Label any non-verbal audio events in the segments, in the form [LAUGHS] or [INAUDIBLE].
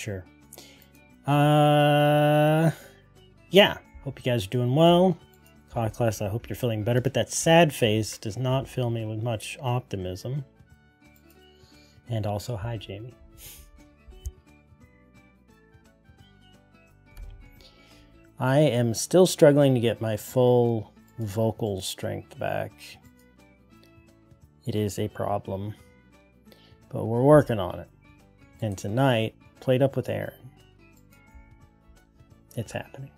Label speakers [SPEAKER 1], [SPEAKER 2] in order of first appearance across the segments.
[SPEAKER 1] Sure. Uh, yeah. Hope you guys are doing well. Class, I hope you're feeling better, but that sad face does not fill me with much optimism. And also, hi, Jamie. I am still struggling to get my full vocal strength back. It is a problem, but we're working on it. And tonight, PlateUp with Aaron. It's happening.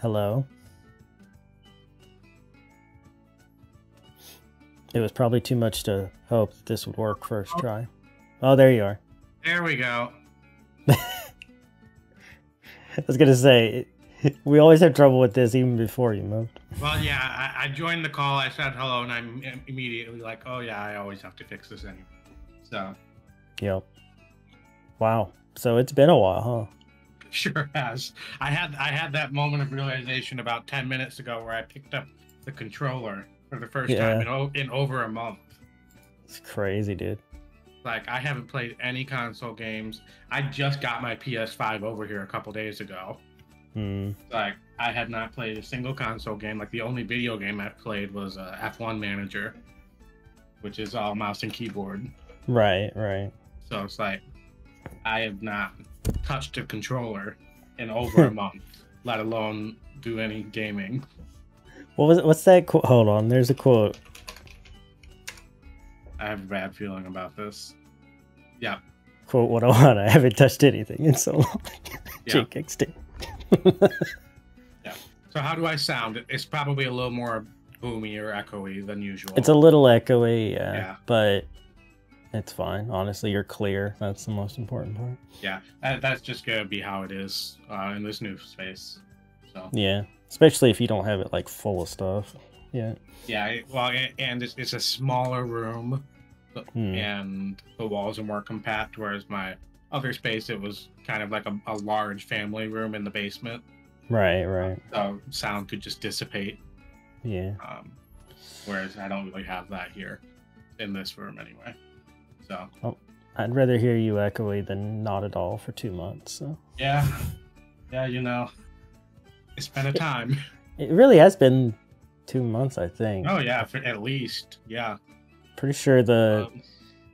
[SPEAKER 1] Hello. It was probably too much to hope that this would work first oh. try. Oh, there you are.
[SPEAKER 2] There we go. [LAUGHS]
[SPEAKER 1] I was gonna say, [LAUGHS] we always have trouble with this even before you moved.
[SPEAKER 2] Well, yeah, I, I joined the call. I said hello, and I'm immediately like, "Oh yeah, I always have to fix this anyway." So.
[SPEAKER 1] Yep. Wow. So it's been a while, huh? [LAUGHS]
[SPEAKER 2] Sure has. I had I had that moment of realization about ten minutes ago where I picked up the controller for the first
[SPEAKER 1] Yeah.
[SPEAKER 2] time in, o- in over a month.
[SPEAKER 1] It's crazy, dude.
[SPEAKER 2] Like I haven't played any console games. I just got my PS5 over here a couple days ago.
[SPEAKER 1] Hmm.
[SPEAKER 2] Like I had not played a single console game. Like the only video game I played was uh, F1 Manager, which is all mouse and keyboard.
[SPEAKER 1] Right, right.
[SPEAKER 2] So it's like I have not touched a controller in [LAUGHS] over a month, let alone do any gaming.
[SPEAKER 1] What was it? What's that quote? Hold on. There's a quote.
[SPEAKER 2] I have a bad feeling about this. Yeah,
[SPEAKER 1] Quote what I want. I haven't touched anything in so long. [LAUGHS]
[SPEAKER 2] Yeah.
[SPEAKER 1] Jake [LAUGHS] XD.
[SPEAKER 2] So how do I sound? It's probably a little more boomy or echoey than usual.
[SPEAKER 1] It's a little echoey, yeah,
[SPEAKER 2] Yeah.
[SPEAKER 1] but it's fine. Honestly, you're clear. That's the most important part.
[SPEAKER 2] yeah. That, that's just gonna be how it is uh, in this new space. So
[SPEAKER 1] Yeah, especially if you don't have it like full of stuff. Yeah.
[SPEAKER 2] yeah. It, well, a- and it's, it's a smaller room,
[SPEAKER 1] Hmm.
[SPEAKER 2] and the walls are more compact. Whereas my other space, it was kind of like a, a large family room in the basement,
[SPEAKER 1] Right, right.
[SPEAKER 2] so sound could just dissipate.
[SPEAKER 1] Yeah.
[SPEAKER 2] Um, whereas I don't really have that here in this room anyway. So Oh,
[SPEAKER 1] I'd rather hear you echoey than not at all for two months. So
[SPEAKER 2] yeah, yeah, you know, it's been a time.
[SPEAKER 1] it really has been two months, I think.
[SPEAKER 2] Oh yeah, for at least yeah.
[SPEAKER 1] Pretty sure the
[SPEAKER 2] Um,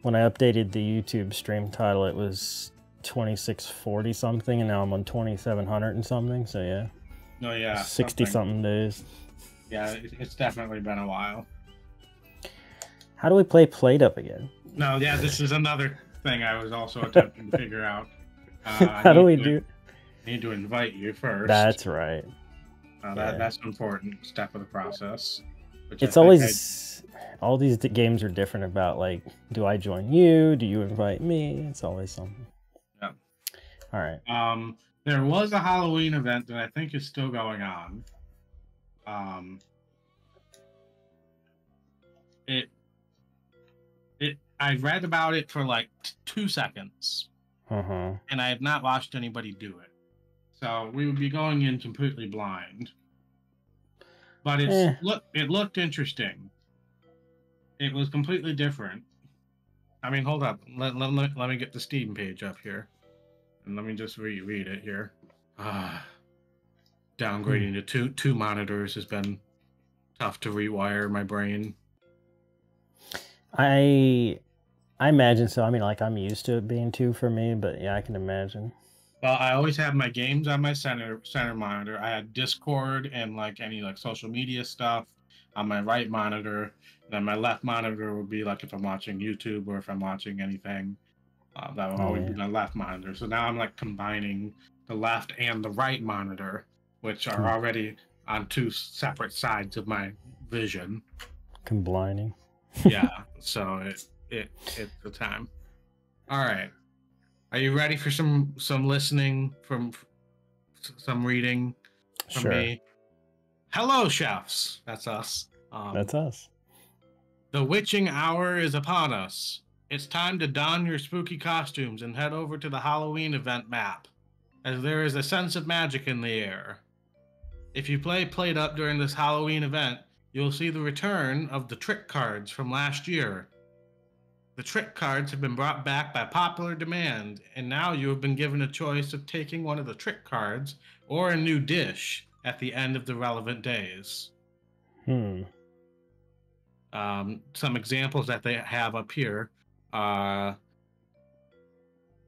[SPEAKER 1] when I updated the YouTube stream title, it was 2640 something, and now I'm on 2700 and something. So yeah,
[SPEAKER 2] no, yeah,
[SPEAKER 1] 60 something days.
[SPEAKER 2] Yeah, it's definitely been a while.
[SPEAKER 1] How do we play PlateUp again?
[SPEAKER 2] No, yeah, this is another thing I was also attempting to figure out. [LAUGHS] Uh,
[SPEAKER 1] How do we
[SPEAKER 2] to-
[SPEAKER 1] do?
[SPEAKER 2] Need to invite you first.
[SPEAKER 1] That's right.
[SPEAKER 2] uh, that,
[SPEAKER 1] yeah.
[SPEAKER 2] that's an important step of the process. I
[SPEAKER 1] It's always all these d- games are different about like, do I join you? Do you invite me? It's always something.
[SPEAKER 2] Yeah.
[SPEAKER 1] All right.
[SPEAKER 2] Um, there was a Halloween event that I think is still going on. Um, it, it, I read about it for like t- two seconds.
[SPEAKER 1] Uh huh.
[SPEAKER 2] and I have not watched anybody do it. So we would be going in completely blind. But it's
[SPEAKER 1] Eh.
[SPEAKER 2] look it looked interesting. It was completely different. I mean, hold up. Let, let, let, let me get the Steam page up here. And let me just reread it here. Ah. Downgrading to two two monitors has been tough to rewire my brain.
[SPEAKER 1] I I imagine so. I mean, like I'm used to it being two for me, but yeah, I can imagine.
[SPEAKER 2] Well, I always have my games on my center center monitor. I had Discord and like any like social media stuff on my right monitor. Then my left monitor would be like if I'm watching YouTube or if I'm watching anything. Uh, that would
[SPEAKER 1] Oh,
[SPEAKER 2] always be my left monitor. So now I'm like combining the left and the right monitor, which are
[SPEAKER 1] Hmm.
[SPEAKER 2] already on two separate sides of my vision.
[SPEAKER 1] Combining.
[SPEAKER 2] Yeah. [LAUGHS] so it it it's the time. All right. Are you ready for some some listening from some reading from
[SPEAKER 1] Sure.
[SPEAKER 2] me? Hello, chefs. That's us. Um,
[SPEAKER 1] That's us.
[SPEAKER 2] the witching hour is upon us. It's time to don your spooky costumes and head over to the Halloween event map, as there is a sense of magic in the air. If you play PlateUp during this Halloween event, you'll see the return of the trick cards from last year. The trick cards have been brought back by popular demand, and now you have been given a choice of taking one of the trick cards or a new dish at the end of the relevant days.
[SPEAKER 1] Hmm.
[SPEAKER 2] Um, some examples that they have up here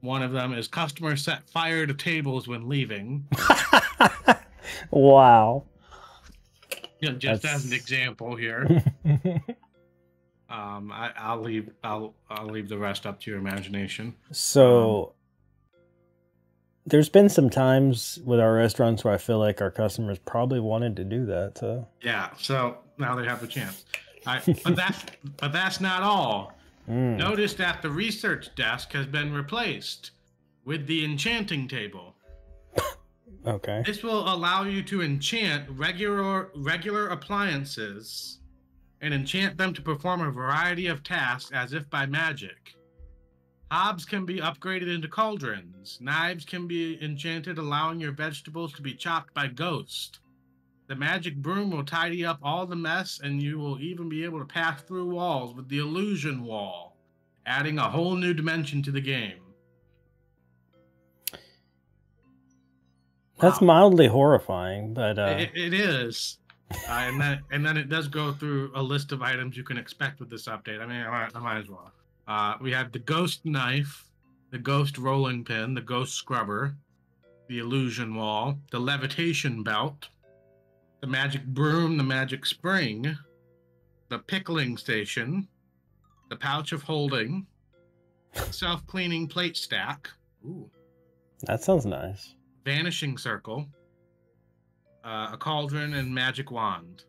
[SPEAKER 2] one of them is customers set fire to tables when leaving. [LAUGHS]
[SPEAKER 1] wow.
[SPEAKER 2] Just as an example here. [LAUGHS] Um, I, I'll leave. I'll I'll leave the rest up to your imagination.
[SPEAKER 1] so there's been some times with our restaurants where I feel like our customers probably wanted to do that. So
[SPEAKER 2] Yeah. So now they have the chance. I, but that's but that's not all.
[SPEAKER 1] Mm.
[SPEAKER 2] Notice that the research desk has been replaced with the enchanting table. [LAUGHS]
[SPEAKER 1] okay.
[SPEAKER 2] This will allow you to enchant regular regular appliances and enchant them to perform a variety of tasks as if by magic. Hobs can be upgraded into cauldrons. Knives can be enchanted, allowing your vegetables to be chopped by ghost. The magic broom will tidy up all the mess, and you will even be able to pass through walls with the illusion wall, adding a whole new dimension to the game.
[SPEAKER 1] That's
[SPEAKER 2] Wow.
[SPEAKER 1] mildly horrifying, but uh,
[SPEAKER 2] It, it is. Uh, and then and then it does go through a list of items you can expect with this update. I mean, I might, I might as well. Uh, we have the ghost knife, the ghost rolling pin, the ghost scrubber, the illusion wall, the levitation belt, the magic broom, the magic spring, the pickling station, the pouch of holding, self cleaning plate stack. Ooh
[SPEAKER 1] that sounds nice.
[SPEAKER 2] vanishing circle, uh, a cauldron, and magic wand.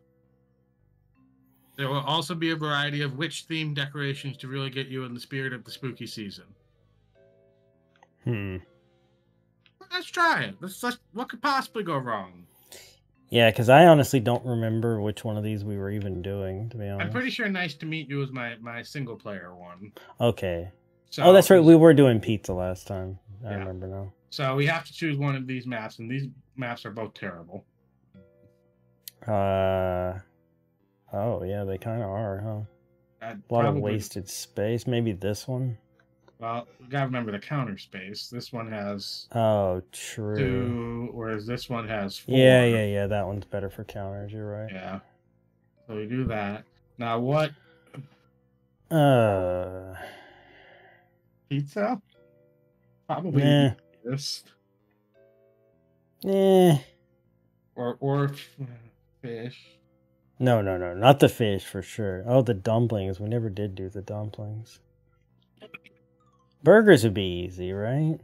[SPEAKER 2] There will also be a variety of witch themed decorations to really get you in the spirit of the spooky season.
[SPEAKER 1] Hmm.
[SPEAKER 2] Let's try it. Let's, let's what could possibly go wrong?
[SPEAKER 1] Yeah, because I honestly don't remember which one of these we were even doing. To be honest.
[SPEAKER 2] I'm pretty sure "Nice to Meet You" is my my single player one.
[SPEAKER 1] Okay.
[SPEAKER 2] So,
[SPEAKER 1] oh, that's right. We were doing pizza last time. I
[SPEAKER 2] Yeah.
[SPEAKER 1] remember now.
[SPEAKER 2] so we have to choose one of these maps, and these maps are both terrible.
[SPEAKER 1] Uh. Oh yeah, they kind of are, huh?
[SPEAKER 2] I'd
[SPEAKER 1] A lot
[SPEAKER 2] probably-
[SPEAKER 1] of wasted space. Maybe this one.
[SPEAKER 2] Well, you gotta remember the counter space. This one has
[SPEAKER 1] Oh, true.
[SPEAKER 2] two, whereas this one has four.
[SPEAKER 1] Yeah, yeah, yeah. That one's better for counters. You're right.
[SPEAKER 2] Yeah. So we do that. Now what
[SPEAKER 1] Uh.
[SPEAKER 2] pizza? Probably
[SPEAKER 1] Eh.
[SPEAKER 2] this.
[SPEAKER 1] Eh.
[SPEAKER 2] Or or fish.
[SPEAKER 1] No, no, no. Not the fish for sure. Oh, the dumplings. We never did do the dumplings. Burgers would be easy, right?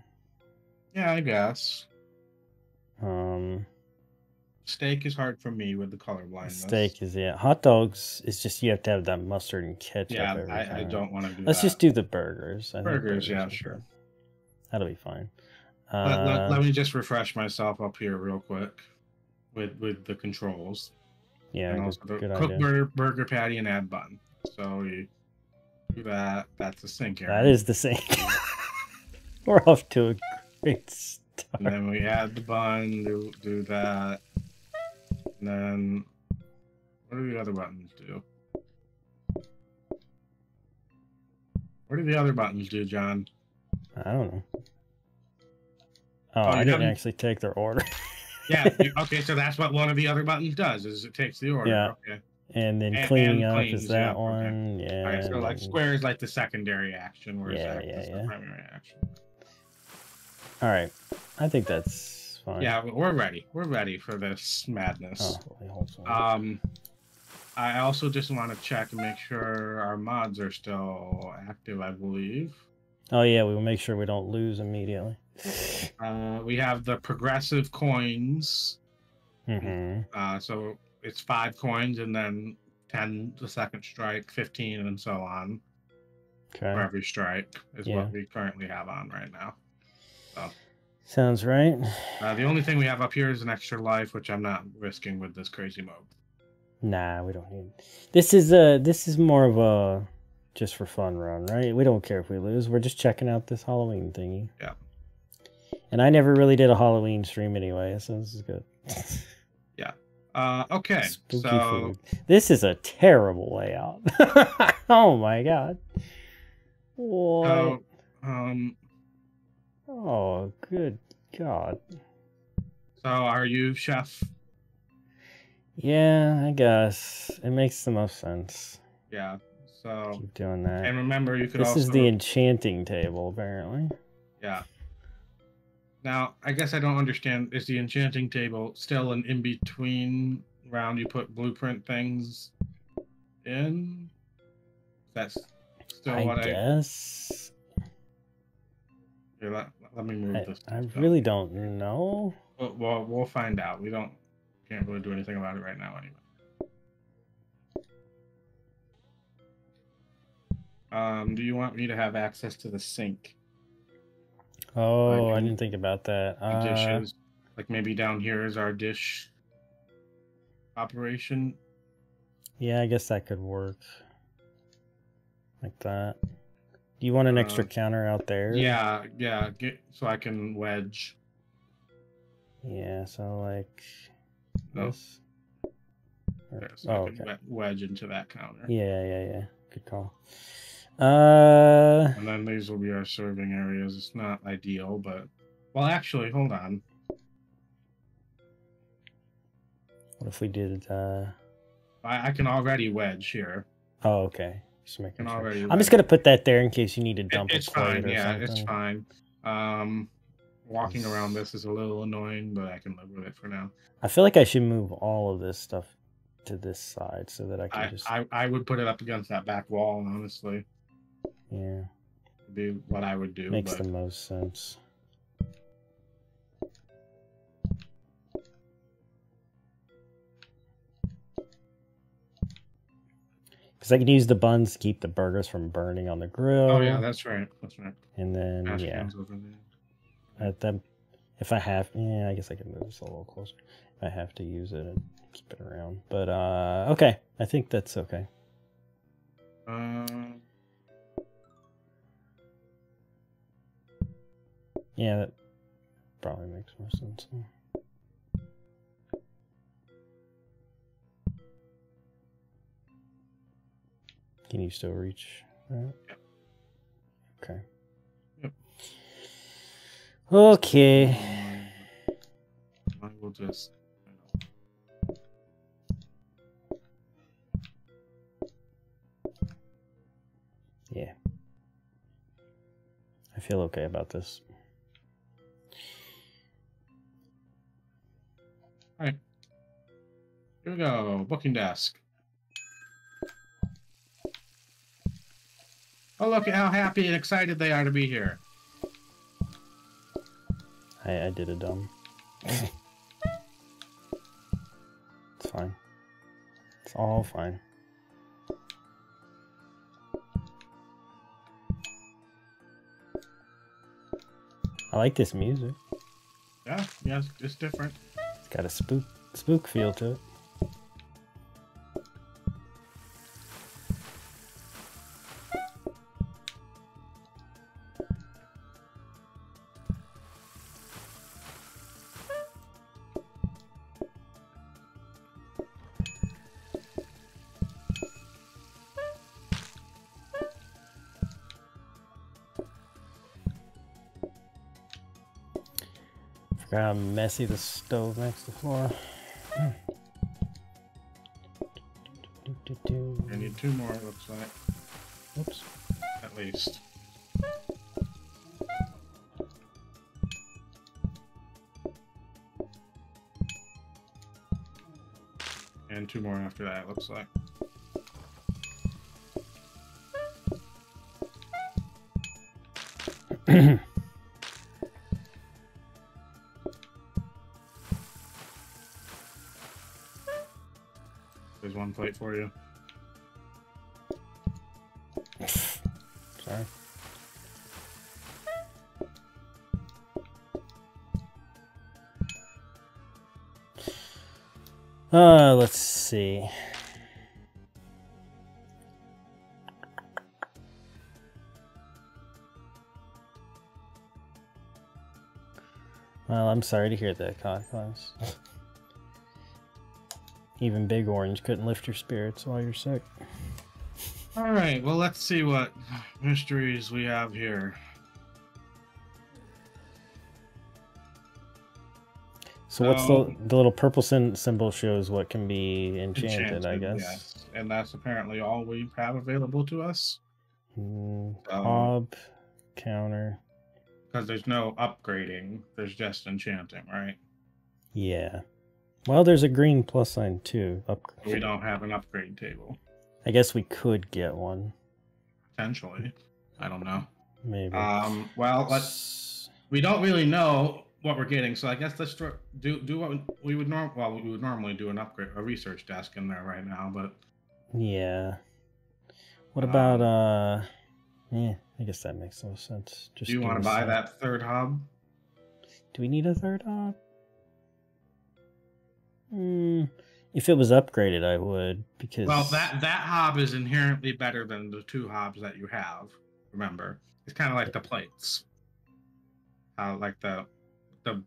[SPEAKER 2] Yeah, I guess.
[SPEAKER 1] Um.
[SPEAKER 2] Steak is hard for me with the color blindness.
[SPEAKER 1] Steak is yeah. Hot dogs is just you have to have that mustard and ketchup.
[SPEAKER 2] Yeah, I, I don't want to do
[SPEAKER 1] Let's
[SPEAKER 2] that.
[SPEAKER 1] just do the burgers. I think
[SPEAKER 2] Burgers, yeah, sure.
[SPEAKER 1] fine. That'll be fine.
[SPEAKER 2] let, let,
[SPEAKER 1] Uh,
[SPEAKER 2] let me just refresh myself up here real quick with with the controls.
[SPEAKER 1] Yeah,
[SPEAKER 2] and also
[SPEAKER 1] good
[SPEAKER 2] cook burger, burger patty and add bun. So you do that. That's the sink area.
[SPEAKER 1] That is the same. [LAUGHS] We're off to a great start.
[SPEAKER 2] And then we add the bun, do, do that. And then what do the other buttons do? What do the other buttons do, John?
[SPEAKER 1] I don't know. Oh,
[SPEAKER 2] Oh,
[SPEAKER 1] I didn't
[SPEAKER 2] haven't-
[SPEAKER 1] actually take their order. [LAUGHS]
[SPEAKER 2] Yeah, okay, so that's what one of the other buttons does is it takes the order.
[SPEAKER 1] Yeah.
[SPEAKER 2] Okay.
[SPEAKER 1] and then
[SPEAKER 2] And-
[SPEAKER 1] cleaning
[SPEAKER 2] and
[SPEAKER 1] up
[SPEAKER 2] cleans,
[SPEAKER 1] is
[SPEAKER 2] yeah,
[SPEAKER 1] that
[SPEAKER 2] okay.
[SPEAKER 1] one. Yeah.
[SPEAKER 2] All right, so like square is like the secondary action, whereas
[SPEAKER 1] Yeah,
[SPEAKER 2] X
[SPEAKER 1] yeah,
[SPEAKER 2] is
[SPEAKER 1] yeah.
[SPEAKER 2] the primary action.
[SPEAKER 1] All right. I think that's fine.
[SPEAKER 2] Yeah, we're ready. We're ready for this madness.
[SPEAKER 1] Oh, on.
[SPEAKER 2] Um, I also just want to check and make sure our mods are still active. I believe.
[SPEAKER 1] oh yeah, we will make sure we don't lose immediately.
[SPEAKER 2] Uh, we have the progressive coins.
[SPEAKER 1] hmm
[SPEAKER 2] Uh, so it's five coins and then ten the second strike, fifteen, and so on for every strike is
[SPEAKER 1] Yeah.
[SPEAKER 2] what we currently have on right now.
[SPEAKER 1] Sounds right.
[SPEAKER 2] Uh, the only thing we have up here is an extra life, which I'm not risking with this crazy mode.
[SPEAKER 1] Nah, we don't need. This is a. This is more of a just for fun run, right? We don't care if we lose. We're just checking out this Halloween thingy.
[SPEAKER 2] Yeah.
[SPEAKER 1] And I never really did a Halloween stream anyway, so this is good. [LAUGHS] Yeah.
[SPEAKER 2] Uh, okay,
[SPEAKER 1] Spooky
[SPEAKER 2] so
[SPEAKER 1] food. This is a terrible layout. [LAUGHS] oh my god. What?
[SPEAKER 2] so um,
[SPEAKER 1] Oh, good god.
[SPEAKER 2] so are you chef?
[SPEAKER 1] Yeah, I guess it makes the most sense.
[SPEAKER 2] Yeah. So
[SPEAKER 1] Keep doing that.
[SPEAKER 2] and remember, you could
[SPEAKER 1] This
[SPEAKER 2] also
[SPEAKER 1] is the enchanting table, apparently.
[SPEAKER 2] yeah. Now, I guess I don't understand. Is the enchanting table still an in between round you put blueprint things in? That's still
[SPEAKER 1] I
[SPEAKER 2] what I.
[SPEAKER 1] guess.
[SPEAKER 2] Here, let, let me move
[SPEAKER 1] I,
[SPEAKER 2] this.
[SPEAKER 1] I
[SPEAKER 2] stuff.
[SPEAKER 1] really don't know.
[SPEAKER 2] Well, well, we'll find out. We don't can't really do anything about it right now, anyway. Um, do you want me to have access to the sink,
[SPEAKER 1] Oh, I didn't think about that. Uh,
[SPEAKER 2] dishes? Like maybe down here is our dish operation.
[SPEAKER 1] yeah, I guess that could work. Like that. Do you want an extra
[SPEAKER 2] Uh,
[SPEAKER 1] counter out there?
[SPEAKER 2] Yeah, yeah. Get so I can wedge.
[SPEAKER 1] Yeah, so like
[SPEAKER 2] No.
[SPEAKER 1] this. Or-
[SPEAKER 2] There, so
[SPEAKER 1] oh,
[SPEAKER 2] I can
[SPEAKER 1] okay.
[SPEAKER 2] wedge into that counter.
[SPEAKER 1] Yeah, yeah, yeah. Good call. Uh,
[SPEAKER 2] And then these will be our serving areas. It's not ideal, but well, actually, hold on.
[SPEAKER 1] what if we did? Uh,
[SPEAKER 2] I, I can already wedge here.
[SPEAKER 1] oh, okay. Just making sure.
[SPEAKER 2] already.
[SPEAKER 1] I'm just gonna put that there in case you need to
[SPEAKER 2] It-
[SPEAKER 1] dump
[SPEAKER 2] it's
[SPEAKER 1] a plate
[SPEAKER 2] fine. Yeah,
[SPEAKER 1] something.
[SPEAKER 2] it's fine. Um, walking around this is a little annoying, but I can live with it for now.
[SPEAKER 1] I feel like I should move all of this stuff to this side so that I can
[SPEAKER 2] I,
[SPEAKER 1] just
[SPEAKER 2] I, I would put it up against that back wall. Honestly,
[SPEAKER 1] yeah
[SPEAKER 2] be what I would do.
[SPEAKER 1] makes
[SPEAKER 2] but
[SPEAKER 1] the most sense. Because I can use the buns to keep the burgers from burning on the grill.
[SPEAKER 2] oh yeah, that's right. That's right.
[SPEAKER 1] and then
[SPEAKER 2] Trash
[SPEAKER 1] yeah,
[SPEAKER 2] cans over there.
[SPEAKER 1] at if I have, yeah, I guess I can move this a little closer. If I have to use it and keep it around, but uh, okay, I think that's okay.
[SPEAKER 2] Um,
[SPEAKER 1] Yeah, that probably makes more sense. Can you still reach that? Okay.
[SPEAKER 2] Yep.
[SPEAKER 1] Okay.
[SPEAKER 2] I will just.
[SPEAKER 1] Yeah. I feel okay about this.
[SPEAKER 2] Here we go. Booking desk. Oh, look at how happy and excited they are to be here.
[SPEAKER 1] I, I did a dumb. [LAUGHS] it's fine. It's all fine. I like this music.
[SPEAKER 2] Yeah, yeah, it's, it's different.
[SPEAKER 1] Got a spook spook feel to it. Forgot how messy the stove makes the floor.
[SPEAKER 2] I need two more, it looks like,
[SPEAKER 1] Oops.
[SPEAKER 2] at least. And two more after that, it looks like. [CLEARS THROAT] for you.
[SPEAKER 1] Sorry. Uh, let's see. Well, I'm sorry to hear that, Conquest. [LAUGHS] Even Big Orange couldn't lift your spirits while you're sick.
[SPEAKER 2] All right. Well, let's see what mysteries we have here.
[SPEAKER 1] So what's
[SPEAKER 2] Um,
[SPEAKER 1] the the little purple sym- symbol shows what can be enchanted, I guess.
[SPEAKER 2] Yes. And that's apparently all we have available to us
[SPEAKER 1] Mm,
[SPEAKER 2] Um,
[SPEAKER 1] Hob, counter.
[SPEAKER 2] because there's no upgrading. There's just enchanting, right?
[SPEAKER 1] Yeah. Well, there's a green plus sign too. Up.
[SPEAKER 2] We don't have an upgrade table.
[SPEAKER 1] I guess we could get one,
[SPEAKER 2] Potentially. I don't know.
[SPEAKER 1] maybe.
[SPEAKER 2] Um, well, let's. We don't really know what we're getting, so I guess let's do do what we would norm. Well, we would normally do an upgrade, a research desk in there right now, but
[SPEAKER 1] Yeah. What
[SPEAKER 2] Um,
[SPEAKER 1] about uh? Yeah, I guess that makes no sense. Just
[SPEAKER 2] do you want to buy that third hob?
[SPEAKER 1] Do we need a third hob? Hmm. If it was upgraded, I would because.
[SPEAKER 2] Well, that that hob is inherently better than the two hobs that you have. Remember, it's kind of like the plates. How like the the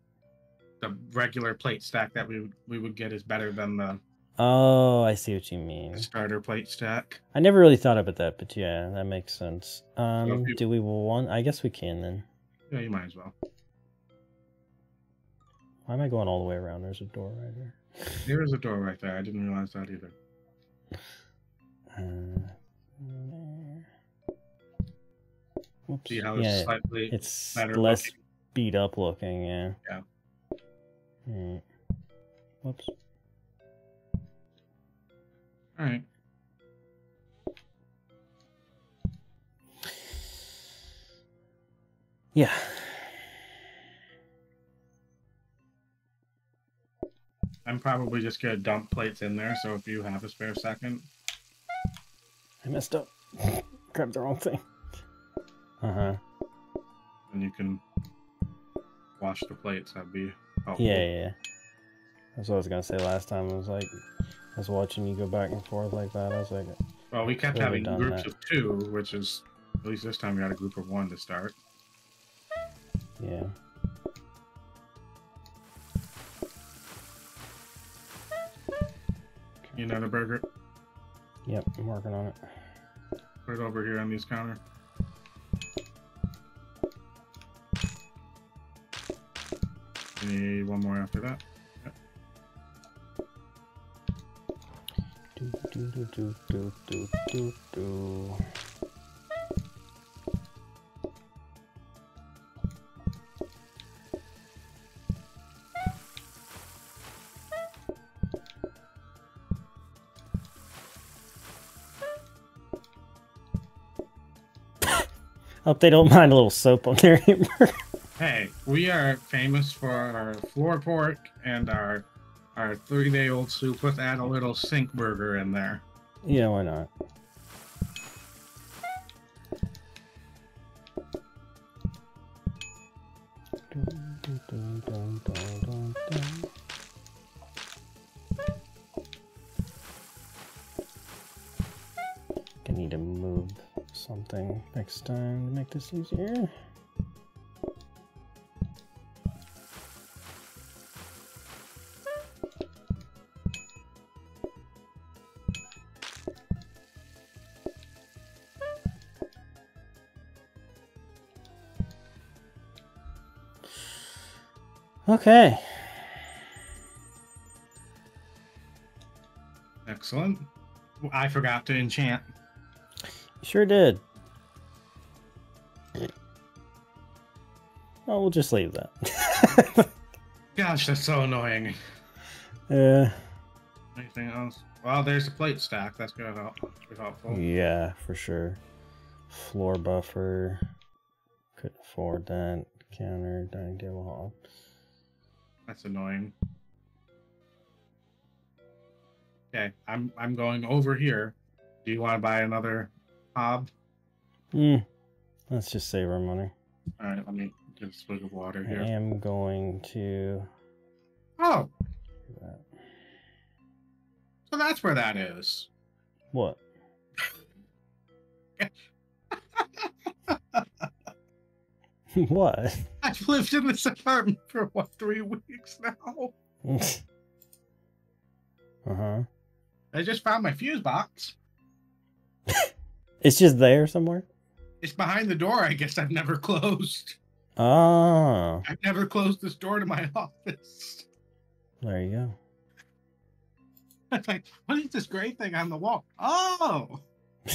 [SPEAKER 2] the regular plate stack that we would- we would get is better than the
[SPEAKER 1] Oh, I see what you mean.
[SPEAKER 2] starter plate stack.
[SPEAKER 1] I never really thought about that, but yeah, that makes sense. Um,
[SPEAKER 2] if you-
[SPEAKER 1] do we want? I guess we can then.
[SPEAKER 2] Yeah, you might as well.
[SPEAKER 1] Why am I going all the way around? There's a door right here.
[SPEAKER 2] There is a door right there. I didn't realize that either.
[SPEAKER 1] Uh. Whoops.
[SPEAKER 2] See how it's
[SPEAKER 1] yeah,
[SPEAKER 2] slightly
[SPEAKER 1] it's
[SPEAKER 2] better
[SPEAKER 1] less
[SPEAKER 2] looking?
[SPEAKER 1] beat up looking. Yeah.
[SPEAKER 2] Yeah.
[SPEAKER 1] Hmm. Whoops.
[SPEAKER 2] All right.
[SPEAKER 1] Yeah.
[SPEAKER 2] I'm probably just gonna dump plates in there. So if you have a spare second,
[SPEAKER 1] I messed up. [LAUGHS] Grabbed the wrong thing. Uh huh.
[SPEAKER 2] And you can wash the plates. That'd be helpful.
[SPEAKER 1] Yeah, yeah. That's what I was gonna say last time. I was like, I was watching you go back and forth like that. I was like,
[SPEAKER 2] Well, we kept
[SPEAKER 1] Could've
[SPEAKER 2] having groups
[SPEAKER 1] that.
[SPEAKER 2] of two, which is at least this time we got a group of one to start.
[SPEAKER 1] yeah.
[SPEAKER 2] You know the burger.
[SPEAKER 1] Yep, I'm working on it.
[SPEAKER 2] Put it over here on these counter. Need one more after that.
[SPEAKER 1] Do do do do do do do do. Hope they don't mind a little soap on their [LAUGHS] hamburger.
[SPEAKER 2] Hey, we are famous for our floor pork and our our three day old soup. Let's add a little sink burger in there.
[SPEAKER 1] yeah, why not? Next time to make this easier. Okay.
[SPEAKER 2] Excellent. I forgot to enchant.
[SPEAKER 1] Sure did. We'll just leave that. [LAUGHS]
[SPEAKER 2] Gosh, that's so annoying.
[SPEAKER 1] Yeah.
[SPEAKER 2] Anything else? Well, there's a plate stack. That's gonna help. Be helpful.
[SPEAKER 1] yeah, for sure. Floor buffer. Couldn't afford that. Counter, dining table hall.
[SPEAKER 2] That's annoying. Okay, I'm I'm going over here. Do you want to buy another hob?
[SPEAKER 1] Hmm. Let's just save our money.
[SPEAKER 2] All right, let me get a swig of water
[SPEAKER 1] I
[SPEAKER 2] here.
[SPEAKER 1] am going to
[SPEAKER 2] Oh,
[SPEAKER 1] that.
[SPEAKER 2] so that's where that is.
[SPEAKER 1] What? [LAUGHS] what?
[SPEAKER 2] I've lived in this apartment for what three weeks now. [LAUGHS]
[SPEAKER 1] Uh huh.
[SPEAKER 2] I just found my fuse box. [LAUGHS]
[SPEAKER 1] It's just there somewhere.
[SPEAKER 2] It's behind the door. I guess I've never closed.
[SPEAKER 1] Oh,
[SPEAKER 2] I've never closed this door to my [LAUGHS] office.
[SPEAKER 1] there you go.
[SPEAKER 2] It's like, what is this gray thing on the wall? Oh. [LAUGHS]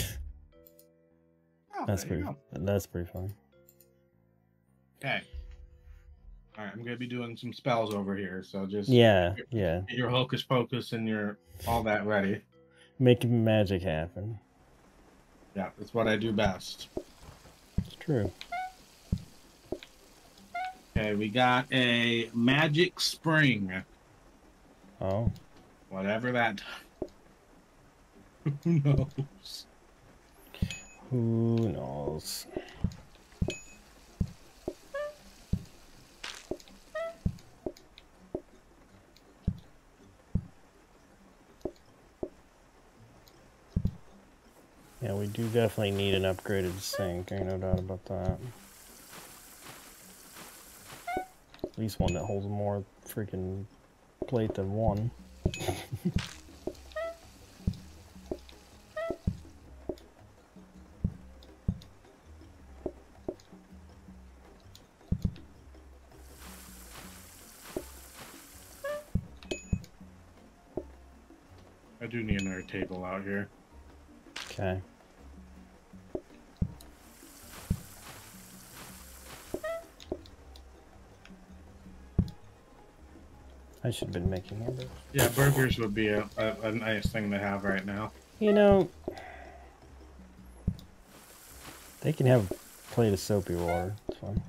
[SPEAKER 2] Oh,
[SPEAKER 1] That's pretty. That's pretty fun.
[SPEAKER 2] Okay. All right, I'm gonna be doing some spells over here, so just
[SPEAKER 1] Yeah, yeah.
[SPEAKER 2] get your hocus pocus and your all that ready.
[SPEAKER 1] Making magic happen.
[SPEAKER 2] Yeah, that's what I do best.
[SPEAKER 1] It's true.
[SPEAKER 2] Okay, we got a magic spring,
[SPEAKER 1] Oh,
[SPEAKER 2] whatever that. [LAUGHS] Who knows?
[SPEAKER 1] who knows? Yeah, we do definitely need an upgraded sink. Ain't no doubt about that. At least one that holds more freaking plate than one.
[SPEAKER 2] I do need another table out here.
[SPEAKER 1] Okay. I should have been making hamburgers.
[SPEAKER 2] Yeah, burgers would be a, a, a nice thing to have right now.
[SPEAKER 1] You know, they can have a plate of soapy water. It's fine.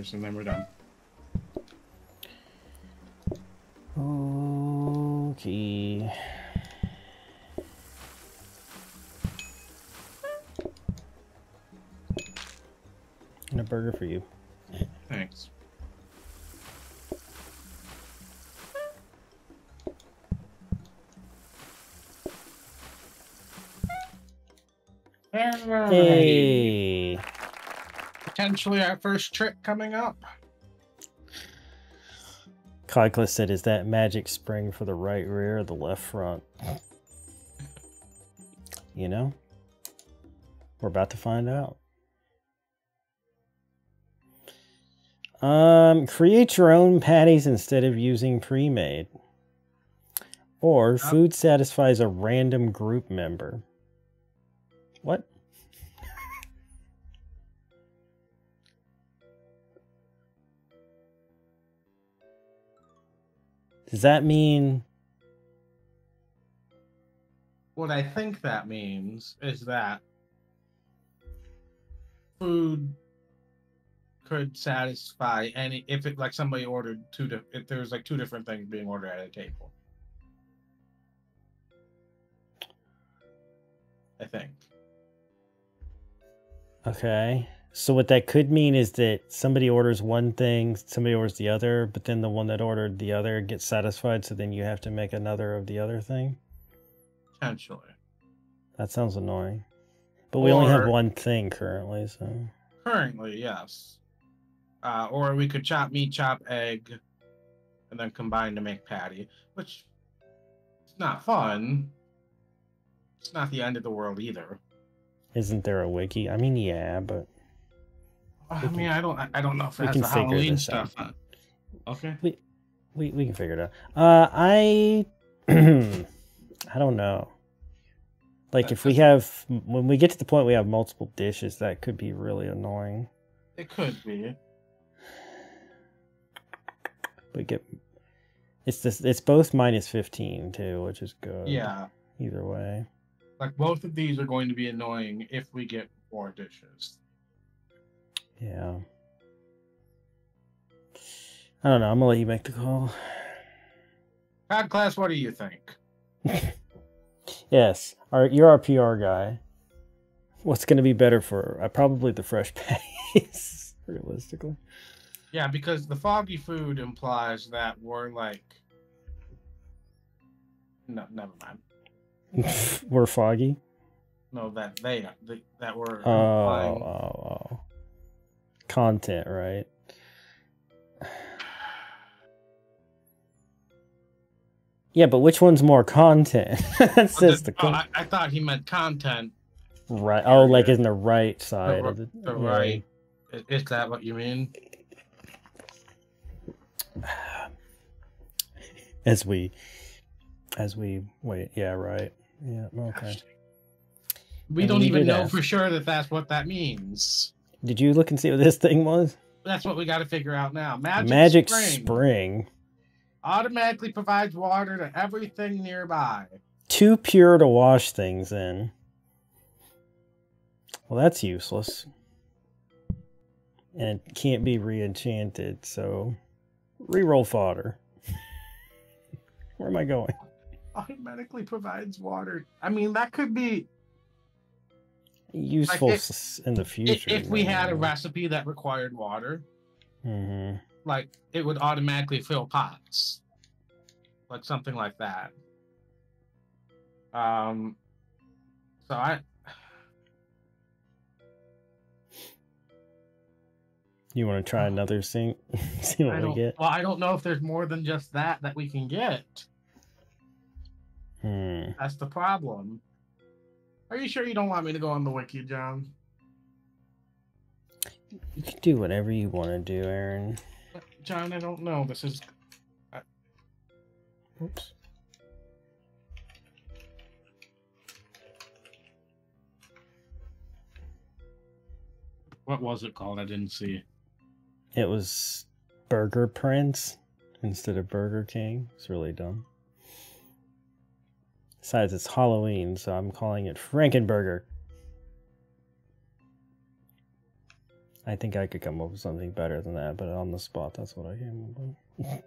[SPEAKER 2] And then we're done.
[SPEAKER 1] Okay. And a burger for you.
[SPEAKER 2] Potentially our first trick coming up.
[SPEAKER 1] Kycla said, is that magic spring for the right rear or the left front? You know? We're about to find out. Um, create your own patties instead of using pre-made. Or food satisfies a random group member. What? Does that mean
[SPEAKER 2] What I think that means is that food could satisfy any if it like somebody ordered two di- if there's like two different things being ordered at a table. I think.
[SPEAKER 1] Okay. So what that could mean is that somebody orders one thing, somebody orders the other, but then the one that ordered the other gets satisfied, so then you have to make another of the other thing.
[SPEAKER 2] Potentially.
[SPEAKER 1] That sounds annoying. But we only have one thing currently, so
[SPEAKER 2] Currently, yes. Uh, or we could chop meat, chop egg, and then combine to make patty, which it's not fun. It's not the end of the world either.
[SPEAKER 1] isn't there a wiki? I mean, yeah, but
[SPEAKER 2] I mean, I don't, I- don't know if
[SPEAKER 1] we can
[SPEAKER 2] the Halloween
[SPEAKER 1] out.
[SPEAKER 2] stuff. on- Okay.
[SPEAKER 1] we we can figure it out. Uh, I [CLEARS THROAT] I don't know. Like if we have when we get to the point we have multiple dishes, that could be really annoying.
[SPEAKER 2] It could be.
[SPEAKER 1] We get it's this it's both minus fifteen too, which is good.
[SPEAKER 2] Yeah.
[SPEAKER 1] Either way.
[SPEAKER 2] Like both of these are going to be annoying if we get more dishes.
[SPEAKER 1] Yeah. I don't know. I'm gonna let you make the call.
[SPEAKER 2] Cod class, what do you think? [LAUGHS]
[SPEAKER 1] Yes, our you're our PR guy. What's gonna be better for uh, probably the fresh [LAUGHS] pace, realistically.
[SPEAKER 2] Yeah, because the foggy food implies that we're like. No, never mind. [LAUGHS]
[SPEAKER 1] We're foggy.
[SPEAKER 2] No, that they that, that we're
[SPEAKER 1] Oh, oh, oh. Content, right? Yeah, but which one's more content? [LAUGHS] That's
[SPEAKER 2] Oh,
[SPEAKER 1] just the
[SPEAKER 2] oh, I, I thought he meant content.
[SPEAKER 1] right. Oh, like in the right side the,
[SPEAKER 2] the
[SPEAKER 1] yeah.
[SPEAKER 2] right. Is, that what you mean?
[SPEAKER 1] As we, as we wait. Yeah, right. Yeah. Okay.
[SPEAKER 2] We don't even know
[SPEAKER 1] ask.
[SPEAKER 2] for sure that that's what that means.
[SPEAKER 1] Did you look and see what this [LAUGHS] thing was?
[SPEAKER 2] That's what we got to figure out now. Magic,
[SPEAKER 1] Magic
[SPEAKER 2] spring,
[SPEAKER 1] spring.
[SPEAKER 2] automatically provides water to everything nearby.
[SPEAKER 1] Too pure to wash things in. Well, that's useless. And it can't be re-enchanted, so reroll fodder. [LAUGHS] Where am I going?
[SPEAKER 2] Automatically provides water. I mean, that could be
[SPEAKER 1] Useful
[SPEAKER 2] if-
[SPEAKER 1] in the future.
[SPEAKER 2] if we had a recipe that required water.
[SPEAKER 1] hmm
[SPEAKER 2] like it would automatically fill pots like something like that um so i
[SPEAKER 1] You want to try [SIGHS] another sink? [LAUGHS] see what
[SPEAKER 2] I
[SPEAKER 1] we get.
[SPEAKER 2] well i don't know if there's more than just that that we can get
[SPEAKER 1] Hmm.
[SPEAKER 2] that's the problem are you sure you don't want me to go on the wiki john
[SPEAKER 1] You can do whatever you want to do, Aaron.
[SPEAKER 2] john i don't know this is
[SPEAKER 1] Oops.
[SPEAKER 2] what was it called i didn't see
[SPEAKER 1] It was Burger Prince instead of Burger King. It's really dumb. Besides, it's Halloween, so I'm calling it Frankenburger. I think I could come up with something better than that, but on the spot, that's what I came up with.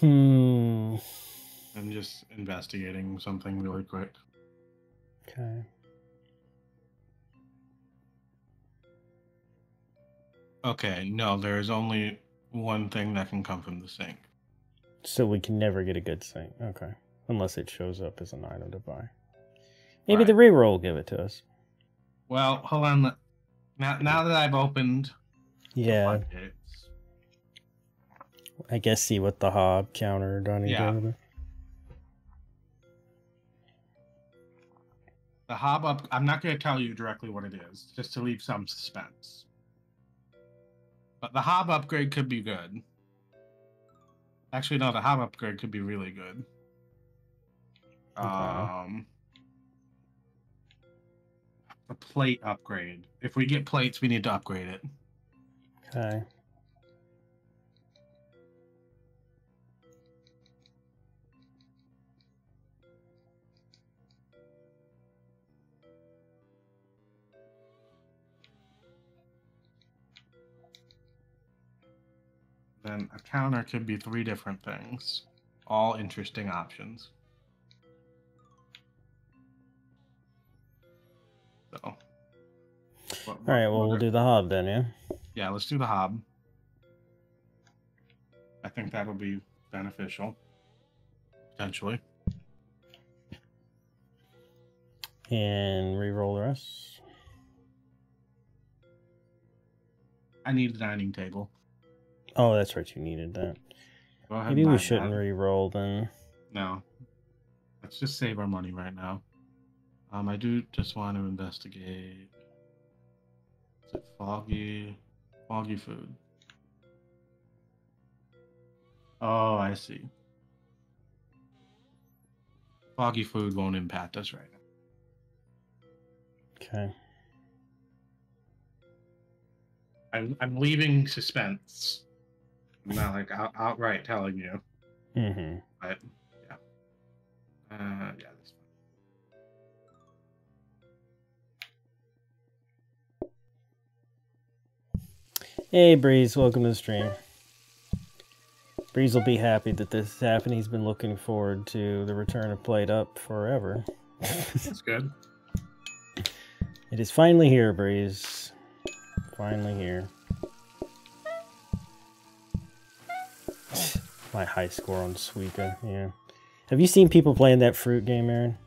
[SPEAKER 1] hmm.
[SPEAKER 2] i'm just investigating something really quick
[SPEAKER 1] Okay.
[SPEAKER 2] okay no there's only one thing that can come from the sink
[SPEAKER 1] So we can never get a good sink. Okay. Unless it shows up as an item to buy. Maybe
[SPEAKER 2] Right.
[SPEAKER 1] the reroll will give it to us.
[SPEAKER 2] well hold on now now that i've opened
[SPEAKER 1] Yeah. I guess see what the hob counter done
[SPEAKER 2] Yeah.
[SPEAKER 1] together.
[SPEAKER 2] The hob up. I'm not going to tell you directly what it is, just to leave some suspense. But the hob upgrade could be good. Actually, no, the hob upgrade could be really good.
[SPEAKER 1] Okay.
[SPEAKER 2] Um, the plate upgrade. If we get plates, we need to upgrade it.
[SPEAKER 1] Okay.
[SPEAKER 2] Then a counter could be three different things, all interesting options. So. what-
[SPEAKER 1] All right. Well, we'll
[SPEAKER 2] are-
[SPEAKER 1] do the hob then. Yeah.
[SPEAKER 2] Yeah, let's do the hob. I think that'll be beneficial. Potentially.
[SPEAKER 1] And re-roll the rest.
[SPEAKER 2] I need a dining table.
[SPEAKER 1] Oh, that's right. You needed that. Maybe we shouldn't
[SPEAKER 2] that.
[SPEAKER 1] re-roll then.
[SPEAKER 2] No. Let's just save our money right now. Um, I do just want to investigate. Is it foggy? Foggy food. Oh, I see. Foggy food won't impact us right now.
[SPEAKER 1] Okay.
[SPEAKER 2] I'm, I'm leaving suspense. I'm not like out, outright telling you,
[SPEAKER 1] Mm-hmm.
[SPEAKER 2] but yeah. Uh, yeah, that's fine.
[SPEAKER 1] Hey, Breeze, welcome to the stream. Breeze will be happy that this is happening. He's been looking forward to the return of PlateUp forever.
[SPEAKER 2] That's good.
[SPEAKER 1] It is finally here, Breeze. Finally here. My high score on Suika, yeah. Have you seen people playing that fruit game, Aaron?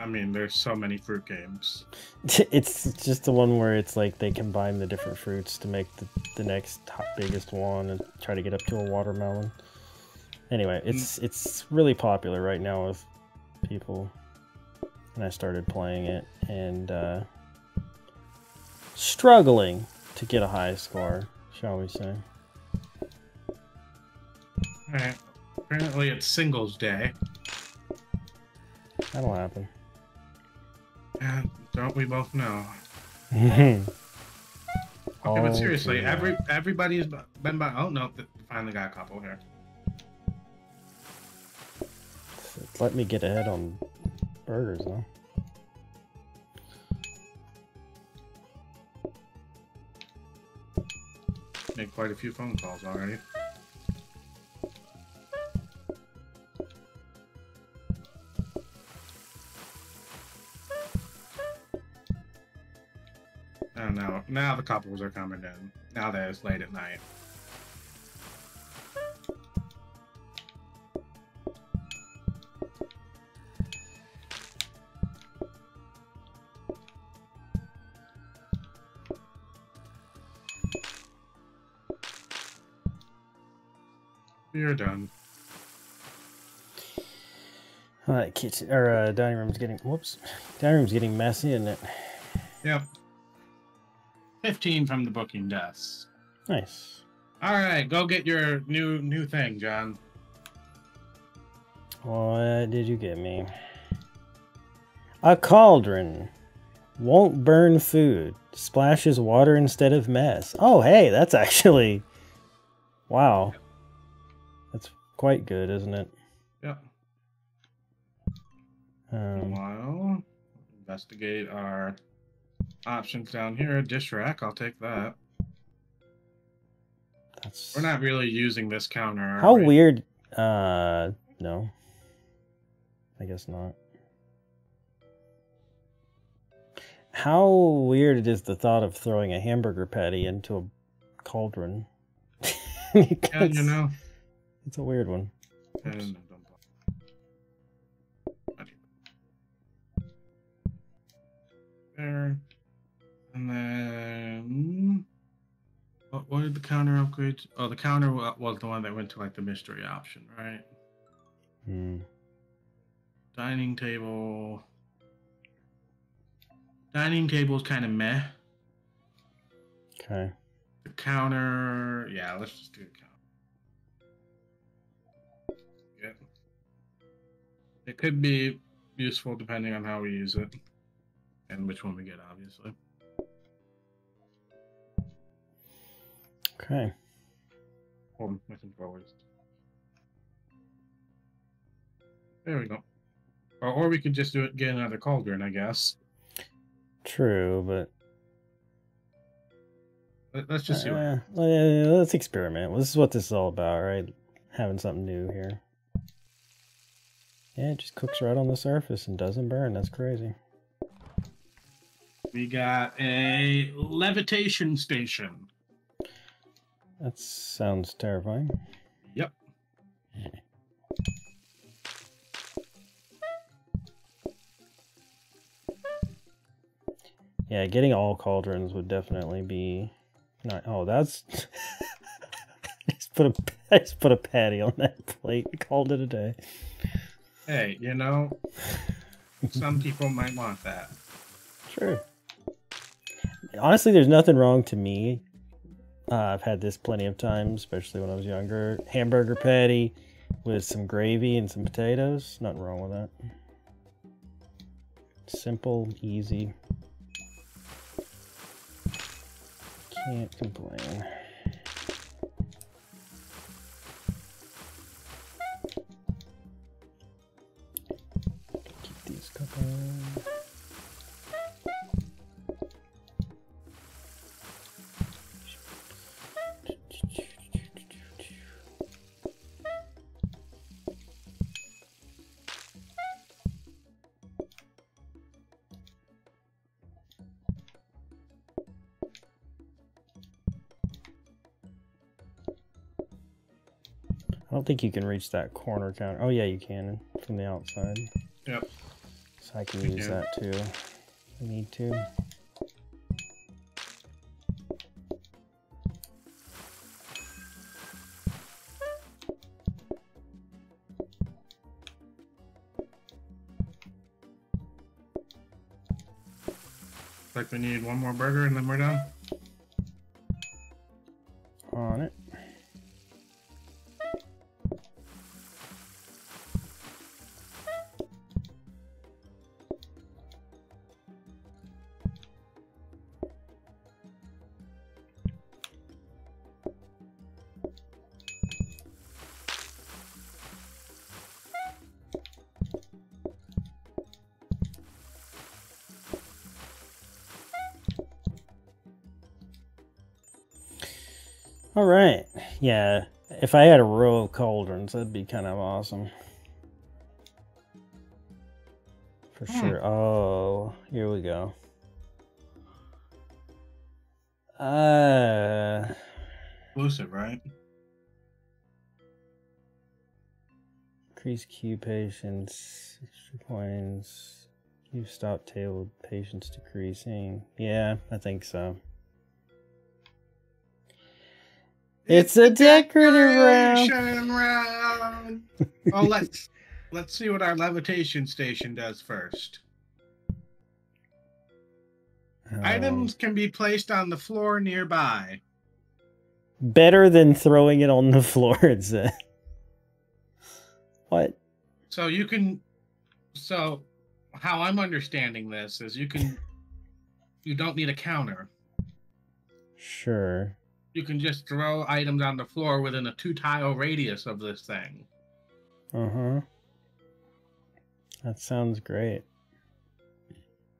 [SPEAKER 2] I mean, there's so many fruit games. [LAUGHS]
[SPEAKER 1] it's just the one where it's like they combine the different fruits to make the, the next top biggest one and try to get up to a watermelon. Anyway, it's it's really popular right now with people. And I started playing it and uh, struggling to get a high score, shall we say.
[SPEAKER 2] Alright. Apparently it's singles day.
[SPEAKER 1] That'll happen.
[SPEAKER 2] Yeah, don't we both know?
[SPEAKER 1] okay, [LAUGHS]
[SPEAKER 2] Okay, but oh, seriously,
[SPEAKER 1] Okay.
[SPEAKER 2] every everybody's been by. Oh no, finally got a couple here.
[SPEAKER 1] Let me get ahead on burgers, though.
[SPEAKER 2] Made quite a few phone calls already. Now the couples are coming in. Now that it's late at night. You're done.
[SPEAKER 1] All right, kitchen or uh, dining room's getting whoops, dining room's getting messy, isn't it?
[SPEAKER 2] Yep. 15 from the booking desk.
[SPEAKER 1] Nice.
[SPEAKER 2] All right, go get your new new thing, Jon.
[SPEAKER 1] What did you get me? A cauldron. Won't burn food. Splashes water instead of mess. Oh, hey, that's [LAUGHS] actually. Wow. That's quite good, isn't it?
[SPEAKER 2] Yep.
[SPEAKER 1] Um,
[SPEAKER 2] Meanwhile, investigate our options down here. A dish rack, I'll take that.
[SPEAKER 1] that's
[SPEAKER 2] We're not really using this counter. are
[SPEAKER 1] How
[SPEAKER 2] we?
[SPEAKER 1] weird. Uh, no. I guess not. How weird it is the thought of throwing a hamburger patty into a cauldron. [LAUGHS]
[SPEAKER 2] Yeah, you know.
[SPEAKER 1] It's a weird one.
[SPEAKER 2] And-. There. And then. What, what did the counter upgrade? Oh, the counter was the one that went to like the mystery option, right?
[SPEAKER 1] Hmm.
[SPEAKER 2] Dining table. Dining table is kind of meh.
[SPEAKER 1] Okay.
[SPEAKER 2] The counter, yeah, let's just do the counter. Yeah. It could be useful depending on how we use it and which one we get, obviously.
[SPEAKER 1] Okay.
[SPEAKER 2] Hold on, my controllers. There we go. Or, or we could just do it, get another cauldron, I guess.
[SPEAKER 1] True, but
[SPEAKER 2] Let- Let's just see. What,
[SPEAKER 1] uh, let's experiment. This is what this is all about, right? Having something new here. Yeah, it just cooks right on the surface and doesn't burn. That's crazy.
[SPEAKER 2] we got a levitation station.
[SPEAKER 1] That sounds terrifying.
[SPEAKER 2] Yep.
[SPEAKER 1] Yeah, getting all cauldrons would definitely be not. Oh, that's. I [LAUGHS] just put a I just put a patty on that plate. and Called it a day.
[SPEAKER 2] Hey, you know, some people might want that.
[SPEAKER 1] Sure. Honestly, there's nothing wrong to me. Uh, I've had this plenty of times, especially when I was younger. Hamburger patty with some gravy and some potatoes. Nothing wrong with that. Simple, easy. Can't complain. Don't think you can reach that corner counter. Oh yeah, you can from the outside.
[SPEAKER 2] Yep.
[SPEAKER 1] So I can
[SPEAKER 2] You
[SPEAKER 1] use
[SPEAKER 2] can.
[SPEAKER 1] that too. if I need to.
[SPEAKER 2] Like we need one more burger and then we're done.
[SPEAKER 1] All right. Yeah. If I had a row of cauldrons, that'd be kind of awesome. For
[SPEAKER 2] Hmm.
[SPEAKER 1] sure. Oh, here we go. Uh,
[SPEAKER 2] Exclusive, right?
[SPEAKER 1] increase queue patience, extra coins. You stop table patience decreasing. Yeah, I think so. It's a decorative round.
[SPEAKER 2] Decoration round. oh, [LAUGHS] let's let's see what our levitation station does first.
[SPEAKER 1] Um,
[SPEAKER 2] Items can be placed on the floor nearby.
[SPEAKER 1] better than throwing it on the floor. It said. What?
[SPEAKER 2] So you can so how I'm understanding this is you can you don't need a counter.
[SPEAKER 1] Sure.
[SPEAKER 2] You can just throw items on the floor within a two tile radius of this thing.
[SPEAKER 1] Uh huh. That sounds great.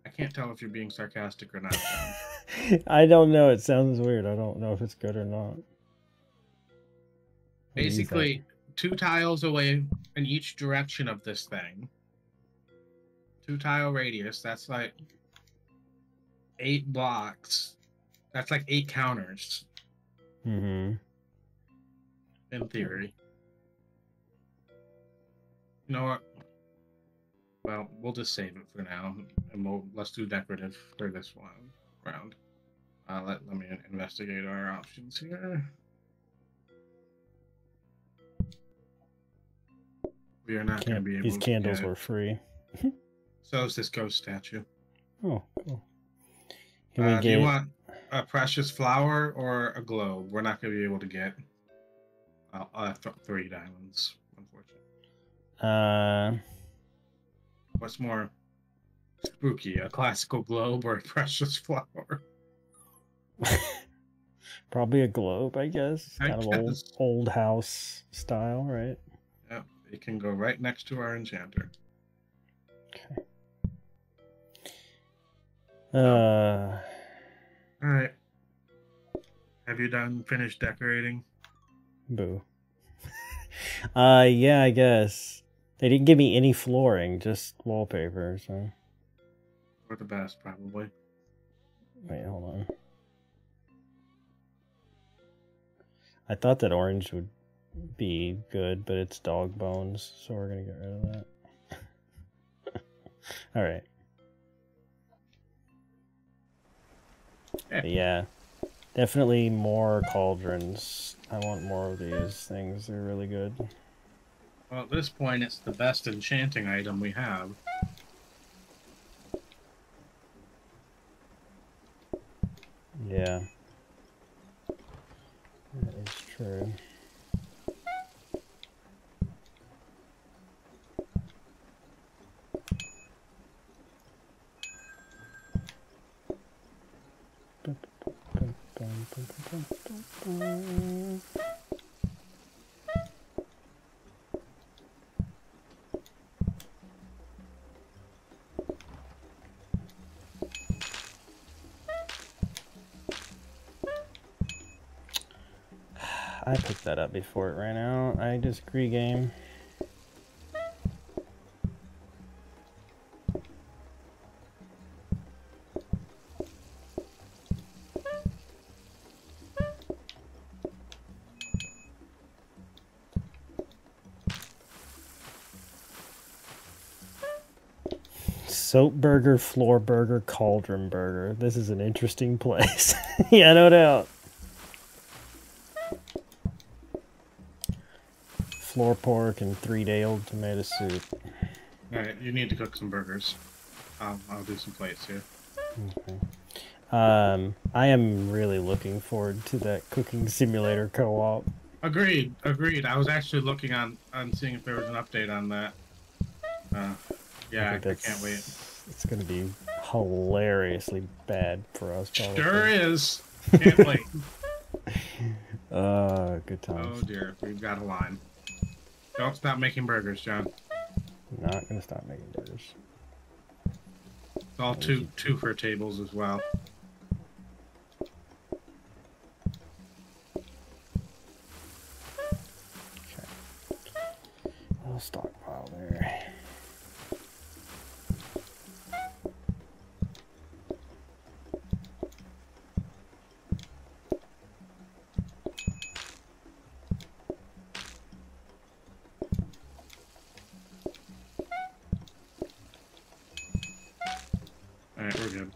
[SPEAKER 2] I can't tell if you're being sarcastic or not. [LAUGHS]
[SPEAKER 1] I don't know. It sounds weird. I don't know if it's good or not. What do you think?
[SPEAKER 2] Basically, two tiles away in each direction of this thing. Two tile radius, that's like eight blocks. That's like eight counters
[SPEAKER 1] Mhm.
[SPEAKER 2] in theory. You know what? Well, we'll just save it for now, and we'll let's do decorative for this one round. Uh, let let me investigate our options here. We are not going to be able.
[SPEAKER 1] these candles
[SPEAKER 2] get-
[SPEAKER 1] were free.
[SPEAKER 2] So is this ghost statue.
[SPEAKER 1] Oh, cool. Can
[SPEAKER 2] Uh,
[SPEAKER 1] we
[SPEAKER 2] do you want a precious flower or a globe? We're not going to be able to get uh, uh, th- three diamonds, unfortunately.
[SPEAKER 1] Uh,
[SPEAKER 2] What's more spooky, a classical globe or a [LAUGHS] precious flower? [LAUGHS]
[SPEAKER 1] probably a globe, I guess.
[SPEAKER 2] I
[SPEAKER 1] Kind of old, old house style, right?
[SPEAKER 2] Yep, it can go right next to our enchanter. Okay.
[SPEAKER 1] Uh,
[SPEAKER 2] All right. Have you done finished decorating?
[SPEAKER 1] boo. [LAUGHS] uh, yeah, I guess they didn't give me any flooring, just wallpaper. So
[SPEAKER 2] Or the best, probably.
[SPEAKER 1] wait, hold on. I thought that orange would be good, but it's dog bones, so we're gonna get rid of that. [LAUGHS] All right. [LAUGHS]
[SPEAKER 2] Yeah.
[SPEAKER 1] Definitely more cauldrons. I want more of these things. They're really good.
[SPEAKER 2] Well, at this point, it's the best enchanting item we have.
[SPEAKER 1] Yeah. That is true. I picked that up before it ran out. I disagree, game. Soap burger, floor burger, cauldron burger. This is an interesting place. [LAUGHS] yeah, no doubt. Floor pork and three day old tomato soup.
[SPEAKER 2] Alright, you need to cook some burgers. I'll, I'll do some plates here.
[SPEAKER 1] Okay. Um, I am really looking forward to that cooking simulator co-op.
[SPEAKER 2] Agreed, agreed. I was actually looking on on seeing if there was an update on that. Uh, yeah, I, I can't wait.
[SPEAKER 1] It's gonna be hilariously bad for us.
[SPEAKER 2] Probably. Sure is. Can't [LAUGHS] wait.
[SPEAKER 1] uh, [LAUGHS] good times.
[SPEAKER 2] Oh dear, we've got a line. Don't stop making burgers, Jon.
[SPEAKER 1] Not gonna stop making burgers.
[SPEAKER 2] It's all two two for tables as well.
[SPEAKER 1] little stockpile there.
[SPEAKER 2] Alright, we're good.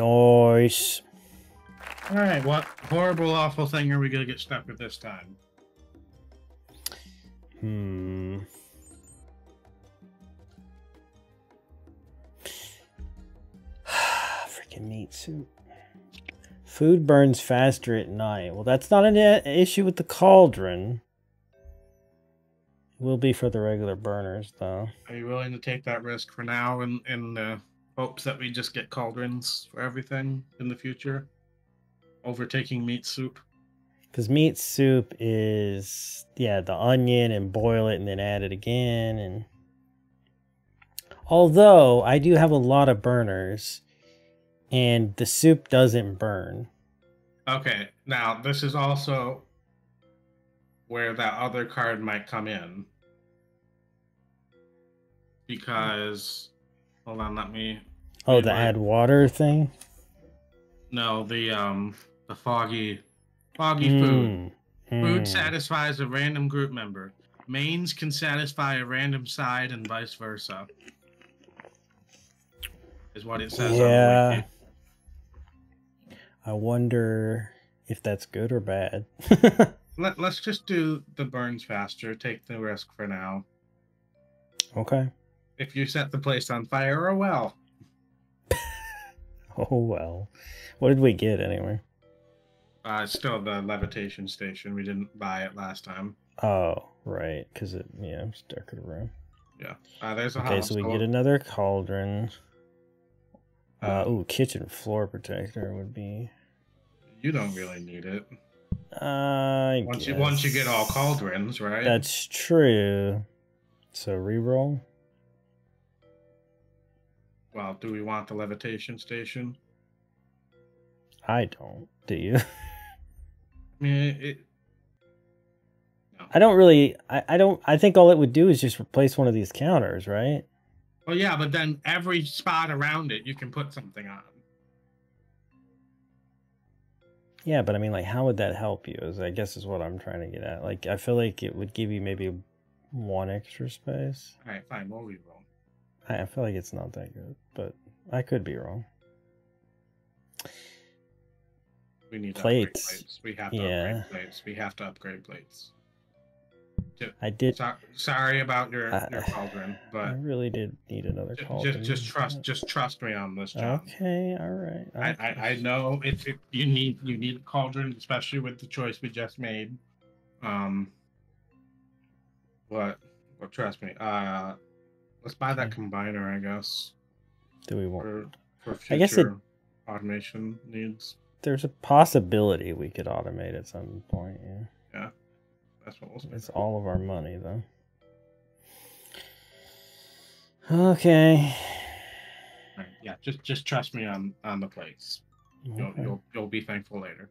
[SPEAKER 1] Nice.
[SPEAKER 2] All right, what horrible, awful thing are we gonna get stuck with this time?
[SPEAKER 1] Hmm. [SIGHS] Freaking meat soup. Food burns faster at night. Well, that's not an issue with the cauldron. It will be for the regular burners, though.
[SPEAKER 2] Are you willing to take that risk for now in, in the hopes that we just get cauldrons for everything in the future, overtaking meat soup.
[SPEAKER 1] Because meat soup is yeah the onion and boil it and then add it again and. Although I do have a lot of burners, and the soup doesn't burn.
[SPEAKER 2] Okay, now this is also where that other card might come in. Because hold on, let me
[SPEAKER 1] Oh, the add water thing?
[SPEAKER 2] No, the um the foggy foggy mm. food. Food mm. satisfies a random group member. Mains can satisfy a random side and vice versa. Is what it says
[SPEAKER 1] yeah. I wonder if that's good or bad. [LAUGHS]
[SPEAKER 2] Let, let's just do the burns faster. Take the risk for now.
[SPEAKER 1] Okay.
[SPEAKER 2] If you set the place on fire, or well. [LAUGHS]
[SPEAKER 1] Oh well. What did we get anyway?
[SPEAKER 2] Uh, still the levitation station. We didn't buy it last time.
[SPEAKER 1] Oh, right. Because it, yeah, it's darker to room.
[SPEAKER 2] Yeah. Uh, there's a
[SPEAKER 1] Okay, so we get another cauldron. Uh, ooh, kitchen floor protector would be.
[SPEAKER 2] You don't really need it.
[SPEAKER 1] Uh,
[SPEAKER 2] once guess. you once you get all cauldrons, right?
[SPEAKER 1] That's true. So reroll.
[SPEAKER 2] Well, do we want the levitation station?
[SPEAKER 1] I don't. Do you? [LAUGHS] I
[SPEAKER 2] mean, it.
[SPEAKER 1] No. I don't really. I, I don't. I think all it would do is just replace one of these counters, right?
[SPEAKER 2] Well, yeah, but then every spot around it you can put something on.
[SPEAKER 1] Yeah, but I mean, like, how would that help you? Is I guess is what I'm trying to get at. Like, I feel like it would give you maybe one extra space.
[SPEAKER 2] All right, fine. We'll leave
[SPEAKER 1] I feel like it's not that good, but I could be wrong.
[SPEAKER 2] We need plates. plates. We have to yeah. upgrade plates. We have to upgrade plates.
[SPEAKER 1] I did.
[SPEAKER 2] So, sorry about your your cauldron, but I
[SPEAKER 1] really did need another
[SPEAKER 2] just,
[SPEAKER 1] cauldron.
[SPEAKER 2] Just just trust just trust me on this, Jon.
[SPEAKER 1] Okay, all right.
[SPEAKER 2] I, I, I know it's it, you need you need a cauldron, especially with the choice we just made. Um, but but trust me, uh, Let's buy that combiner, I guess.
[SPEAKER 1] Do we want
[SPEAKER 2] for, for future I guess it, automation needs?
[SPEAKER 1] There's a possibility we could automate at some point. Yeah.
[SPEAKER 2] Yeah, that's what we'll.
[SPEAKER 1] It's all of our money, though. Okay.
[SPEAKER 2] Right, yeah, just just trust me on on the plates. Okay. You'll, you'll you'll be thankful later.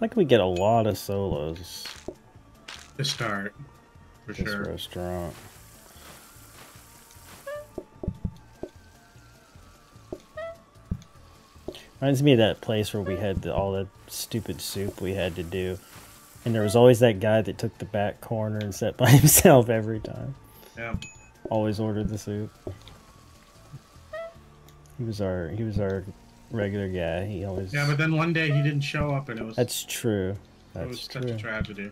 [SPEAKER 1] Like we get a lot of solos.
[SPEAKER 2] To start, for
[SPEAKER 1] this
[SPEAKER 2] sure.
[SPEAKER 1] restaurant. Reminds me of that place where we had the, all the stupid soup we had to do. And there was always that guy that took the back corner and sat [LAUGHS] by himself every time.
[SPEAKER 2] Yeah.
[SPEAKER 1] Always ordered the soup. He was our he was our regular guy. He always
[SPEAKER 2] Yeah, but then one day he didn't show up, and it was
[SPEAKER 1] That's true.
[SPEAKER 2] it
[SPEAKER 1] That's
[SPEAKER 2] was such
[SPEAKER 1] true.
[SPEAKER 2] a tragedy.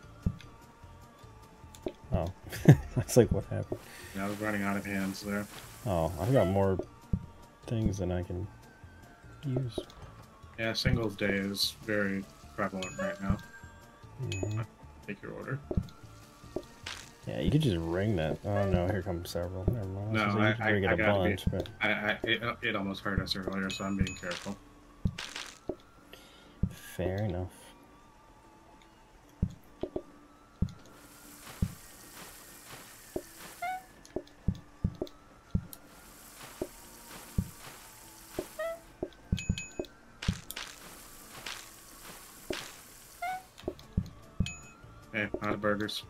[SPEAKER 1] Oh. [LAUGHS] That's like what happened.
[SPEAKER 2] Yeah, I was running out of hands there.
[SPEAKER 1] Oh, I've got more things than I can use.
[SPEAKER 2] Yeah, singles day is very prevalent right now.
[SPEAKER 1] Mhm.
[SPEAKER 2] Take your order.
[SPEAKER 1] Yeah, you could just ring that. Oh no, here comes several. Never mind.
[SPEAKER 2] No,
[SPEAKER 1] gonna
[SPEAKER 2] I- I-
[SPEAKER 1] it
[SPEAKER 2] gotta be-
[SPEAKER 1] but
[SPEAKER 2] I, I it, it almost hurt us earlier, so I'm being careful.
[SPEAKER 1] fair enough.
[SPEAKER 2] Hey, out of burgers.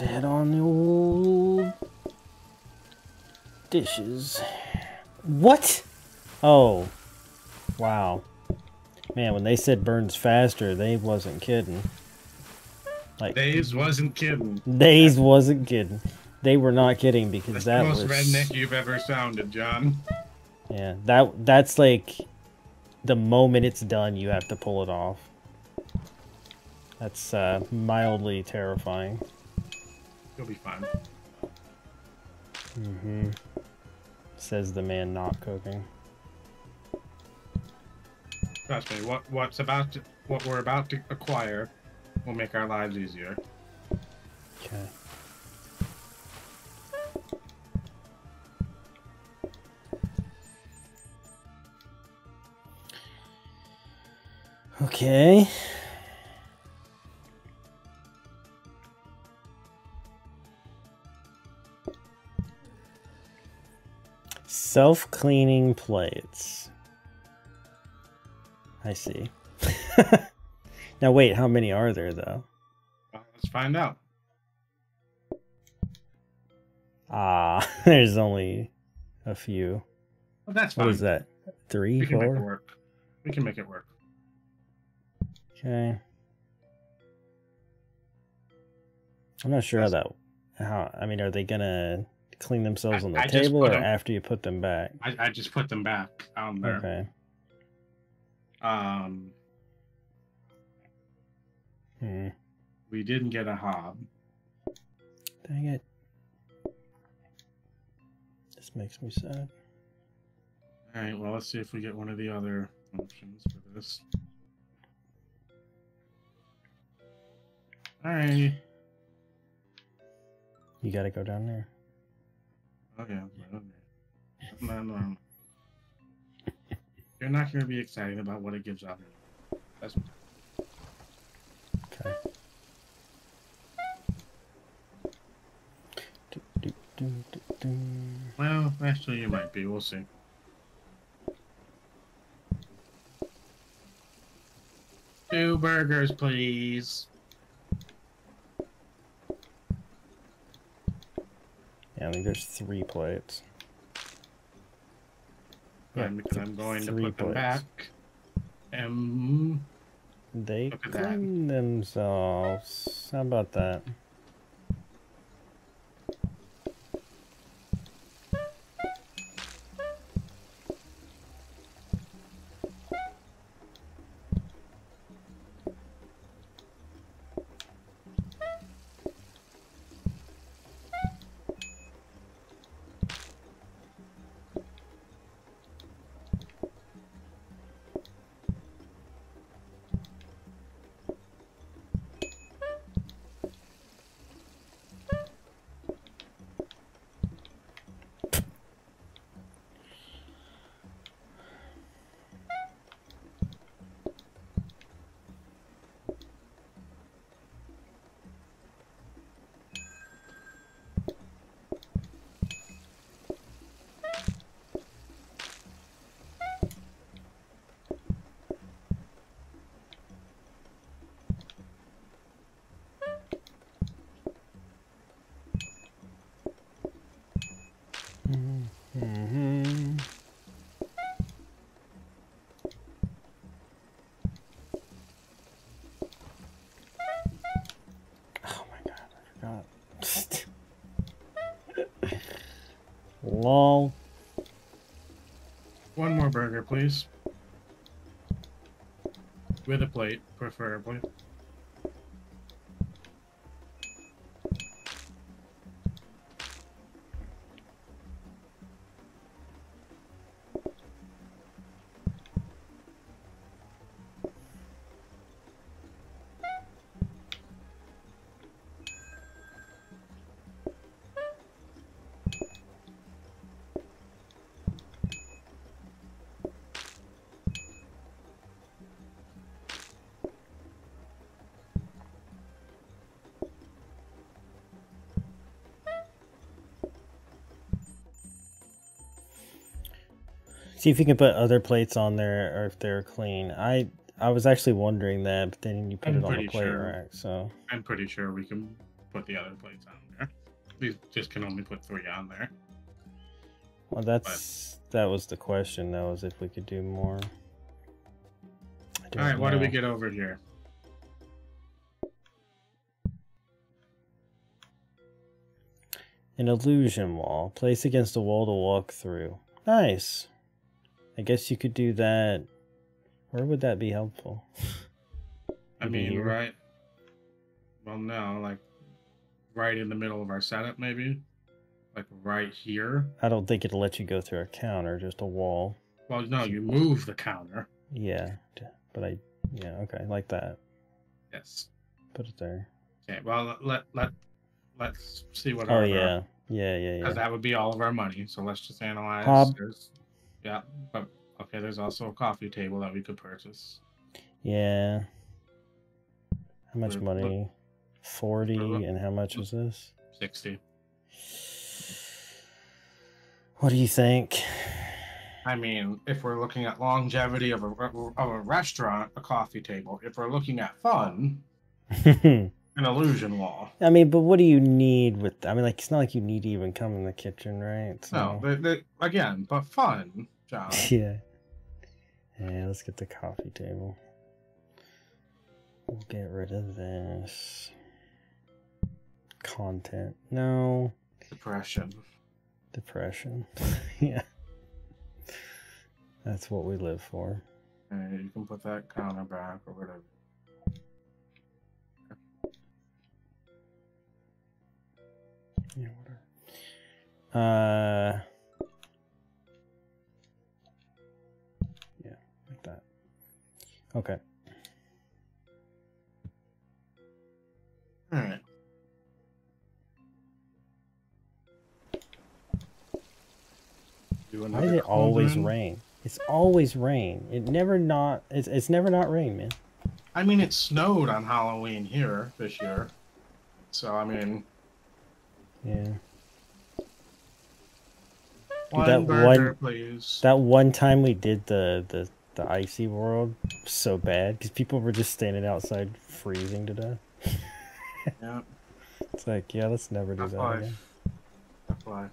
[SPEAKER 1] Just getting us ahead on the old dishes. What? Oh. Wow. Man, when they said burns faster, they wasn't kidding. Like
[SPEAKER 2] Days wasn't kidding.
[SPEAKER 1] Days wasn't kidding. They were not kidding because
[SPEAKER 2] That's
[SPEAKER 1] that
[SPEAKER 2] the most
[SPEAKER 1] was
[SPEAKER 2] redneck you've ever sounded, Jon.
[SPEAKER 1] yeah that that's like the moment it's done you have to pull it off. That's uh, mildly terrifying.
[SPEAKER 2] You'll be fine.
[SPEAKER 1] Mm-hmm. Says the man not cooking.
[SPEAKER 2] Trust me. What what's about to, what we're about to acquire will make our lives easier.
[SPEAKER 1] Okay. Okay. Self-cleaning plates. I see. [LAUGHS] now wait, how many are there though?
[SPEAKER 2] Well, let's find out.
[SPEAKER 1] Ah, [LAUGHS] there's only a few.
[SPEAKER 2] Well, that's
[SPEAKER 1] What
[SPEAKER 2] fine.
[SPEAKER 1] is that? Three,
[SPEAKER 2] We can make it
[SPEAKER 1] four?
[SPEAKER 2] work. We can make it work.
[SPEAKER 1] Okay. I'm not sure how that. How I mean, are they gonna clean themselves
[SPEAKER 2] I-
[SPEAKER 1] on the
[SPEAKER 2] I
[SPEAKER 1] table
[SPEAKER 2] or
[SPEAKER 1] or
[SPEAKER 2] 'em-
[SPEAKER 1] after you put them back?
[SPEAKER 2] I, I just put them back on there.
[SPEAKER 1] Okay.
[SPEAKER 2] Um,
[SPEAKER 1] Hmm.
[SPEAKER 2] we didn't get a hob.
[SPEAKER 1] Dang it. This makes me sad.
[SPEAKER 2] All right. Well, let's see if we get one of the other options for this. All right.
[SPEAKER 1] You gotta go down there.
[SPEAKER 2] Okay. okay. No, no. You're not going to be excited about what it gives out. That's
[SPEAKER 1] Okay.
[SPEAKER 2] Well, actually, you might be. We'll see. Two burgers, please.
[SPEAKER 1] Yeah, I think there's three plates. Yeah,
[SPEAKER 2] and because I'm going to
[SPEAKER 1] three
[SPEAKER 2] put them back. Um,
[SPEAKER 1] They
[SPEAKER 2] Look at that.
[SPEAKER 1] clean themselves. How about that?
[SPEAKER 2] Burger, please. With a plate, preferably.
[SPEAKER 1] See if you can put other plates on there or if they're clean. I I was actually wondering that, but then you put
[SPEAKER 2] I'm
[SPEAKER 1] it on the plate
[SPEAKER 2] sure.
[SPEAKER 1] rack, so
[SPEAKER 2] I'm pretty sure we can put the other plates on there. We just can only put three on there.
[SPEAKER 1] well that's that was the question though, is if we could do more.
[SPEAKER 2] All right, what do we get over here?
[SPEAKER 1] An illusion wall. Place against a wall to walk through. Nice. I guess you could do that. Where would that be helpful?
[SPEAKER 2] I mean, right. Well, no, like right in the middle of our setup, maybe. Like right here.
[SPEAKER 1] I don't think it'll let you go through a counter, just a wall.
[SPEAKER 2] Well, no, you move the counter.
[SPEAKER 1] Yeah, but I, yeah, okay, like that.
[SPEAKER 2] Yes.
[SPEAKER 1] Put it there.
[SPEAKER 2] Okay. Well, let let let's see what.
[SPEAKER 1] Oh
[SPEAKER 2] our,
[SPEAKER 1] yeah, yeah, yeah,
[SPEAKER 2] Because that would be all of our money. So let's just analyze.
[SPEAKER 1] Hob.
[SPEAKER 2] Yeah, but okay. There's also a coffee table that we could purchase.
[SPEAKER 1] Yeah. How much money? Forty,
[SPEAKER 2] look-
[SPEAKER 1] and how much was this?
[SPEAKER 2] Sixty.
[SPEAKER 1] What do you think?
[SPEAKER 2] I mean, if we're looking at longevity of a of a restaurant, a coffee table. If we're looking at fun, [LAUGHS] an illusion wall.
[SPEAKER 1] I mean, but what do you need with? I mean, like it's not like you need to even come in the kitchen, right?
[SPEAKER 2] No, they, they, again, but fun, Jon. [LAUGHS]
[SPEAKER 1] yeah. Yeah, let's get the coffee table. We'll get rid of this. Content. No.
[SPEAKER 2] Depression.
[SPEAKER 1] Depression. [LAUGHS] yeah. That's what we live for.
[SPEAKER 2] You can put that counter back or whatever.
[SPEAKER 1] Yeah, whatever. Uh. Yeah, like that. Okay.
[SPEAKER 2] All right.
[SPEAKER 1] Why does it always
[SPEAKER 2] cauldron.
[SPEAKER 1] rain? It's always rain. It never not. It's it's never not rain, man.
[SPEAKER 2] I mean, it snowed on Halloween here this year. So, I mean,
[SPEAKER 1] yeah.
[SPEAKER 2] One
[SPEAKER 1] that
[SPEAKER 2] burger,
[SPEAKER 1] one,
[SPEAKER 2] please.
[SPEAKER 1] That one time we did the the the icy world so bad because people were just standing outside freezing to death.
[SPEAKER 2] yeah. [LAUGHS]
[SPEAKER 1] It's like, yeah, let's never do that again. F5.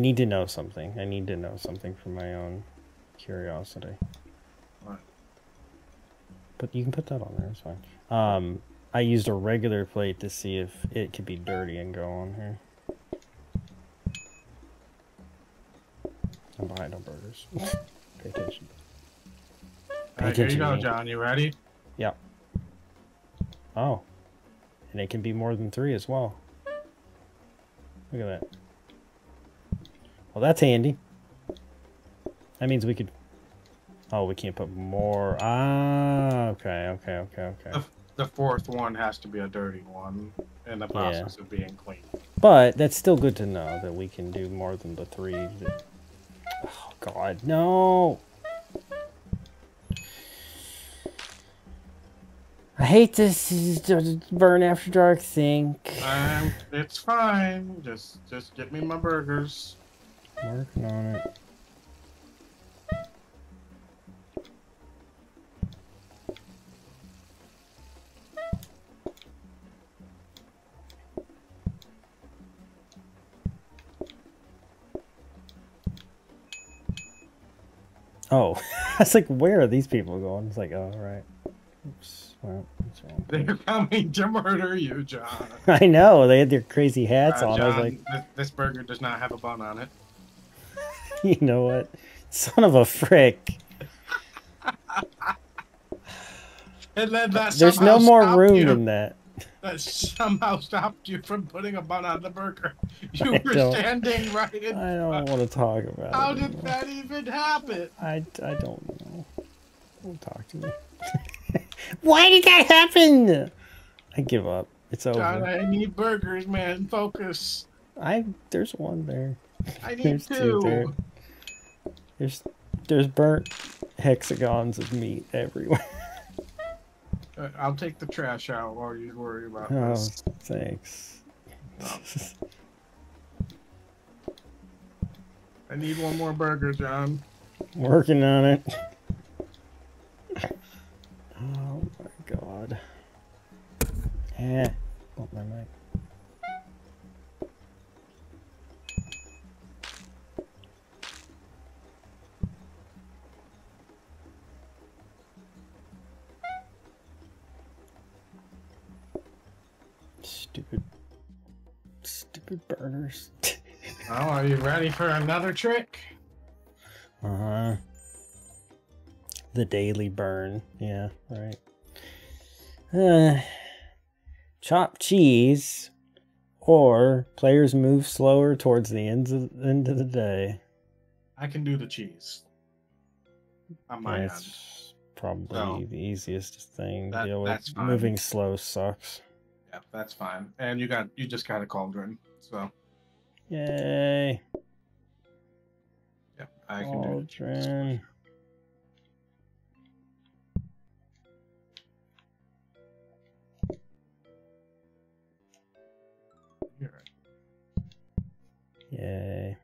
[SPEAKER 1] Need to know something. I need to know something for my own curiosity.
[SPEAKER 2] What?
[SPEAKER 1] But you can put that on there. It's fine. Um, I used a regular plate to see if it could be dirty and go on here. I'm behind on burgers. [LAUGHS] Pay attention.
[SPEAKER 2] All right, here you go. John. You ready? Yep.
[SPEAKER 1] Oh. And it can be more than three as well. Look at that. Well, that's handy. That means we could... Oh, we can't put more... Ah, okay, okay, okay, okay.
[SPEAKER 2] The fourth one has to be a dirty one in the process of being clean.
[SPEAKER 1] But that's still good to know that we can do more than the three. That... Oh, God, no! I hate this burn after dark thing.
[SPEAKER 2] Um, it's fine. Just, just get me my burgers.
[SPEAKER 1] Working on it. Oh, [LAUGHS] I was like, where are these people going? It's like, oh, right. Oops. Well. [LAUGHS]
[SPEAKER 2] They're coming to murder you, Jon. [LAUGHS]
[SPEAKER 1] I know. They had their crazy hats
[SPEAKER 2] Uh,
[SPEAKER 1] on. I
[SPEAKER 2] Jon,
[SPEAKER 1] was like,
[SPEAKER 2] this, this burger does not have a bun on it. [LAUGHS]
[SPEAKER 1] you know what? Son of a frick.
[SPEAKER 2] And then that
[SPEAKER 1] There's no more room
[SPEAKER 2] you.
[SPEAKER 1] than that.
[SPEAKER 2] That somehow stopped you from putting a bun on the burger. [LAUGHS] You
[SPEAKER 1] I
[SPEAKER 2] were standing right in.
[SPEAKER 1] I don't want to talk about it.
[SPEAKER 2] How did
[SPEAKER 1] anymore.
[SPEAKER 2] that even happen?
[SPEAKER 1] I, I don't know. Don't talk to me. [LAUGHS] Why did that happen? I give up. It's over.
[SPEAKER 2] Jon, I need burgers, man. Focus.
[SPEAKER 1] I there's one there.
[SPEAKER 2] I need
[SPEAKER 1] There's two there. There's there's burnt hexagons of meat everywhere. [LAUGHS]
[SPEAKER 2] Uh, I'll take the trash out while you worry about
[SPEAKER 1] Oh,
[SPEAKER 2] this.
[SPEAKER 1] thanks.
[SPEAKER 2] I need one more burger, Jon.
[SPEAKER 1] Working on it. Oh my god. Eh. Oh, my mic. Stupid. Stupid burners. [LAUGHS]
[SPEAKER 2] Oh, are you ready for another trick?
[SPEAKER 1] Uh huh. The daily burn. Yeah, right. Uh, chop cheese, or players move slower towards the ends of, end of the day.
[SPEAKER 2] I can do the cheese. On my end.
[SPEAKER 1] That's probably
[SPEAKER 2] No.
[SPEAKER 1] the easiest thing to
[SPEAKER 2] That-
[SPEAKER 1] deal with. Moving slow sucks.
[SPEAKER 2] Yeah, that's fine. And you got you just got a cauldron, so
[SPEAKER 1] Yay!
[SPEAKER 2] yeah, I can do the cheese.
[SPEAKER 1] Cauldron.
[SPEAKER 2] You're.
[SPEAKER 1] Yay.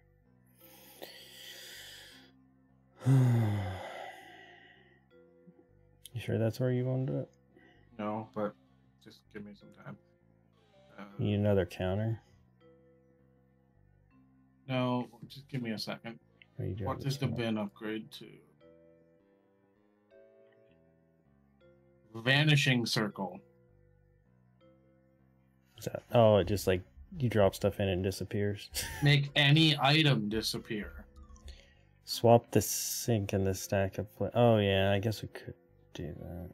[SPEAKER 1] [SIGHS] you sure that's where you wanted it?
[SPEAKER 2] No, but just give me some time. Uh,
[SPEAKER 1] need another counter?
[SPEAKER 2] no, just give me a second.
[SPEAKER 1] Or you do
[SPEAKER 2] What does the bin upgrade to? Vanishing circle.
[SPEAKER 1] That- Oh, it just like you drop stuff in it and disappears. [LAUGHS]
[SPEAKER 2] Make any item disappear.
[SPEAKER 1] Swap the sink and the stack of. Pla- oh yeah, I guess we could do that.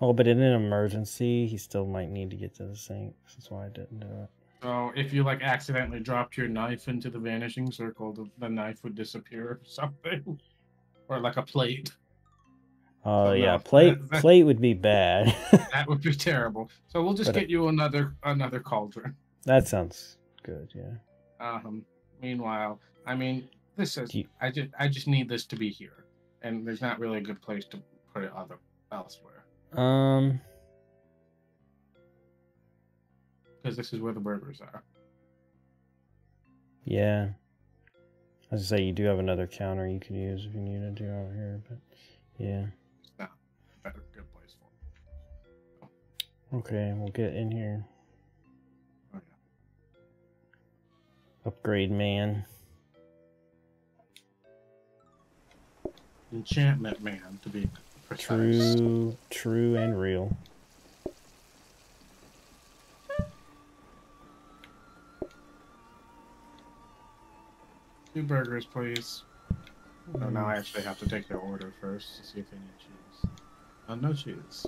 [SPEAKER 1] Oh, but in an emergency, he still might need to get to the sink. That's why I didn't do it.
[SPEAKER 2] So if you like accidentally dropped your knife into the vanishing circle, the, the knife would disappear or [LAUGHS] something, or like a plate.
[SPEAKER 1] Oh
[SPEAKER 2] Oh,
[SPEAKER 1] yeah,
[SPEAKER 2] no.
[SPEAKER 1] plate
[SPEAKER 2] That- [LAUGHS] that-
[SPEAKER 1] plate would be bad. [LAUGHS]
[SPEAKER 2] That would be terrible. So we'll just
[SPEAKER 1] But, uh,
[SPEAKER 2] get you another another cauldron.
[SPEAKER 1] that sounds good. Yeah.
[SPEAKER 2] Um. Meanwhile, I mean, this is
[SPEAKER 1] you-
[SPEAKER 2] I just I just need this to be here, and there's not really a good place to put it other elsewhere
[SPEAKER 1] Um.
[SPEAKER 2] because this is where the burgers are.
[SPEAKER 1] Yeah. As I say you do have another counter you can use if you needed to out here, but yeah.
[SPEAKER 2] It's not a better good place for. it.
[SPEAKER 1] Okay, we'll get in here.
[SPEAKER 2] Oh, yeah.
[SPEAKER 1] Upgrade man.
[SPEAKER 2] Enchantment man to be.
[SPEAKER 1] True, true and real.
[SPEAKER 2] Two burgers, please. Oh, now I actually have to take their order first to see if they need cheese. Uh, no cheese.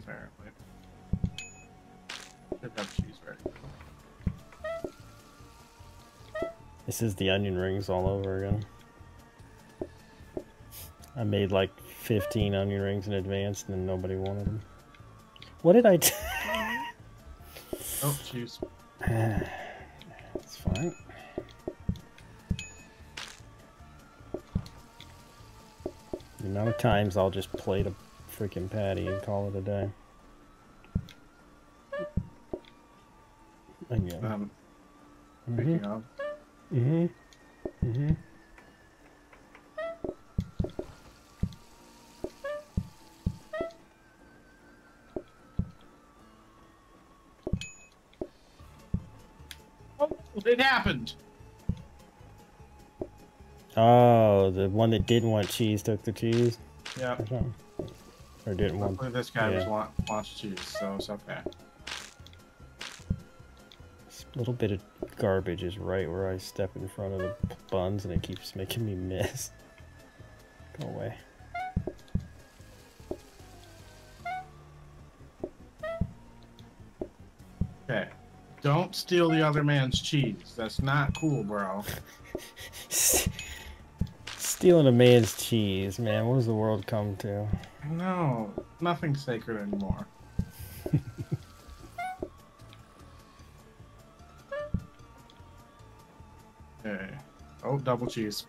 [SPEAKER 2] Apparently. Should have cheese ready.
[SPEAKER 1] This is the onion rings all over again. I made like 15 onion rings in advance and then nobody wanted them. What did I do? [LAUGHS]
[SPEAKER 2] Oh, cheese. [SIGHS]
[SPEAKER 1] It's fine. The amount of times I'll just plate a freaking patty and call it a day. Again.
[SPEAKER 2] Um,
[SPEAKER 1] Mhm.
[SPEAKER 2] speaking of,
[SPEAKER 1] Mm-hmm. Mm-hmm.
[SPEAKER 2] oh, it happened.
[SPEAKER 1] Oh, the one that didn't want cheese took the cheese
[SPEAKER 2] Yeah.
[SPEAKER 1] Or didn't want
[SPEAKER 2] Luckily, this guy was
[SPEAKER 1] yeah.
[SPEAKER 2] want, wants cheese, so it's okay.
[SPEAKER 1] a little bit of garbage is right where I step in front of the buns and it keeps making me miss. Go away.
[SPEAKER 2] Okay. Don't steal the other man's cheese. That's not cool, bro. [LAUGHS]
[SPEAKER 1] Stealing a man's cheese, man. What does the world come to?
[SPEAKER 2] No, nothing's sacred anymore. [LAUGHS] okay. Oh, double cheese.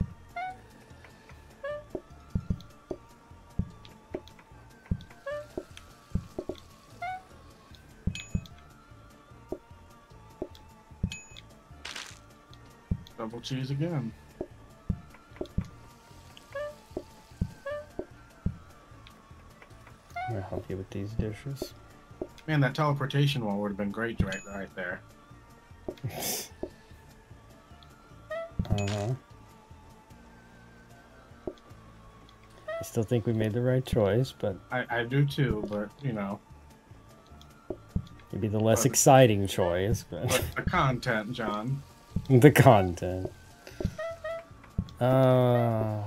[SPEAKER 2] Double cheese again.
[SPEAKER 1] I'm gonna help you with these dishes.
[SPEAKER 2] Man, that teleportation wall would have been great right, right there. [LAUGHS]
[SPEAKER 1] Uh-huh. I still think we made the right choice, but
[SPEAKER 2] I, I do too, but you know,
[SPEAKER 1] maybe the less
[SPEAKER 2] Well,
[SPEAKER 1] exciting choice, but
[SPEAKER 2] but the content, Jon. [LAUGHS]
[SPEAKER 1] the content. Oh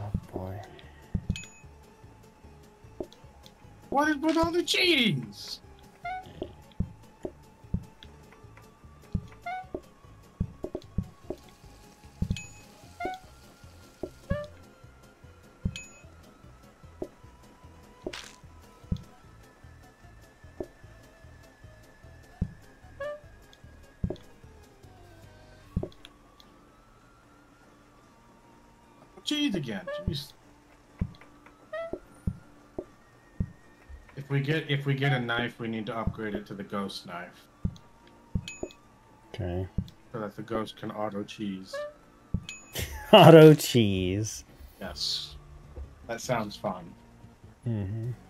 [SPEAKER 2] What is with all the cheese? Get if we get a knife, we need to upgrade it to the ghost knife
[SPEAKER 1] Okay.
[SPEAKER 2] so that the ghost can auto cheese. [LAUGHS]
[SPEAKER 1] Auto cheese.
[SPEAKER 2] Yes, that sounds fun.
[SPEAKER 1] Mm-hmm. [LAUGHS]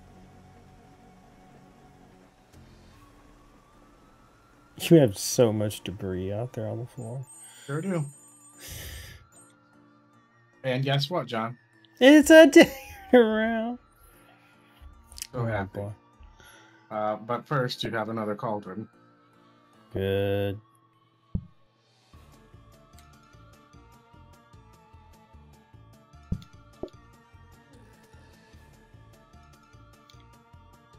[SPEAKER 1] You have so much debris out there on the floor.
[SPEAKER 2] Sure do. And guess what, Jon?
[SPEAKER 1] It's a [LAUGHS] day around.
[SPEAKER 2] So
[SPEAKER 1] Oh,
[SPEAKER 2] happy.
[SPEAKER 1] boy.
[SPEAKER 2] Uh, but first, you have another cauldron.
[SPEAKER 1] Good.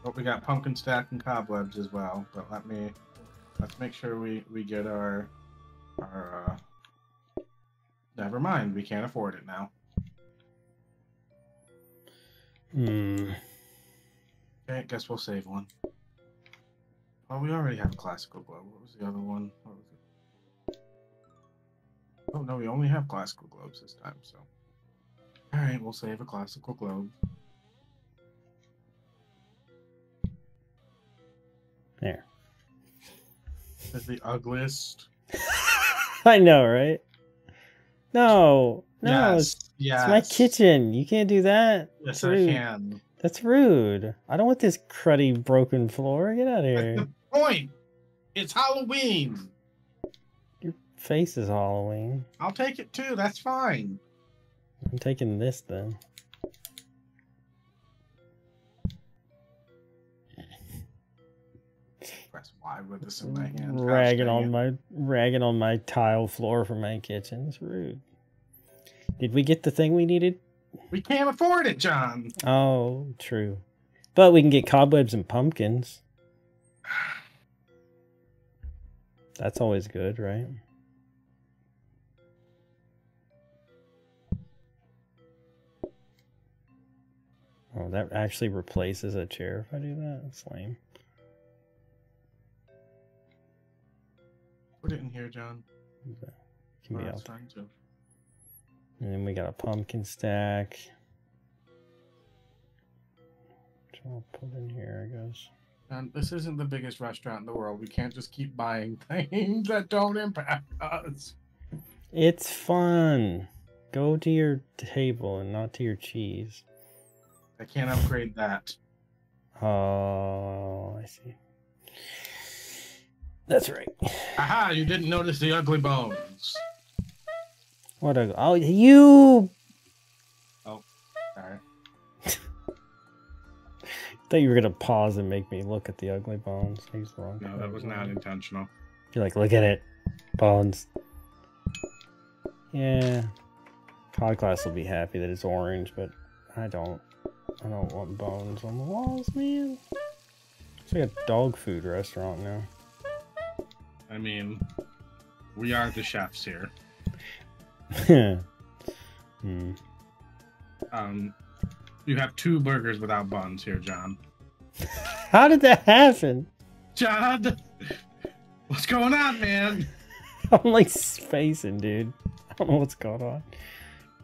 [SPEAKER 2] But we got pumpkin stack and cobwebs as well. But let me let's make sure we we get our our. Uh... Never mind, we can't afford it now.
[SPEAKER 1] Hmm.
[SPEAKER 2] Okay, guess we'll save one. Well, we already have a classical globe. What was the other one? What was it? Oh no, we only have classical globes this time. So, all right, we'll save a classical globe.
[SPEAKER 1] There.
[SPEAKER 2] It's the ugliest. [LAUGHS]
[SPEAKER 1] I know, right? No. No,
[SPEAKER 2] yes,
[SPEAKER 1] it's,
[SPEAKER 2] yes.
[SPEAKER 1] it's my kitchen. You can't do that.
[SPEAKER 2] Yes,
[SPEAKER 1] It's
[SPEAKER 2] I can.
[SPEAKER 1] That's rude. I don't want this cruddy broken floor. Get out of
[SPEAKER 2] That's
[SPEAKER 1] here.
[SPEAKER 2] the point. It's Halloween.
[SPEAKER 1] Your face is Halloween.
[SPEAKER 2] I'll take it too. That's fine.
[SPEAKER 1] I'm taking this then.
[SPEAKER 2] Press Y with this in my hand.
[SPEAKER 1] Ragging on my ragging on my tile floor for my kitchen. It's rude. Did we get the thing we needed?
[SPEAKER 2] We can't afford it, Jon.
[SPEAKER 1] Oh, true. But we can get cobwebs and pumpkins. That's always good, right? Oh, that actually replaces a chair if I do that? That's lame.
[SPEAKER 2] Put it in here, Jon.
[SPEAKER 1] Okay. Can be out. And then we got a pumpkin stack. Which I'll put in here, I guess.
[SPEAKER 2] And this isn't the biggest restaurant in the world. We can't just keep buying [LAUGHS] things that don't impact us.
[SPEAKER 1] It's fun. Go to your table and not to your cheese.
[SPEAKER 2] I can't upgrade that.
[SPEAKER 1] Oh, I see. That's right.
[SPEAKER 2] Aha! You didn't notice the ugly bones.
[SPEAKER 1] What a oh you Oh,
[SPEAKER 2] Sorry. [LAUGHS]
[SPEAKER 1] thought you were gonna pause and make me look at the ugly bones. He's wrong.
[SPEAKER 2] No, that was not intentional.
[SPEAKER 1] You're like, look at it, bones. Yeah, Cod class will be happy that it's orange, but I don't. I don't want bones on the walls, man. It's like a dog food restaurant now.
[SPEAKER 2] I mean, we are the chefs here.
[SPEAKER 1] Hmm. [LAUGHS]
[SPEAKER 2] Um, you have two burgers without buns here, Jon. [LAUGHS]
[SPEAKER 1] How did that happen?
[SPEAKER 2] Jon, what's going on, man? [LAUGHS]
[SPEAKER 1] I'm like spacing, dude. I don't know what's going on.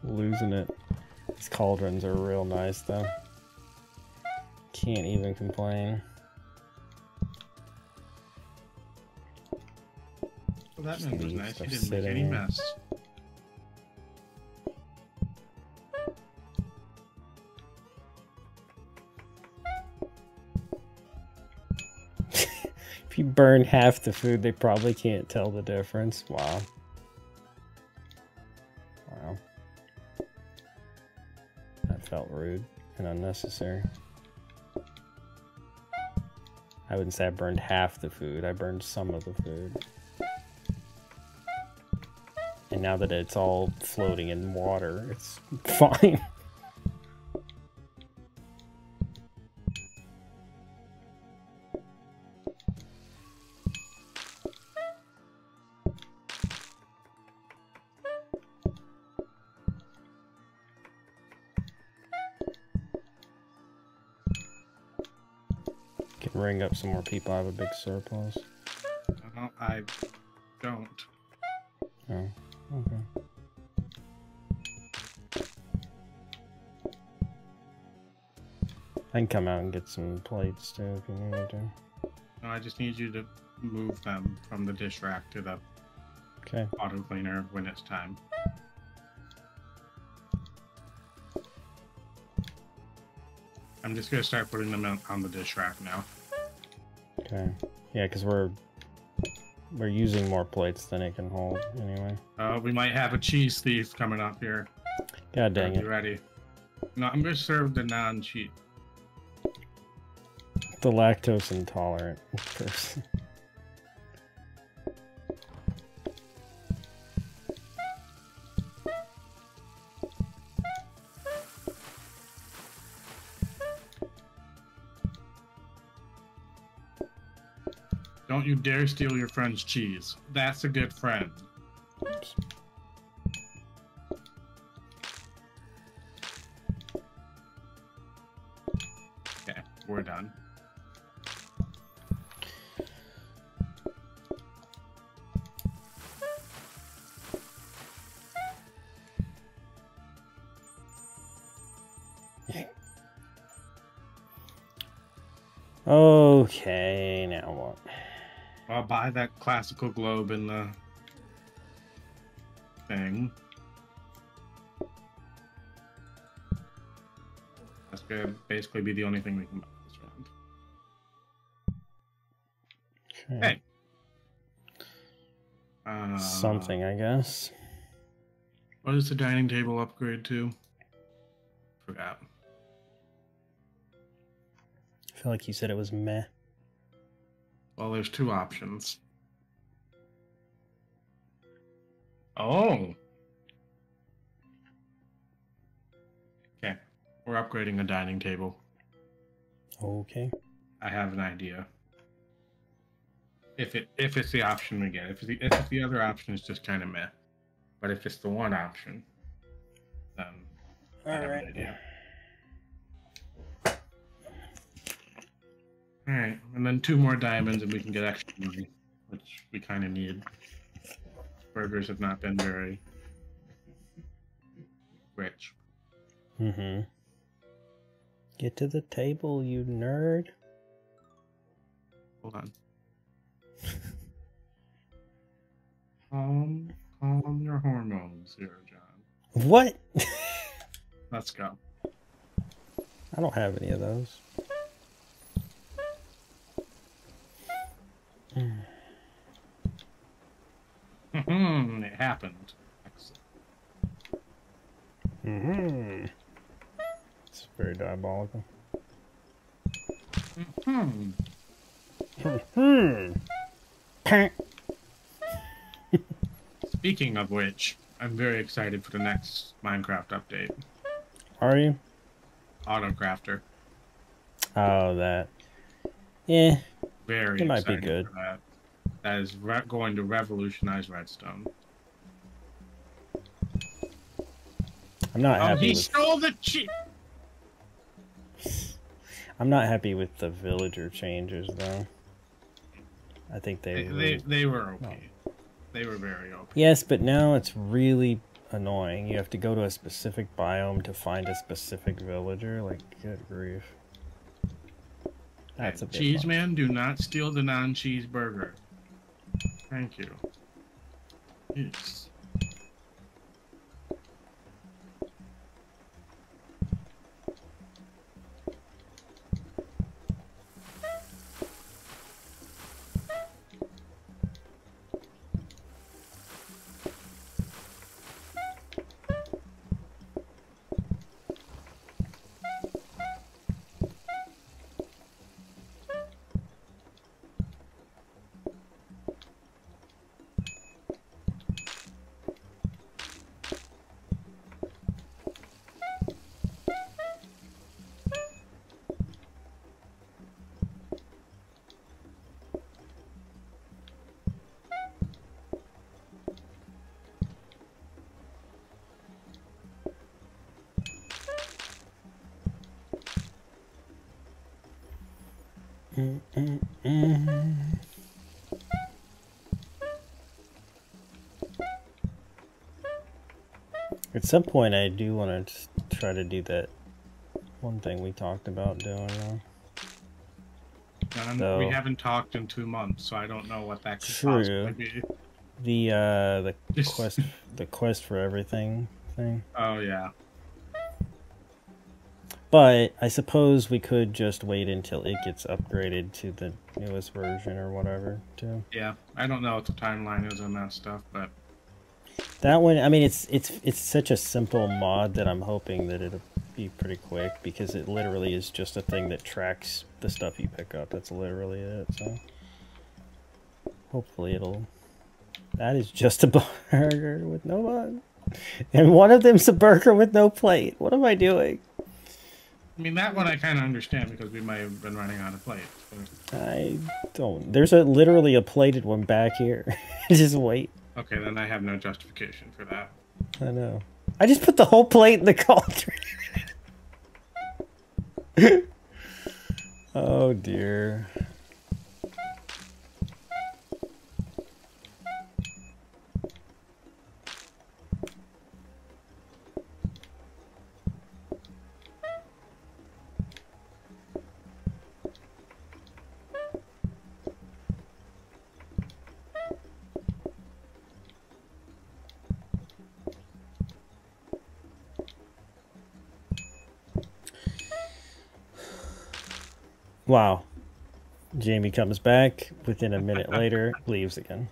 [SPEAKER 1] Losing it. These cauldrons are real nice, though. Can't even complain.
[SPEAKER 2] Well, that man was nice. He didn't make any mess.
[SPEAKER 1] You burn half the food, they probably can't tell the difference. Wow. Wow. That felt rude and unnecessary. I wouldn't say I burned half the food, I burned some of the food. And now that it's all floating in water, it's [LAUGHS] fine. Up some more people. I have a big surplus.
[SPEAKER 2] No, I don't.
[SPEAKER 1] Oh, okay. I can come out and get some plates too if you need me to.
[SPEAKER 2] No, I just need you to move them from the dish rack to the
[SPEAKER 1] Okay.
[SPEAKER 2] auto cleaner when it's time. I'm just gonna start putting them on- on the dish rack now.
[SPEAKER 1] Okay. Yeah, because we're we're using more plates than it can hold anyway.
[SPEAKER 2] Uh, we might have a cheese thief coming up here.
[SPEAKER 1] God dang
[SPEAKER 2] Are
[SPEAKER 1] it.
[SPEAKER 2] you ready? No, I'm gonna serve the non-cheat.
[SPEAKER 1] The lactose intolerant [LAUGHS] person.
[SPEAKER 2] You dare steal your friend's cheese. That's a good friend. Classical globe in the thing. That's gonna basically be the only thing we can buy this round.
[SPEAKER 1] Okay.
[SPEAKER 2] Hey. Uh,
[SPEAKER 1] Something, I guess.
[SPEAKER 2] What is the dining table upgrade to? Forgot.
[SPEAKER 1] I feel like you said it was meh.
[SPEAKER 2] Well, there's two options. Oh. Okay, we're upgrading a dining table.
[SPEAKER 1] Okay.
[SPEAKER 2] I have an idea. If it if it's the option we get, if it's the, if it's the other option is just kind of meh, but if it's the one option, then I have an idea. All right, and then two more diamonds, and we can get extra money, which we kind of need. Burgers have not been very rich.
[SPEAKER 1] Mm-hmm. Get to the table, you nerd.
[SPEAKER 2] Hold on. [LAUGHS] calm, calm your hormones here, Jon.
[SPEAKER 1] What? [LAUGHS]
[SPEAKER 2] Let's go.
[SPEAKER 1] I don't have any of those.
[SPEAKER 2] Hmm, it happened. Excellent.
[SPEAKER 1] Mm-hmm. It's very diabolical.
[SPEAKER 2] Hmm.
[SPEAKER 1] Hmm. [LAUGHS]
[SPEAKER 2] Speaking of which, I'm very excited for the next Minecraft update.
[SPEAKER 1] Are you?
[SPEAKER 2] Autocrafter.
[SPEAKER 1] Oh, that. Yeah.
[SPEAKER 2] Very
[SPEAKER 1] It might be good.
[SPEAKER 2] That. Is re- going to revolutionize Redstone.
[SPEAKER 1] I'm not
[SPEAKER 2] Oh,
[SPEAKER 1] happy
[SPEAKER 2] he
[SPEAKER 1] with.
[SPEAKER 2] stole the cheat.
[SPEAKER 1] I'm not happy with the villager changes though. I think they.
[SPEAKER 2] They,
[SPEAKER 1] were-
[SPEAKER 2] they, they were okay. They were very okay.
[SPEAKER 1] Yes, but now it's really annoying. You have to go to a specific biome to find a specific villager. Like, good grief. That's a
[SPEAKER 2] Cheese man, do not steal the non-cheese burger. Thank you. Yes.
[SPEAKER 1] Some point, I do want to try to do that one thing we talked about doing. Though. So-
[SPEAKER 2] we haven't talked in two months, so I don't know what that could
[SPEAKER 1] True.
[SPEAKER 2] possibly be.
[SPEAKER 1] The uh, the quest, the quest for everything thing.
[SPEAKER 2] Oh yeah.
[SPEAKER 1] But I suppose we could just wait until it gets upgraded to the newest version or whatever, too.
[SPEAKER 2] Yeah. I don't know what the timeline is on that stuff, but
[SPEAKER 1] That one, I mean, it's it's it's such a simple mod that I'm hoping that it'll be pretty quick because it literally is just a thing that tracks the stuff you pick up. That's literally it. So hopefully it'll. That is just a [LAUGHS] burger with no bun, and one of them's a burger with no plate. What am I doing?
[SPEAKER 2] I mean that one I kind of understand because we might have been running out of plates.
[SPEAKER 1] I don't. There's a literally a plated one back here. [LAUGHS] just wait.
[SPEAKER 2] Okay, then I have no justification for that.
[SPEAKER 1] I know. I just put the whole plate in the [LAUGHS] cauldron. [LAUGHS] oh dear. Wow. Jamie comes back within a minute [LAUGHS] later, leaves again.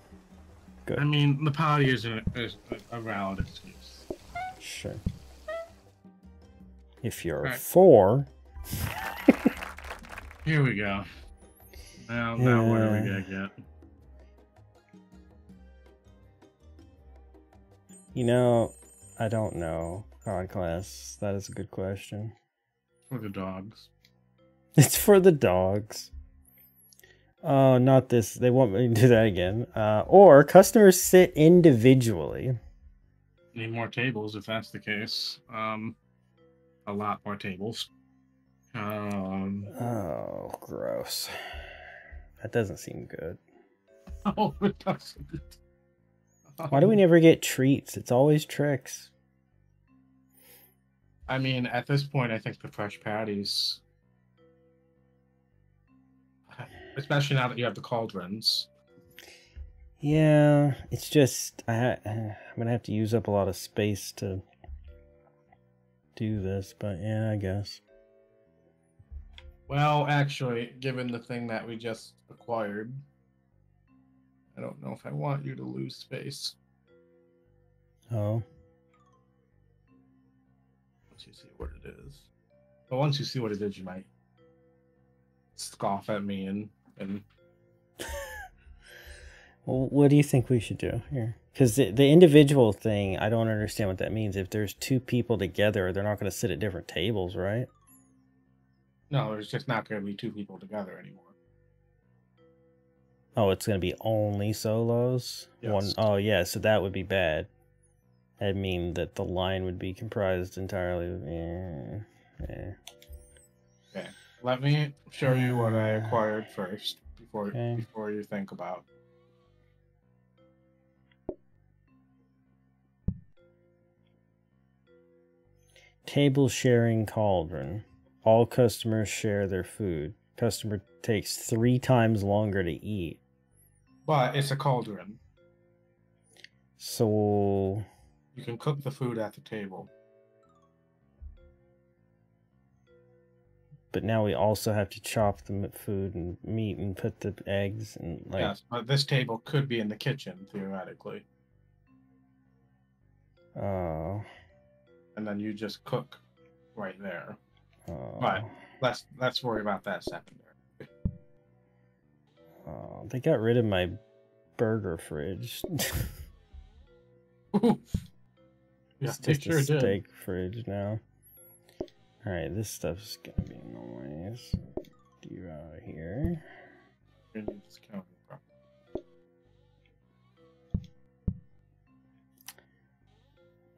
[SPEAKER 1] Good.
[SPEAKER 2] I mean, the party is a, is a valid excuse.
[SPEAKER 1] Sure. If you're
[SPEAKER 2] Right.
[SPEAKER 1] four, [LAUGHS]
[SPEAKER 2] Here we go. Now, now what are we gonna get?
[SPEAKER 1] you know, I don't know. On class, that is a good question.
[SPEAKER 2] For the dogs.
[SPEAKER 1] It's for the dogs. Oh, not this. They want me to do that again. Uh, or customers sit individually.
[SPEAKER 2] Need more tables if that's the case. Um, a lot more tables. Um,
[SPEAKER 1] Oh, gross. That doesn't seem good. [LAUGHS]
[SPEAKER 2] oh, it doesn't.
[SPEAKER 1] Why do we never get treats? It's always tricks.
[SPEAKER 2] I mean, at this point, I think the fresh patties, especially now that you have the cauldrons.
[SPEAKER 1] Yeah, it's just I ha- I'm gonna have to use up a lot of space to do this, but yeah, I guess.
[SPEAKER 2] Well, actually, given the thing that we just acquired, I don't know if I want you to lose space.
[SPEAKER 1] Oh,
[SPEAKER 2] Once you see what it is, but once you see what it is, you might scoff at me and and
[SPEAKER 1] well, what do you think we should do here? Because the, the individual thing, I don't understand what that means. If there's two people together, they're not gonna sit at different tables, right?
[SPEAKER 2] no, there's just not going to be two people together anymore.
[SPEAKER 1] Oh, it's gonna be only solos. One
[SPEAKER 2] Yes.
[SPEAKER 1] oh yeah, so that would be bad. That'd mean that the line would be comprised entirely. Of, eh, eh.
[SPEAKER 2] Let me show you what I acquired [SIGHS] first before
[SPEAKER 1] Okay.
[SPEAKER 2] before you think about.
[SPEAKER 1] Table sharing cauldron. All customers share their food. Customer takes three times longer to eat.
[SPEAKER 2] But it's a cauldron.
[SPEAKER 1] So
[SPEAKER 2] You can cook the food at the table.
[SPEAKER 1] But now we also have to chop the food and meat and put the eggs and like
[SPEAKER 2] yes, but this table could be in the kitchen theoretically,
[SPEAKER 1] oh
[SPEAKER 2] and then you just cook right there.
[SPEAKER 1] oh,
[SPEAKER 2] Right. Let's let's worry about that secondary.
[SPEAKER 1] oh, they got rid of my burger fridge. [LAUGHS]
[SPEAKER 2] yeah,
[SPEAKER 1] it's just
[SPEAKER 2] sure
[SPEAKER 1] a
[SPEAKER 2] did.
[SPEAKER 1] steak fridge now. All right, this stuff's gonna be noise. Do you out of here.
[SPEAKER 2] You need this counter properly.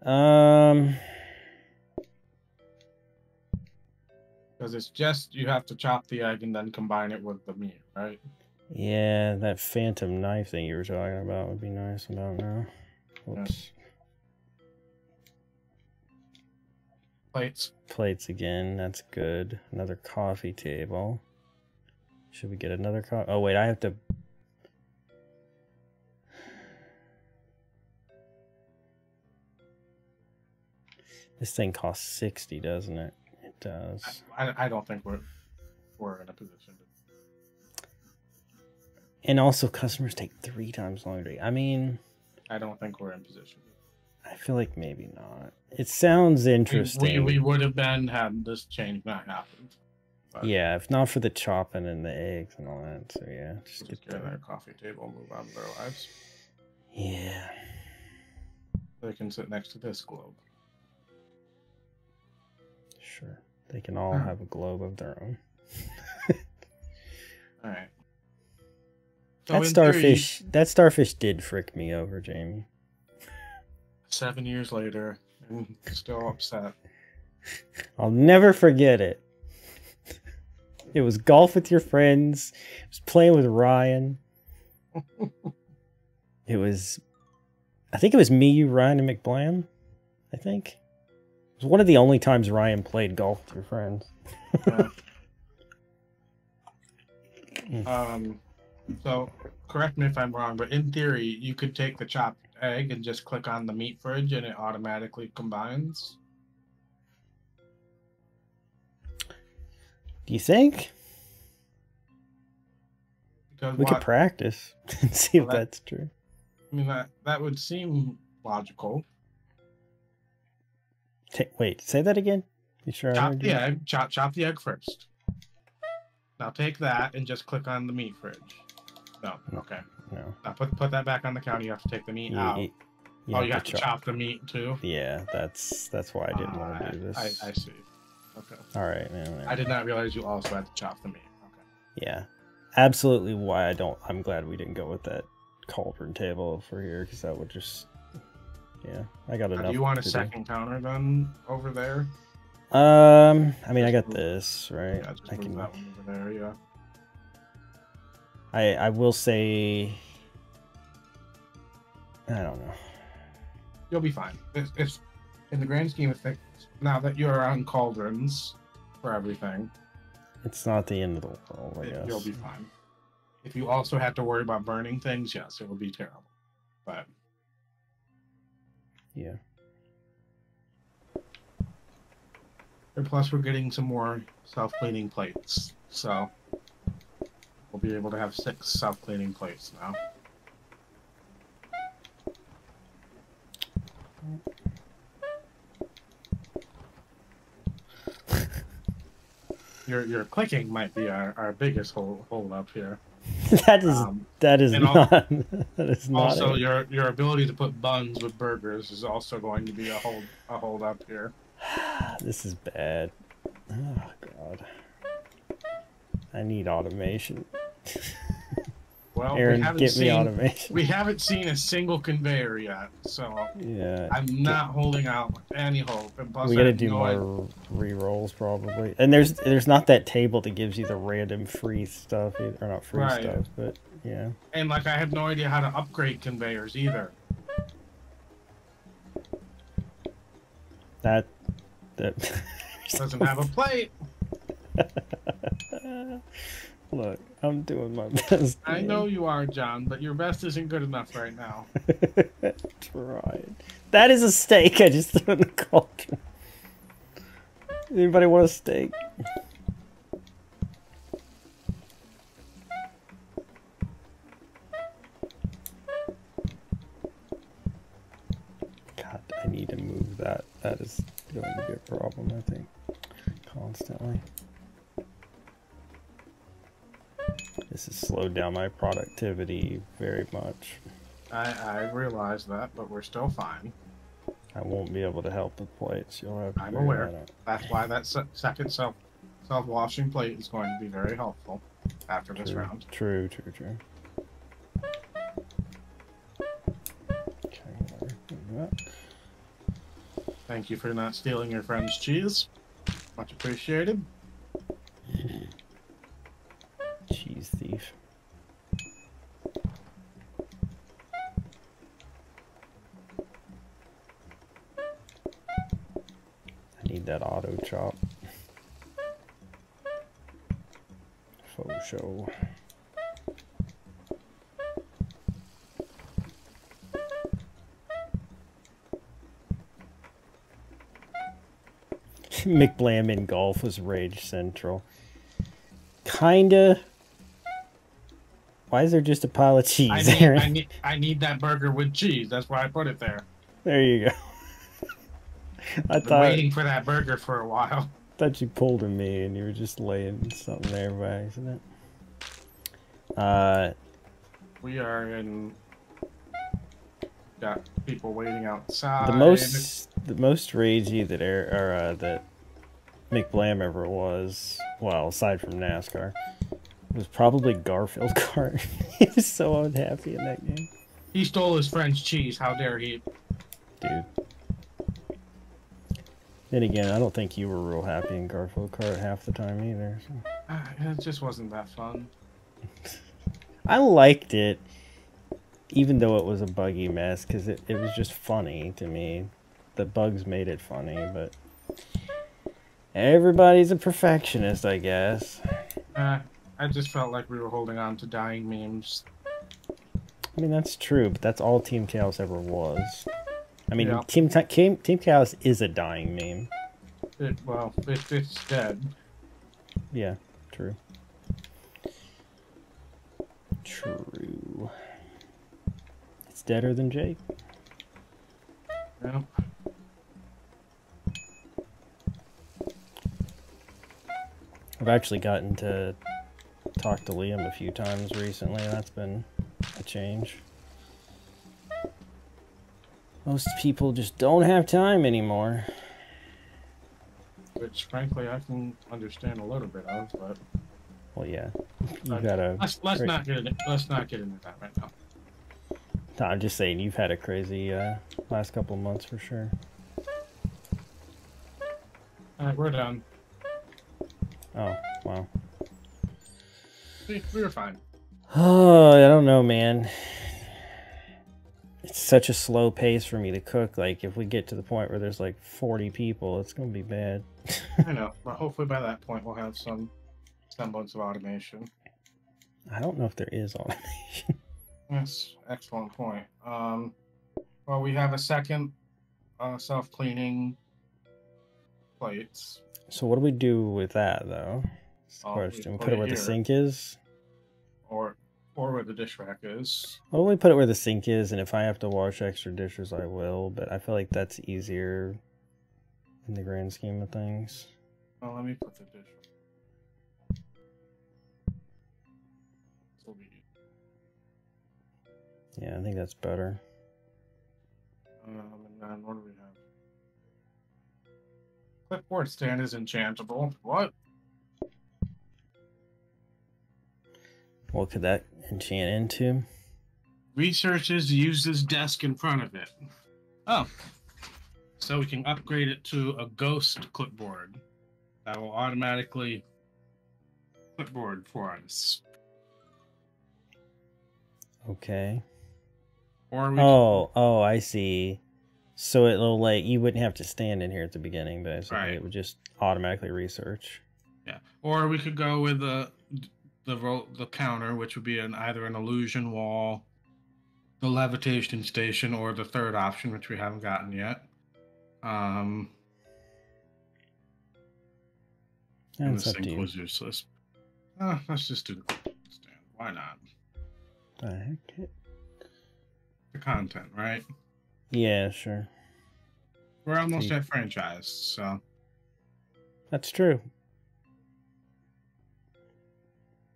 [SPEAKER 1] Um,
[SPEAKER 2] Because it's just you have to chop the egg and then combine it with the meat, right?
[SPEAKER 1] yeah, that phantom knife thing you were talking about would be nice about now. Whoops.
[SPEAKER 2] Plates.
[SPEAKER 1] Plates again. That's good. Another coffee table. Should we get another coffee? Oh wait, I have to. This thing costs sixty, doesn't it? It does.
[SPEAKER 2] I, I don't think we're we're in a position to.
[SPEAKER 1] And also, customers take three times longer. to- I mean,
[SPEAKER 2] I don't think we're in position.
[SPEAKER 1] I feel like maybe not. It sounds interesting.
[SPEAKER 2] we, we would have been had this change not happened. But
[SPEAKER 1] yeah, if not for the chopping and the eggs and all that. So yeah, just
[SPEAKER 2] We'll
[SPEAKER 1] get
[SPEAKER 2] just get their coffee table move on with their lives.
[SPEAKER 1] yeah.
[SPEAKER 2] They can sit next to this globe.
[SPEAKER 1] Sure. They can all
[SPEAKER 2] Hmm.
[SPEAKER 1] have a globe of their own.
[SPEAKER 2] All right. [LAUGHS] So
[SPEAKER 1] that
[SPEAKER 2] in theory,
[SPEAKER 1] starfish that starfish did frick me over, Jamie.
[SPEAKER 2] Seven years later, I'm still upset.
[SPEAKER 1] I'll never forget it. It was golf with your friends. It was playing with Ryan. [LAUGHS] It was I think it was me, you, Ryan, and McBlam. I think. It was one of the only times Ryan played golf with your friends.
[SPEAKER 2] Yeah. [LAUGHS] Um, so correct me if I'm wrong, but in theory, you could take the chopped egg and just click on the meat fridge, and it automatically combines.
[SPEAKER 1] Do you think?
[SPEAKER 2] Because
[SPEAKER 1] We
[SPEAKER 2] what,
[SPEAKER 1] could practice [LAUGHS] and see if
[SPEAKER 2] that-
[SPEAKER 1] that's true.
[SPEAKER 2] I mean, that that would seem logical.
[SPEAKER 1] Ta wait, say that again. You sure
[SPEAKER 2] Chop the egg. Chop chop the egg first. Now take that and just click on the meat fridge. No,
[SPEAKER 1] No.
[SPEAKER 2] okay.
[SPEAKER 1] No.
[SPEAKER 2] Now put put that back on the counter. You have to take the meat
[SPEAKER 1] You-
[SPEAKER 2] out.
[SPEAKER 1] you-
[SPEAKER 2] oh, you have
[SPEAKER 1] to
[SPEAKER 2] to chop the meat too.
[SPEAKER 1] Yeah, that's that's why I didn't want
[SPEAKER 2] Ah,
[SPEAKER 1] to do this.
[SPEAKER 2] I, I see. Okay.
[SPEAKER 1] All right, man.
[SPEAKER 2] I did not realize you also had to chop the meat. Okay.
[SPEAKER 1] Yeah, absolutely. Why I don't. I'm glad we didn't go with that cauldron table for here because that would just. Yeah, I got
[SPEAKER 2] Uh,
[SPEAKER 1] enough.
[SPEAKER 2] do you want a
[SPEAKER 1] to do.
[SPEAKER 2] second counter then over there?
[SPEAKER 1] Um, I mean, I got this right.
[SPEAKER 2] Yeah, just
[SPEAKER 1] I
[SPEAKER 2] move
[SPEAKER 1] can.
[SPEAKER 2] that one over there. Yeah.
[SPEAKER 1] I I will say. I don't know.
[SPEAKER 2] You'll be fine. It's, it's in the grand scheme of things. Now that you're on cauldrons for everything,
[SPEAKER 1] It's not the end of the world. I
[SPEAKER 2] it-
[SPEAKER 1] guess.
[SPEAKER 2] you'll be fine. If you also have to worry about burning things, yes, it will be terrible. But
[SPEAKER 1] Yeah.
[SPEAKER 2] and plus, we're getting some more self-cleaning plates, so we'll be able to have six self-cleaning plates now. Your your clicking might be our, our biggest hold, hold up here. [LAUGHS]
[SPEAKER 1] that is
[SPEAKER 2] Um,
[SPEAKER 1] that is not [LAUGHS] that is not
[SPEAKER 2] also,
[SPEAKER 1] it.
[SPEAKER 2] your your ability to put buns with burgers is also going to be a hold a hold up here. [SIGHS]
[SPEAKER 1] this is bad. Oh god. I need automation. [LAUGHS]
[SPEAKER 2] Well,
[SPEAKER 1] Aaron,
[SPEAKER 2] we haven't
[SPEAKER 1] me
[SPEAKER 2] seen
[SPEAKER 1] automation.
[SPEAKER 2] we haven't seen a single conveyor yet, so
[SPEAKER 1] yeah.
[SPEAKER 2] I'm not holding out any hope. And plus,
[SPEAKER 1] we gotta do
[SPEAKER 2] no
[SPEAKER 1] more re rolls probably. And there's there's not that table that gives you the random free stuff either, or not free
[SPEAKER 2] Right.
[SPEAKER 1] stuff, but yeah.
[SPEAKER 2] And like, I have no idea how to upgrade conveyors either.
[SPEAKER 1] That that
[SPEAKER 2] Doesn't have a plate. [LAUGHS] [LAUGHS]
[SPEAKER 1] Look, I'm doing my best.
[SPEAKER 2] I
[SPEAKER 1] man.
[SPEAKER 2] know you are, Jon, but your best isn't good enough right now. [LAUGHS]
[SPEAKER 1] Trying. That is a steak I just threw in the cauldron. Anybody want a steak? God, I need to move that. That is going to be a problem, I think. Constantly. This has slowed down my productivity very much.
[SPEAKER 2] I I realize that, but we're still fine.
[SPEAKER 1] I won't be able to help with plates. You'll have to
[SPEAKER 2] I'm aware.
[SPEAKER 1] that.
[SPEAKER 2] That's why that se- second self self washing plate is going to be very helpful after this round.
[SPEAKER 1] True, true, true. Okay.
[SPEAKER 2] Thank you for not stealing your friend's cheese. Much appreciated.
[SPEAKER 1] Cheese I need that auto chop. Faux [LAUGHS] show. McBlam in golf was Rage Central. Kinda. Why is there just a pile of cheese,
[SPEAKER 2] I need,
[SPEAKER 1] Aaron?
[SPEAKER 2] I need I need that burger with cheese. That's why I put it there.
[SPEAKER 1] There you go. [LAUGHS] I
[SPEAKER 2] I've been
[SPEAKER 1] thought
[SPEAKER 2] waiting for that burger for a while. [LAUGHS]
[SPEAKER 1] thought you pulled a me and you were just laying something there by accident. Uh,
[SPEAKER 2] We are in. Got people waiting outside.
[SPEAKER 1] the most the most ragey that Air, or uh, that McBlam ever was, well, aside from NASCAR, was probably Garfield [LAUGHS] Kart. he was so unhappy in that game,
[SPEAKER 2] He stole his friend's cheese. How dare he?
[SPEAKER 1] dude. Then again, I don't think you were real happy in Garfield Kart half the time either. so.
[SPEAKER 2] Ah, It just wasn't that fun. [LAUGHS]
[SPEAKER 1] I liked it, even though it was a buggy mess, because it, it was just funny to me. The bugs made it funny, but everybody's a perfectionist, I guess.
[SPEAKER 2] Uh, I just felt like we were holding on to dying memes.
[SPEAKER 1] I mean, that's true, but that's all Team Chaos ever was. I mean,
[SPEAKER 2] Yeah.
[SPEAKER 1] Team, Team Team Chaos is a dying meme.
[SPEAKER 2] It, well, it, it's dead.
[SPEAKER 1] Yeah, true. True. It's deader than Jake.
[SPEAKER 2] Yeah.
[SPEAKER 1] I've actually gotten to talk to Liam a few times recently. That's been a change. Most people just don't have time anymore.
[SPEAKER 2] Which, frankly, I can understand a little bit of, but
[SPEAKER 1] Well, yeah, [LAUGHS] you gotta.
[SPEAKER 2] let's let's
[SPEAKER 1] Right.
[SPEAKER 2] not get into, let's not get into that right now.
[SPEAKER 1] No, I'm just saying you've had a crazy uh, last couple of months for sure.
[SPEAKER 2] Alright, we're done.
[SPEAKER 1] Oh, wow.
[SPEAKER 2] We were fine.
[SPEAKER 1] Oh, I don't know, man. It's such a slow pace for me to cook. Like, if we get to the point where there's like 40 people, it's going to be bad.
[SPEAKER 2] I know, but hopefully by that point we'll have some semblance of automation.
[SPEAKER 1] I don't know if there is [LAUGHS] automation.
[SPEAKER 2] Yes, excellent point. Um, well, we have a second uh, self-cleaning plates.
[SPEAKER 1] So, what do we do with that, though? The
[SPEAKER 2] Oh, we put
[SPEAKER 1] put it where the sink is?
[SPEAKER 2] or or where the dish rack is.
[SPEAKER 1] Well, we put it where the sink is, and if I have to wash extra dishes, I will. But I feel like that's easier in the grand scheme of things.
[SPEAKER 2] Well, let me put the dish.
[SPEAKER 1] Yeah, I think that's better.
[SPEAKER 2] Um, and then what do we have? Clipboard stand is enchantable. What?
[SPEAKER 1] What could that enchant into?
[SPEAKER 2] Researchers use this desk in front of it. Oh. So we can upgrade it to a ghost clipboard that will automatically clipboard for us.
[SPEAKER 1] Okay.
[SPEAKER 2] Or we
[SPEAKER 1] Oh, oh, I see. So it'll like you wouldn't have to stand in here at the beginning, basically.
[SPEAKER 2] Right.
[SPEAKER 1] It would just automatically research.
[SPEAKER 2] yeah. Or we could go with the the ro- the counter, which would be an either an illusion wall, the levitation station, or the third option, which we haven't gotten yet. Um, and
[SPEAKER 1] That's
[SPEAKER 2] the sink was useless. Uh, let's just do the stand. Why not?
[SPEAKER 1] The heck?
[SPEAKER 2] The content, right?
[SPEAKER 1] Yeah, sure.
[SPEAKER 2] We're almost
[SPEAKER 1] See.
[SPEAKER 2] at franchise, so
[SPEAKER 1] That's true.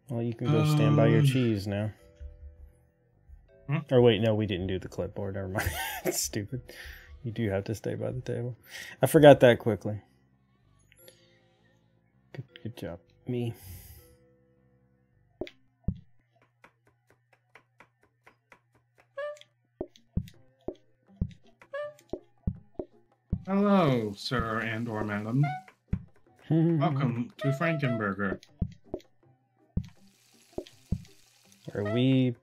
[SPEAKER 1] Well, you can go stand by your
[SPEAKER 2] Um,
[SPEAKER 1] cheese now.
[SPEAKER 2] Hmm?
[SPEAKER 1] Or wait, no, we didn't do the clipboard. Never mind. [LAUGHS] It's stupid. You do have to stay by the table. I forgot that quickly. Good, good job, me.
[SPEAKER 2] hello, sir and or madam. [LAUGHS] Welcome to Frankenburger.
[SPEAKER 1] Where we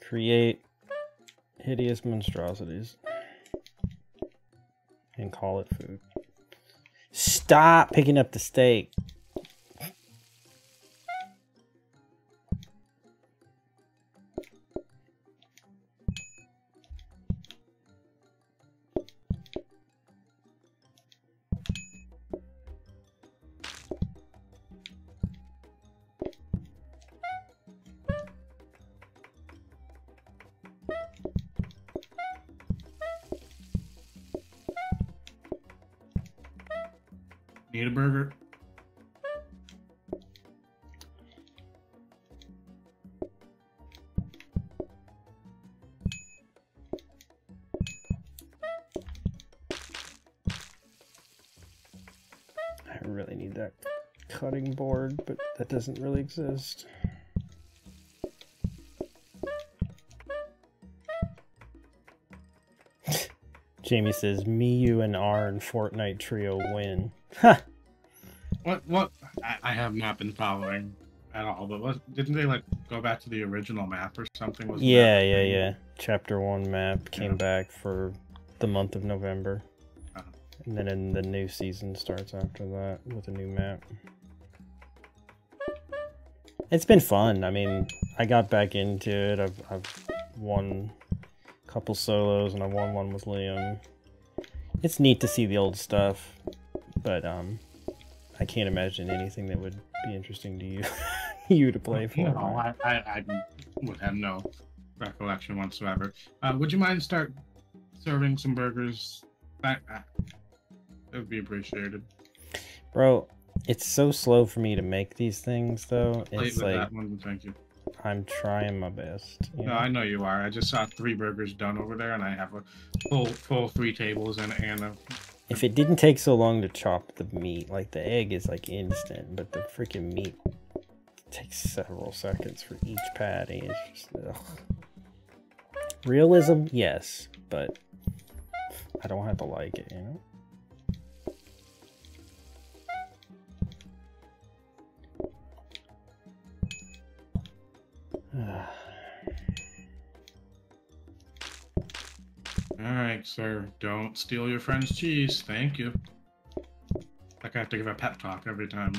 [SPEAKER 1] create hideous monstrosities and call it food. Stop picking up the steak. That doesn't really exist. [LAUGHS] Jamie says, "Me, you, and R and Fortnite trio win." Ha!
[SPEAKER 2] What? What? I, I have not been following at all. But what, didn't they like go back to the original map or something? Wasn't
[SPEAKER 1] Yeah, yeah, yeah. Chapter one map came
[SPEAKER 2] Yeah.
[SPEAKER 1] back for the month of November,
[SPEAKER 2] Uh-huh.
[SPEAKER 1] and then in the new season starts after that with a new map. It's been fun. I mean, I got back into it. I've I've won a couple solos, and I won one with Liam. It's neat to see the old stuff, but um, I can't imagine anything that would be interesting to you [LAUGHS] you to play for.
[SPEAKER 2] No, I, I, I would have no recollection whatsoever. Uh, would you mind start serving some burgers? That, uh, would be appreciated.
[SPEAKER 1] Bro, it's so slow for me to make these things though. It's like
[SPEAKER 2] that one, thank you.
[SPEAKER 1] I'm trying my best.
[SPEAKER 2] No,
[SPEAKER 1] know?
[SPEAKER 2] I know you are. I just saw three burgers done over there, and I have a full, full three tables and and a.
[SPEAKER 1] If it didn't take so long to chop the meat, like the egg is like instant, but the freaking meat takes several seconds for each patty. It's just ugh. realism, yes, but I don't have to like it, you know.
[SPEAKER 2] All right, sir. Don't steal your friend's cheese. Thank you. Like I have to give a pep talk every time.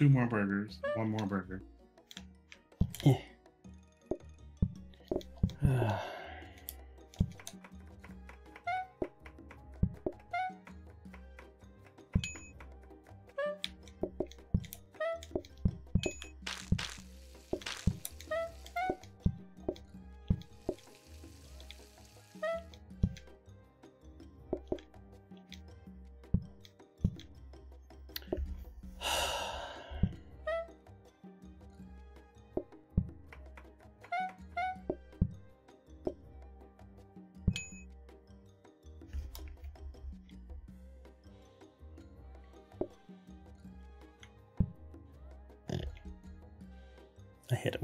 [SPEAKER 2] Two more burgers. One more burger.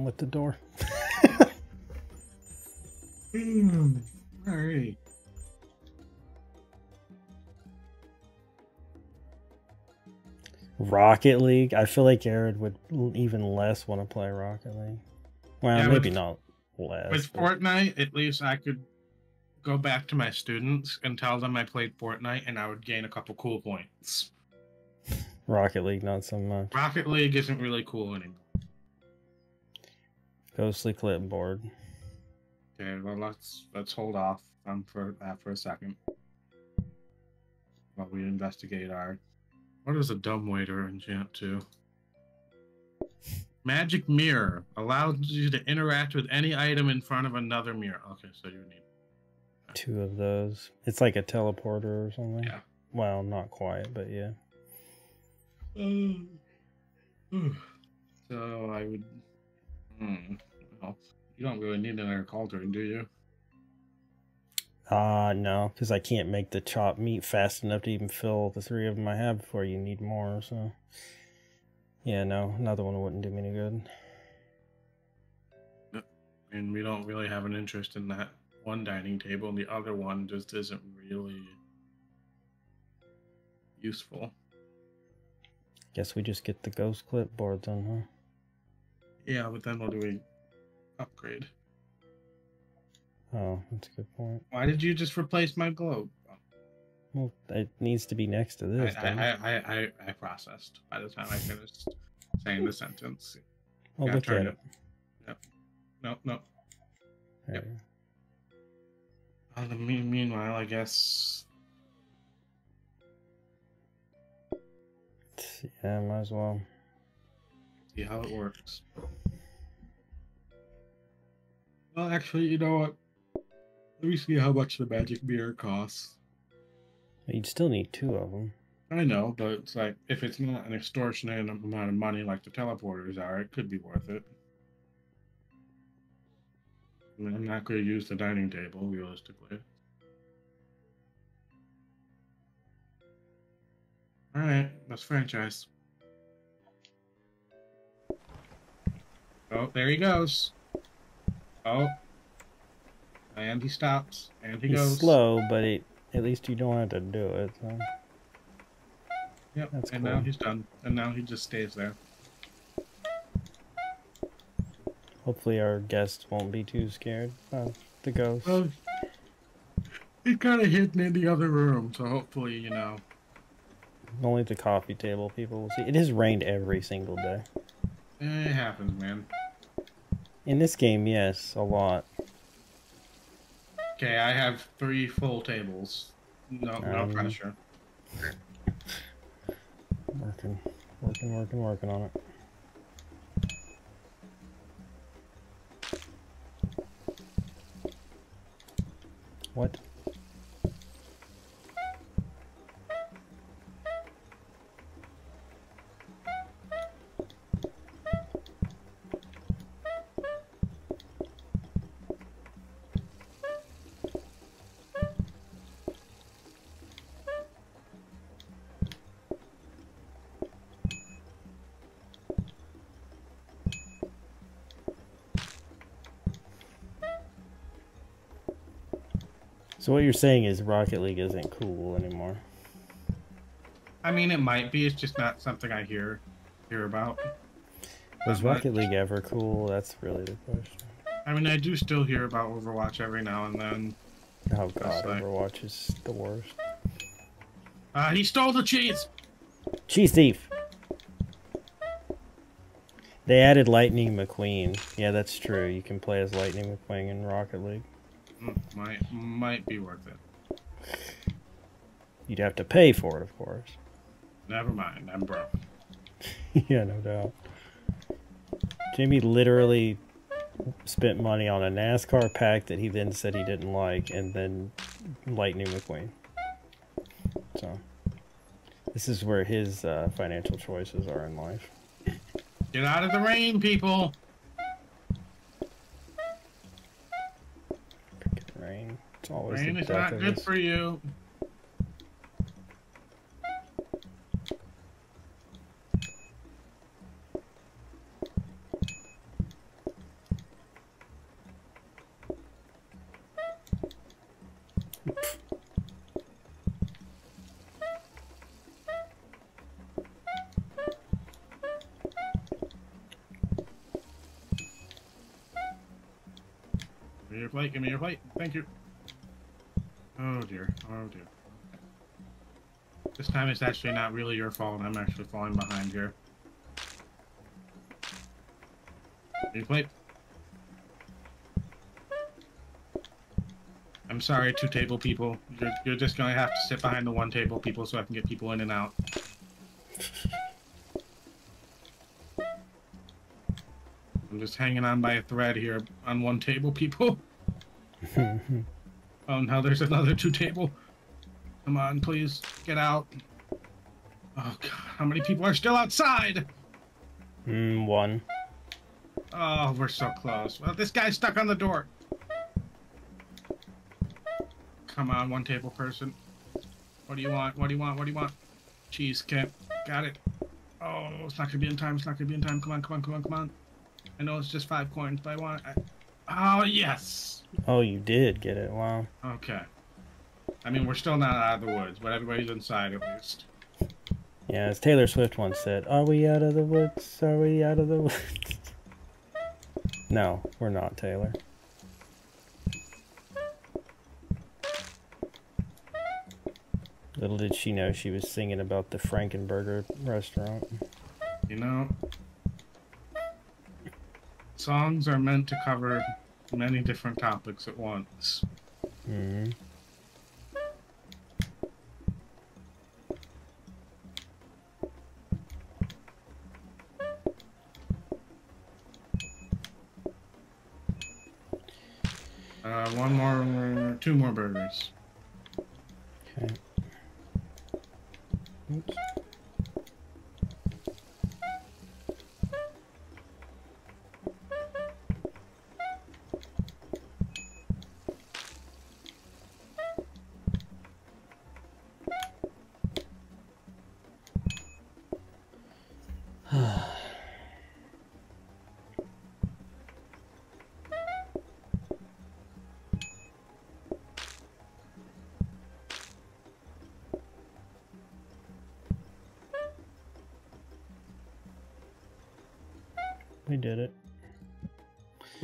[SPEAKER 1] With the door.
[SPEAKER 2] Mm, all right.
[SPEAKER 1] Rocket League. I feel like Jared would even less want to play Rocket League. Well,
[SPEAKER 2] Yeah,
[SPEAKER 1] maybe
[SPEAKER 2] with-
[SPEAKER 1] not less.
[SPEAKER 2] With
[SPEAKER 1] but-
[SPEAKER 2] Fortnite, at least I could go back to my students and tell them I played Fortnite and I would gain a couple cool points.
[SPEAKER 1] Rocket League, not so much.
[SPEAKER 2] Rocket League isn't really cool anymore.
[SPEAKER 1] Ghostly clipboard.
[SPEAKER 2] Okay, well let's let's hold off on for that for a second. While we investigate our what is a dumb waiter enchant to? Magic mirror allows you to interact with any item in front of another mirror. Okay, so you need
[SPEAKER 1] Two of those. It's like a teleporter or something.
[SPEAKER 2] Yeah.
[SPEAKER 1] Well, not quite, but yeah. [SIGHS]
[SPEAKER 2] So I would. Hmm. Well, you don't really need another cauldron, do you?
[SPEAKER 1] Uh no, because I can't make the chopped meat fast enough to even fill the three of them I have before you need more. So, yeah, no, another one wouldn't do me any good.
[SPEAKER 2] And we don't really have an interest in that one dining table, and the other one just isn't really useful.
[SPEAKER 1] Guess we just get the ghost clipboard then, huh?
[SPEAKER 2] Yeah, but then what do we upgrade?
[SPEAKER 1] Oh, that's a good point.
[SPEAKER 2] Why did you just replace my globe?
[SPEAKER 1] Well, it needs to be next to this.
[SPEAKER 2] I. I, I, I, I processed by the time I finished saying the sentence.
[SPEAKER 1] oh,
[SPEAKER 2] yeah,
[SPEAKER 1] look at
[SPEAKER 2] it.
[SPEAKER 1] it.
[SPEAKER 2] No, no.
[SPEAKER 1] There.
[SPEAKER 2] Uh, the mean, meanwhile, I guess
[SPEAKER 1] Yeah, might as well.
[SPEAKER 2] see how it works. Well, actually, you know what? Let me see how much the magic mirror costs.
[SPEAKER 1] You'd still need two of them.
[SPEAKER 2] I know, but it's like if it's not an extortionate amount of money like the teleporters are, it could be worth it. I mean, I'm not going to use the dining table realistically. All right, let's franchise. Oh, there he goes. Oh, and he stops, and he
[SPEAKER 1] He's
[SPEAKER 2] goes.
[SPEAKER 1] slow, but it, at least you don't have to do it. So.
[SPEAKER 2] Yep,
[SPEAKER 1] That's
[SPEAKER 2] and now he's done, and now he just stays there.
[SPEAKER 1] Hopefully, our guests won't be too scared of the ghost.
[SPEAKER 2] Well, He's kind of hidden in the other room, so hopefully, you know.
[SPEAKER 1] Only the coffee table people will see. It has rained every single day.
[SPEAKER 2] It happens, man.
[SPEAKER 1] In this game, yes, a lot.
[SPEAKER 2] Okay, I have three full tables. No, no
[SPEAKER 1] Um,
[SPEAKER 2] pressure.
[SPEAKER 1] Working, working, working, working on it. What? So what you're saying is Rocket League isn't cool anymore.
[SPEAKER 2] I mean, it might be. It's just not something I hear hear about.
[SPEAKER 1] Was Rocket. League ever cool? That's really the question.
[SPEAKER 2] I mean, I do still hear about Overwatch every now and then.
[SPEAKER 1] Oh god,
[SPEAKER 2] like-
[SPEAKER 1] Overwatch is the worst.
[SPEAKER 2] Uh, he stole the cheese.
[SPEAKER 1] Cheese thief. They added Lightning McQueen. Yeah, that's true. You can play as Lightning McQueen in Rocket League.
[SPEAKER 2] Might might be worth it.
[SPEAKER 1] You'd have to pay for it, of course.
[SPEAKER 2] Never mind. I'm broke. [LAUGHS]
[SPEAKER 1] yeah, no doubt. Jamie literally spent money on a NASCAR pack that he then said he didn't like, and then Lightning McQueen. So, this is where his uh, financial choices are in life.
[SPEAKER 2] Get out of the rain, people.
[SPEAKER 1] Freaking rain. It's always
[SPEAKER 2] Rain is not good
[SPEAKER 1] us.
[SPEAKER 2] for you. Give me your plate. Give me your plate. Thank you. Time it's actually not really your fault. I'm actually falling behind here. Me. I'm sorry, two table people. You're, you're just gonna have to sit behind the one table people so I can get people in and out. I'm just hanging on by a thread here on one table, people. [LAUGHS] Oh, now there's another two table. Come on, please get out. Oh God, how many people are still outside?
[SPEAKER 1] mm, one.
[SPEAKER 2] Oh, we're so close. Well, this guy's stuck on the door. Come on, one table person. What do you want? What do you want? What do you want? Cheese, kit. Got it. Oh, it's not gonna be in time. It's not gonna be in time. Come on, come on, come on, come on. I know it's just five coins, but I want. I... Oh yes.
[SPEAKER 1] Oh, you did get it. Wow.
[SPEAKER 2] Okay. I mean, we're still not out of the woods, but everybody's inside at least.
[SPEAKER 1] Yeah, as Taylor Swift once said, Are we out of the woods? Are we out of the woods? [LAUGHS] no, we're not, Taylor. Little did she know she was singing about the Frankenburger restaurant.
[SPEAKER 2] You know, songs are meant to cover many different topics at once.
[SPEAKER 1] hmm
[SPEAKER 2] Uh, one more, two more burgers.
[SPEAKER 1] Okay. Oops.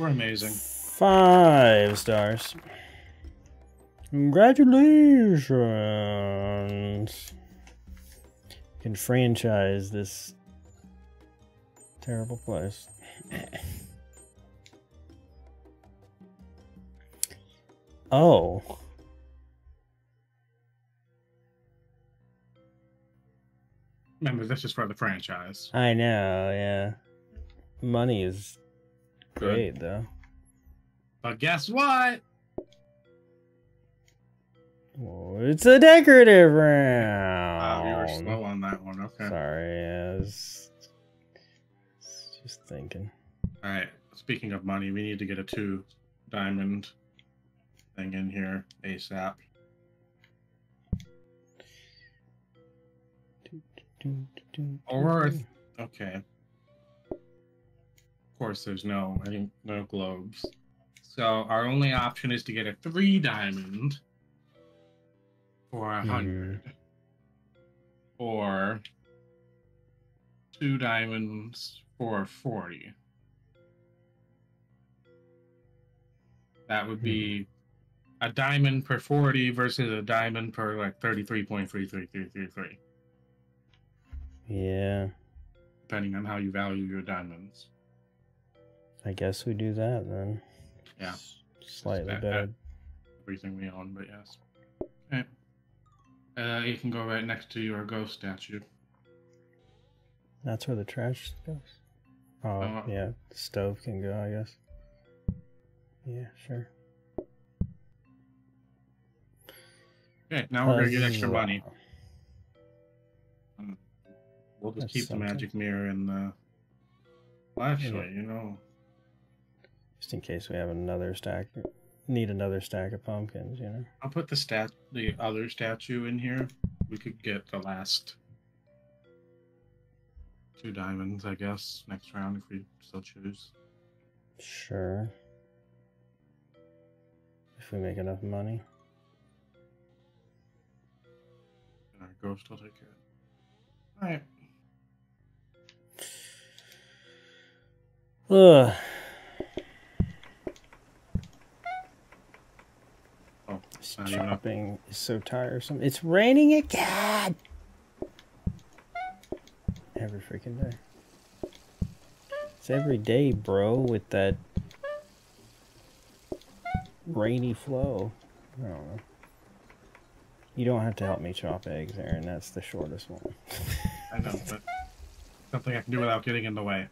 [SPEAKER 2] We're amazing.
[SPEAKER 1] Five stars. Congratulations! You can franchise this terrible place. [CLEARS THROAT] oh.
[SPEAKER 2] Remember, this is for the franchise.
[SPEAKER 1] I know, yeah. Money is. Great, though.
[SPEAKER 2] But guess what?
[SPEAKER 1] Oh, it's a decorative
[SPEAKER 2] Wow, you ah,
[SPEAKER 1] were
[SPEAKER 2] slow on that one. Okay.
[SPEAKER 1] Sorry, I was just thinking.
[SPEAKER 2] All right. Speaking of money, we need to get a two diamond thing in here ASAP. Or Okay. Of course, there's no any no globes. So our only option is to get a three diamond for a hundred, or two diamonds for forty. That would be a diamond per forty versus a diamond per like thirty-three point three three three three three,
[SPEAKER 1] yeah,
[SPEAKER 2] depending on how you value your diamonds.
[SPEAKER 1] I guess we do that then.
[SPEAKER 2] Yeah.
[SPEAKER 1] Slightly
[SPEAKER 2] That-
[SPEAKER 1] better.
[SPEAKER 2] that- everything we own, but yes. Okay. Uh, you can go right next to your ghost statue.
[SPEAKER 1] That's where the trash goes. Oh,
[SPEAKER 2] Uh,
[SPEAKER 1] yeah. The stove can go, I guess. Yeah, sure.
[SPEAKER 2] Okay, now we're gonna get extra money. We'll just
[SPEAKER 1] That's
[SPEAKER 2] keep
[SPEAKER 1] something.
[SPEAKER 2] the magic mirror in the. Well, actually, you know,
[SPEAKER 1] Just in case we have another stack. Need another stack of pumpkins, you know?
[SPEAKER 2] I'll put the stat, the other statue in here. We could get the last two diamonds, I guess, next round if we still choose.
[SPEAKER 1] Sure. If we make enough money.
[SPEAKER 2] And our ghost will take care of it. All right.
[SPEAKER 1] Ugh. This
[SPEAKER 2] not even up.
[SPEAKER 1] chopping is so tiresome. It's raining again! Every freaking day. It's every day, bro, with that rainy flow. I don't know. You don't have to help me chop eggs, Aaron. That's the shortest one.
[SPEAKER 2] I know, but something I can do without getting in the way.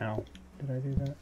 [SPEAKER 1] How did I do that?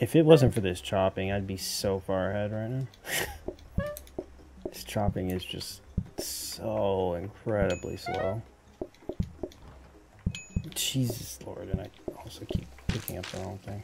[SPEAKER 1] If it wasn't for this chopping, I'd be so far ahead right now. [LAUGHS] this chopping is just so incredibly slow. Jesus Lord, and I also keep picking up the wrong thing.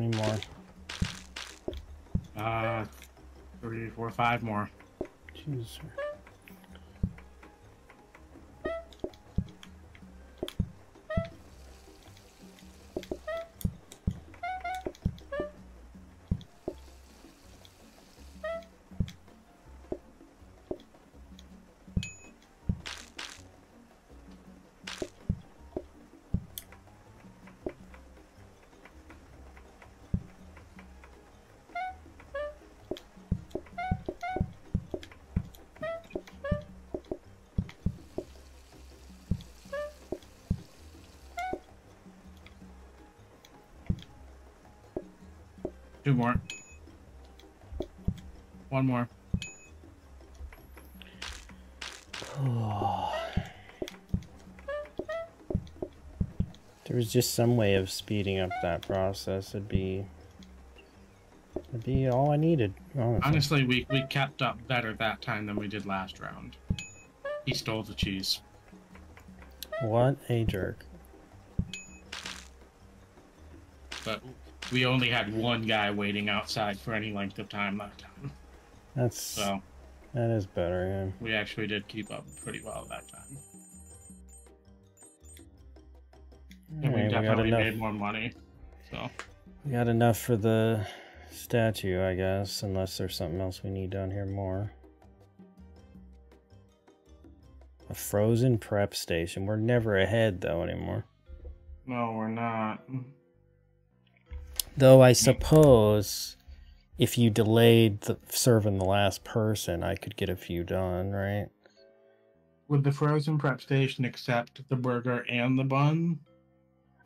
[SPEAKER 1] Many more?
[SPEAKER 2] Uh, three, four, five more.
[SPEAKER 1] Jesus.
[SPEAKER 2] Two more. One more. [SIGHS]
[SPEAKER 1] There was just some way of speeding up that process. It'd be, it'd be all I needed. Honestly.
[SPEAKER 2] Honestly, we, we kept up better that time than we did last round. He stole the cheese.
[SPEAKER 1] What a jerk!
[SPEAKER 2] We only had one guy waiting outside for any length of time that time.
[SPEAKER 1] That's
[SPEAKER 2] So
[SPEAKER 1] that is better.
[SPEAKER 2] we actually did keep up pretty well that time.
[SPEAKER 1] Yeah.
[SPEAKER 2] And we
[SPEAKER 1] we
[SPEAKER 2] definitely made more money. So
[SPEAKER 1] We got enough for the statue, I guess, unless there's something else we need down here more. A frozen prep station. We're never ahead though anymore.
[SPEAKER 2] no, we're not.
[SPEAKER 1] Though I suppose if you delayed the serving the last person, I could get a few done, right?
[SPEAKER 2] Would the frozen prep station accept the burger and the bun?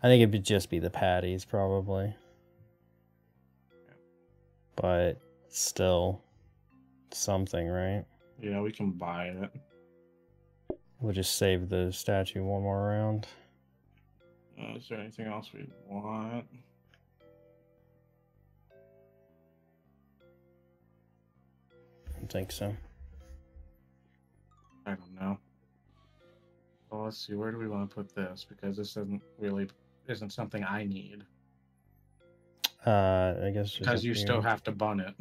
[SPEAKER 1] I think it would just be the patties, probably. But still, something, right?
[SPEAKER 2] Yeah, we can buy it.
[SPEAKER 1] We'll just save the statue one more round.
[SPEAKER 2] Uh, is there anything else we want?
[SPEAKER 1] Think so.
[SPEAKER 2] I don't know. Well, let's see. Where do we want to put this? Because this isn't really isn't something I need.
[SPEAKER 1] Uh, I guess
[SPEAKER 2] Because you
[SPEAKER 1] here.
[SPEAKER 2] still have to bun it.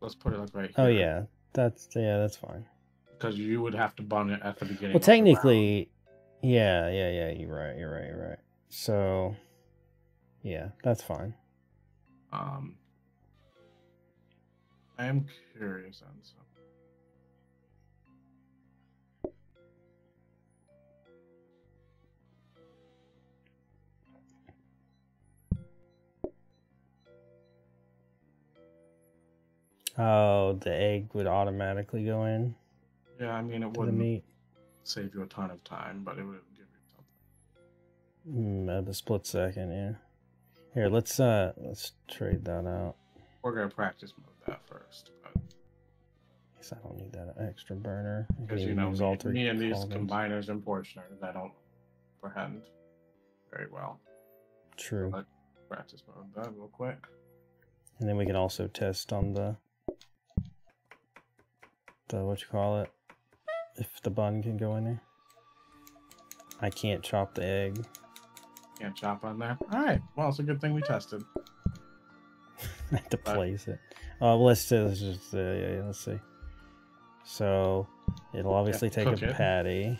[SPEAKER 2] Let's put it like right
[SPEAKER 1] Oh yeah, that's yeah, that's fine.
[SPEAKER 2] Because you would have to bun it at the beginning.
[SPEAKER 1] Well,
[SPEAKER 2] of the round.
[SPEAKER 1] technically, yeah, yeah, yeah. You're right. You're right. You're right. So, yeah, that's fine.
[SPEAKER 2] Um, I am curious on something.
[SPEAKER 1] Oh, the egg would automatically go in
[SPEAKER 2] Yeah, I mean it wouldn't save you a ton of time, but it would give you something.
[SPEAKER 1] Mm, a split second, yeah. Here, let's uh let's trade that out.
[SPEAKER 2] We're gonna practice mode that first, but
[SPEAKER 1] Guess I don't need that extra burner.
[SPEAKER 2] Because you know me, me and these combiners and portioners, I don't comprehend very well.
[SPEAKER 1] True.
[SPEAKER 2] But practice mode that real quick.
[SPEAKER 1] And then we can also test on the the what you call it. If the bun can go in there. I can't chop the egg.
[SPEAKER 2] Can't chop on there. All right. Well, it's a good thing we tested. [LAUGHS]
[SPEAKER 1] I have to
[SPEAKER 2] Uh,
[SPEAKER 1] place it. Oh, let's, do- let's just uh, yeah, yeah, let's see. So it'll obviously take a
[SPEAKER 2] it.
[SPEAKER 1] patty.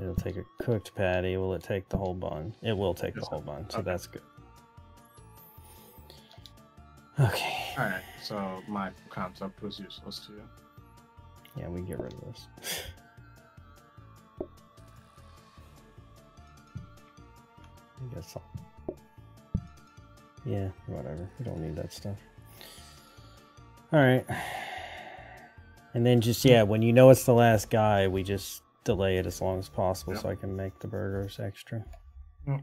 [SPEAKER 1] It'll take a cooked patty. Will it take the whole bun? It will take the whole bun, so
[SPEAKER 2] okay.
[SPEAKER 1] that's good. Okay.
[SPEAKER 2] All right. So my concept was useless to you.
[SPEAKER 1] Yeah, we get rid of this. [LAUGHS] I guess I'll... Yeah, whatever. We don't need that stuff. Alright. And then just, yeah, when you know it's the last guy, we just delay it as long as possible
[SPEAKER 2] Yep.
[SPEAKER 1] so I can make the burgers extra.
[SPEAKER 2] Yep.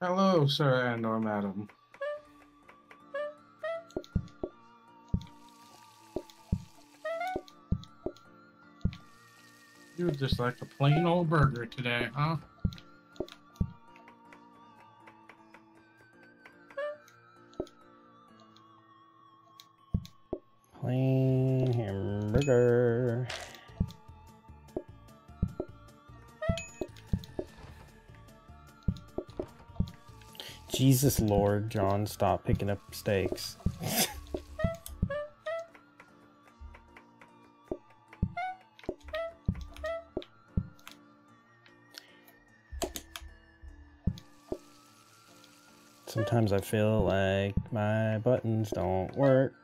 [SPEAKER 2] Hello, sir and or madam. You just like a plain old burger today, huh?
[SPEAKER 1] Plain hamburger. Jesus Lord, Jon, stop picking up steaks. Sometimes I feel like my buttons don't work.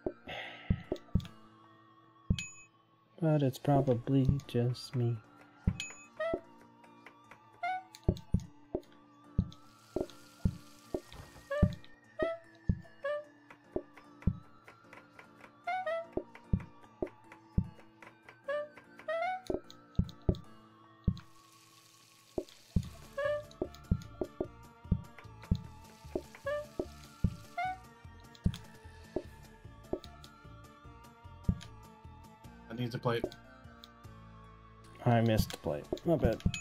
[SPEAKER 1] But it's probably just me. My bad.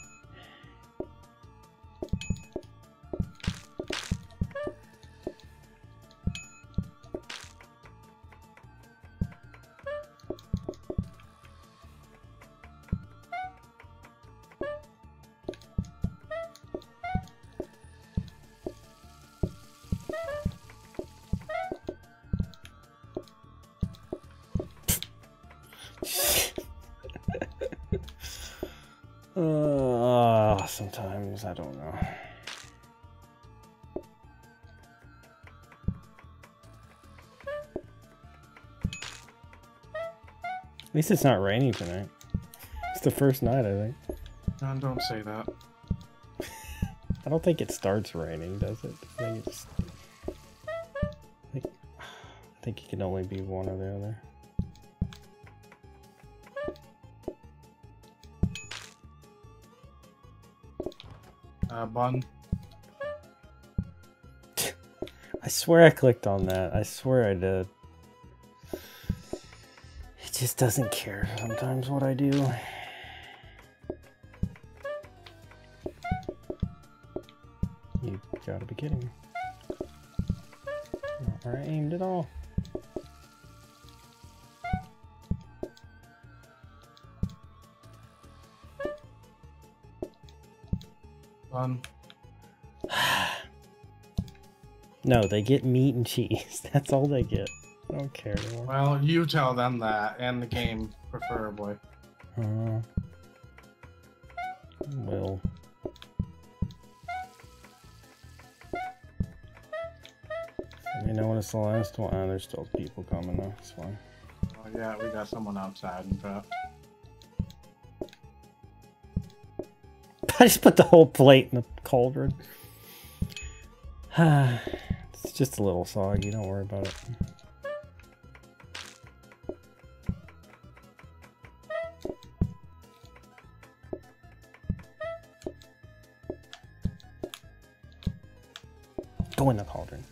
[SPEAKER 1] At least it's not raining tonight. It's the first night, I think.
[SPEAKER 2] Jon, don't say that. [LAUGHS]
[SPEAKER 1] I don't think it starts raining, does it? I think it's. I think, I think it can only be one or the other.
[SPEAKER 2] Uh, bun. [LAUGHS]
[SPEAKER 1] I swear I clicked on that. I swear I did. Just doesn't care sometimes what I do. You gotta be kidding me. Not where I aimed at all.
[SPEAKER 2] Bun.
[SPEAKER 1] Um, [SIGHS] no, they get meat and cheese. [LAUGHS] That's all they get. I don't care anymore.
[SPEAKER 2] Well, you tell them that, and the game, preferably.
[SPEAKER 1] Uh, well. You know when it's the last one? Ah, there's still people coming though. It's fine.
[SPEAKER 2] Oh, yeah, we got someone outside in fact. [LAUGHS]
[SPEAKER 1] I just put the whole plate in the cauldron. [SIGHS] it's just a little soggy. Don't worry about it. In the cauldron.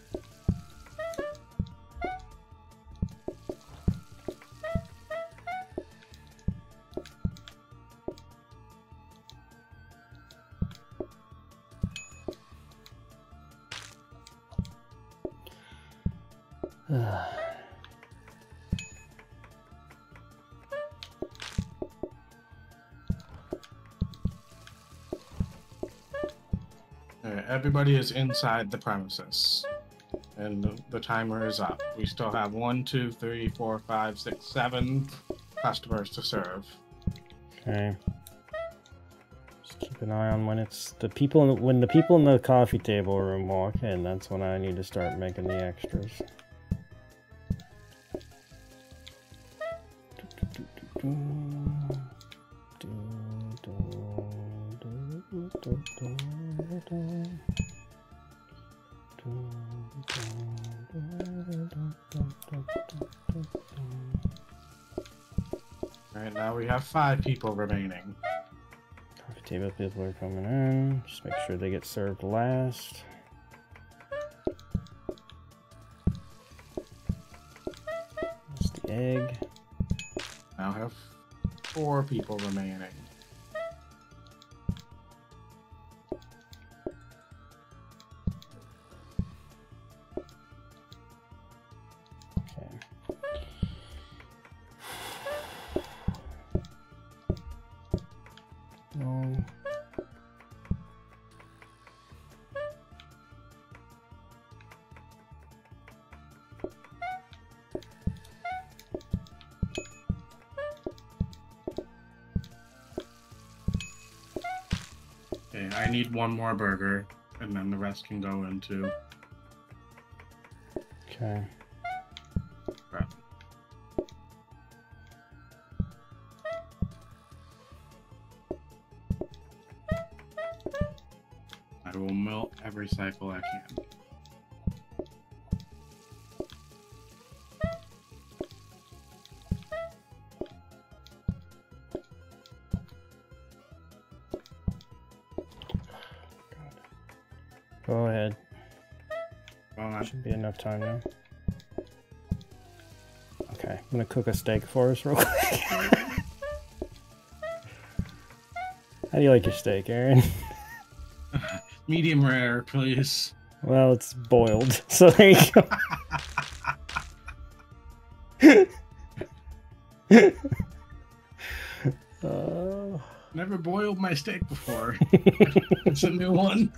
[SPEAKER 2] Everybody is inside the premises. And the, the timer is up. We still have one, two, three, four, five, six, seven customers to serve.
[SPEAKER 1] Okay. Just keep an eye on when it's the people when the people in the coffee table room walk in. That's when I need to start making the extras.
[SPEAKER 2] Five people remaining.
[SPEAKER 1] Coffee table people are coming in. Just make sure they get served last. That's the egg.
[SPEAKER 2] Now have four people remaining. One more burger, and then the rest can go into.
[SPEAKER 1] Okay.
[SPEAKER 2] I will milk every cycle I can.
[SPEAKER 1] Time now. Okay, I'm gonna cook a steak for us real [LAUGHS] quick. How do you like your steak, Aaron? [LAUGHS]
[SPEAKER 2] medium rare, please.
[SPEAKER 1] Well, it's boiled, [LAUGHS] so there you go. Oh.
[SPEAKER 2] Never boiled my steak before. it's a new one.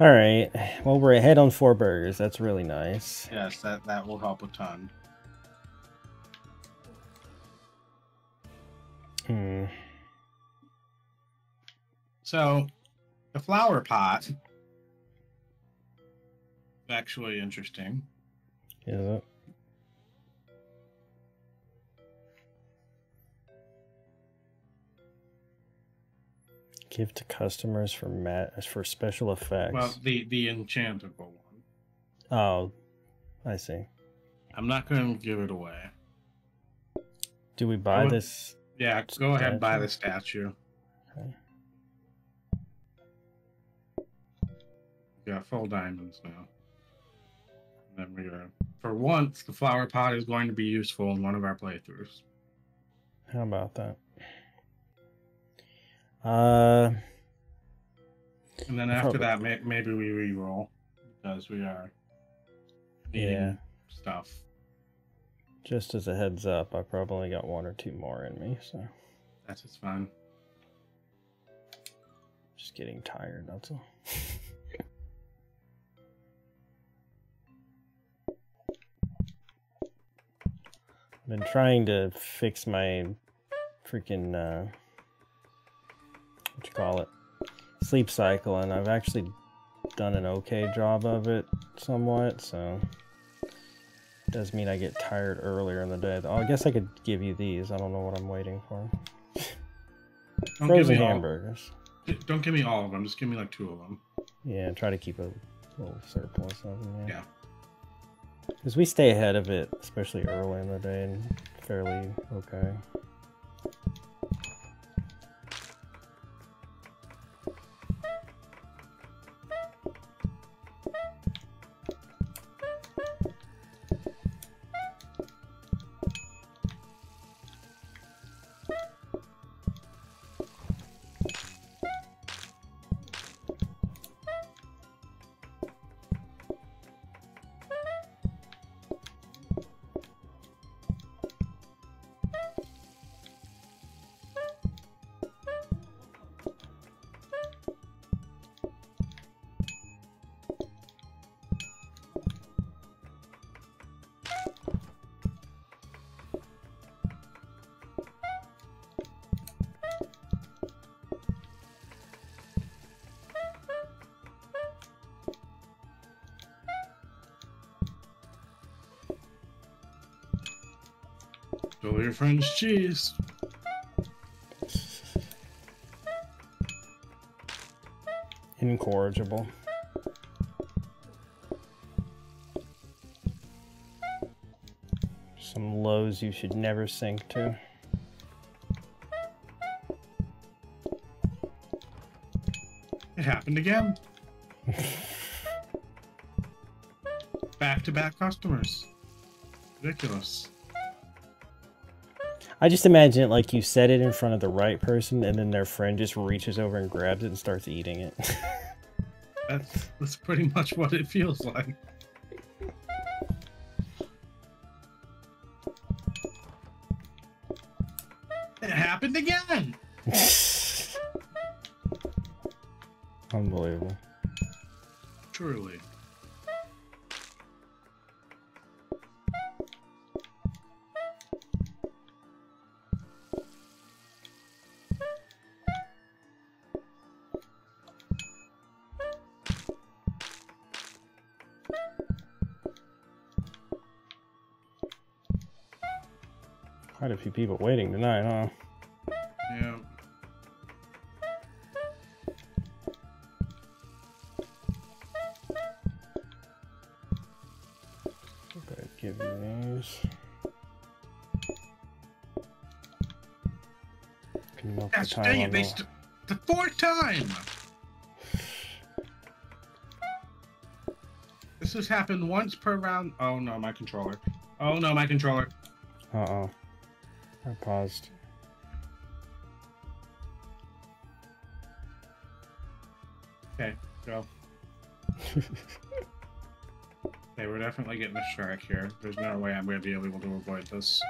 [SPEAKER 1] All right. Well, we're ahead on four burgers. That's really nice.
[SPEAKER 2] Yes, that that will help a ton.
[SPEAKER 1] Hmm.
[SPEAKER 2] So, the flower pot. Actually interesting.
[SPEAKER 1] Is it? Give to customers for mat for special effects.
[SPEAKER 2] Well, the the enchantable one.
[SPEAKER 1] oh, I see.
[SPEAKER 2] I'm not going to give it away.
[SPEAKER 1] Do we buy
[SPEAKER 2] would-
[SPEAKER 1] this?
[SPEAKER 2] Yeah, go ahead and buy the statue.
[SPEAKER 1] Okay.
[SPEAKER 2] Yeah, full diamonds now. And then we're gonna. For once, the flower pot is going to be useful in one of our playthroughs.
[SPEAKER 1] How about that? Uh,
[SPEAKER 2] And then after that, may, maybe we re-roll because we are
[SPEAKER 1] Yeah.
[SPEAKER 2] stuff.
[SPEAKER 1] just as a heads up, I probably got one or two more in me, so
[SPEAKER 2] That's just fine.
[SPEAKER 1] just getting tired. That's all. I've [LAUGHS] been trying to fix my freaking uh, what you call it sleep cycle, and I've actually done an okay job of it somewhat. So does mean I get tired earlier in the day. Oh, I guess I could give you these. I don't know what I'm waiting for.
[SPEAKER 2] Don't
[SPEAKER 1] Frozen
[SPEAKER 2] give me all-
[SPEAKER 1] hamburgers.
[SPEAKER 2] Don't give me all of them. Just give me like two of them.
[SPEAKER 1] Yeah, try to keep a little surplus of them. Yeah.
[SPEAKER 2] Yeah.
[SPEAKER 1] Because we stay ahead of it, especially early in the day, and fairly okay.
[SPEAKER 2] Friend's cheese.
[SPEAKER 1] Incorrigible. Some lows you should never sink to.
[SPEAKER 2] It happened again. [LAUGHS] back to back customers. Ridiculous.
[SPEAKER 1] I just imagine it like you set it in front of the right person and then their friend just reaches over and grabs it and starts eating it. [LAUGHS]
[SPEAKER 2] That's that's pretty much what it feels like.
[SPEAKER 1] People waiting tonight, huh?
[SPEAKER 2] Yeah.
[SPEAKER 1] Okay, give you these. Can milk the time
[SPEAKER 2] dang it, they
[SPEAKER 1] the-
[SPEAKER 2] fourth time. This has happened once per round. Oh no, my controller. Oh no, my controller.
[SPEAKER 1] Uh-oh. I paused.
[SPEAKER 2] Okay, go. [LAUGHS] Okay, we're definitely getting a strike here. There's no way I'm going to be able to avoid this.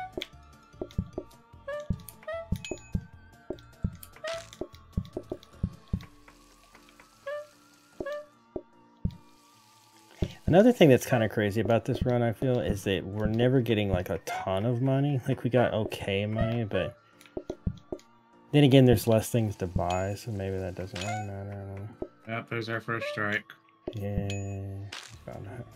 [SPEAKER 1] Another thing that's kind of crazy about this run, I feel, is that we're never getting like a ton of money. Like we got okay money, but then again, there's less things to buy, so maybe that doesn't really matter.
[SPEAKER 2] Yep, there's our first strike.
[SPEAKER 1] Yeah, found out.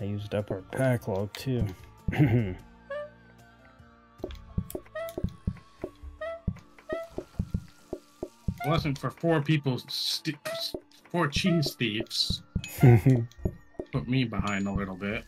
[SPEAKER 1] I used up our pack log too. [CLEARS THROAT]
[SPEAKER 2] wasn't for four people, st- four cheese thieves. [LAUGHS] Put me behind a little bit.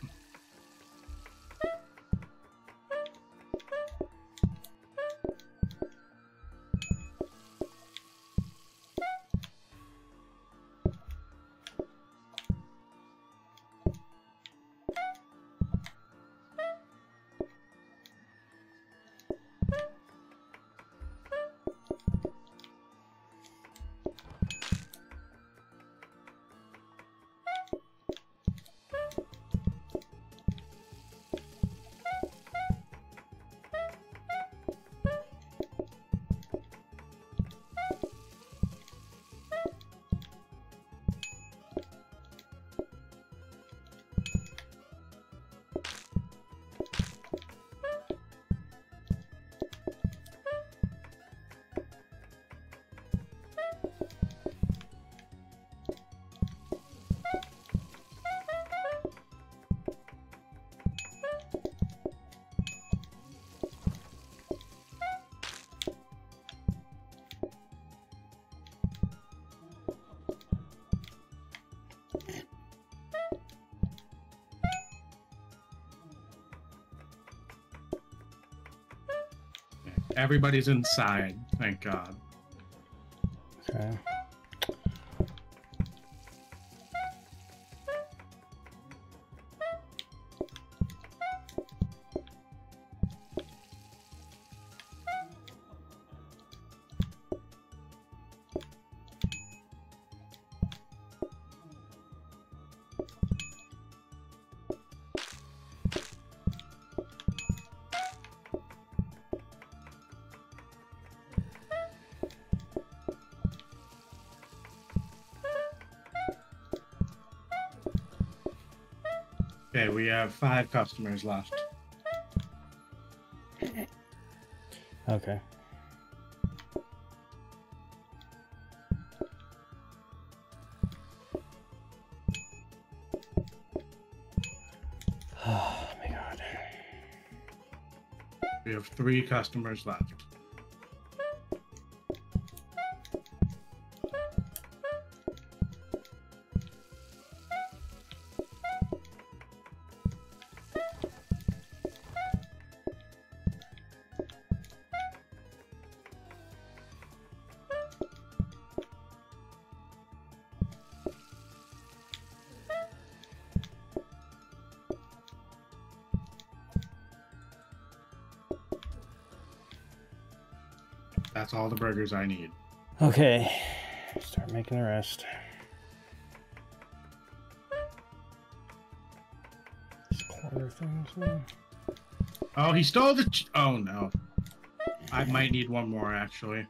[SPEAKER 2] Everybody's inside, thank God.
[SPEAKER 1] okay.
[SPEAKER 2] we have five customers left.
[SPEAKER 1] Okay. Oh my god.
[SPEAKER 2] We have three customers left. That's all the burgers I need.
[SPEAKER 1] Okay. Start making the rest. These corner things. man.
[SPEAKER 2] Oh, he stole the. Ch- oh no. I might need one more actually.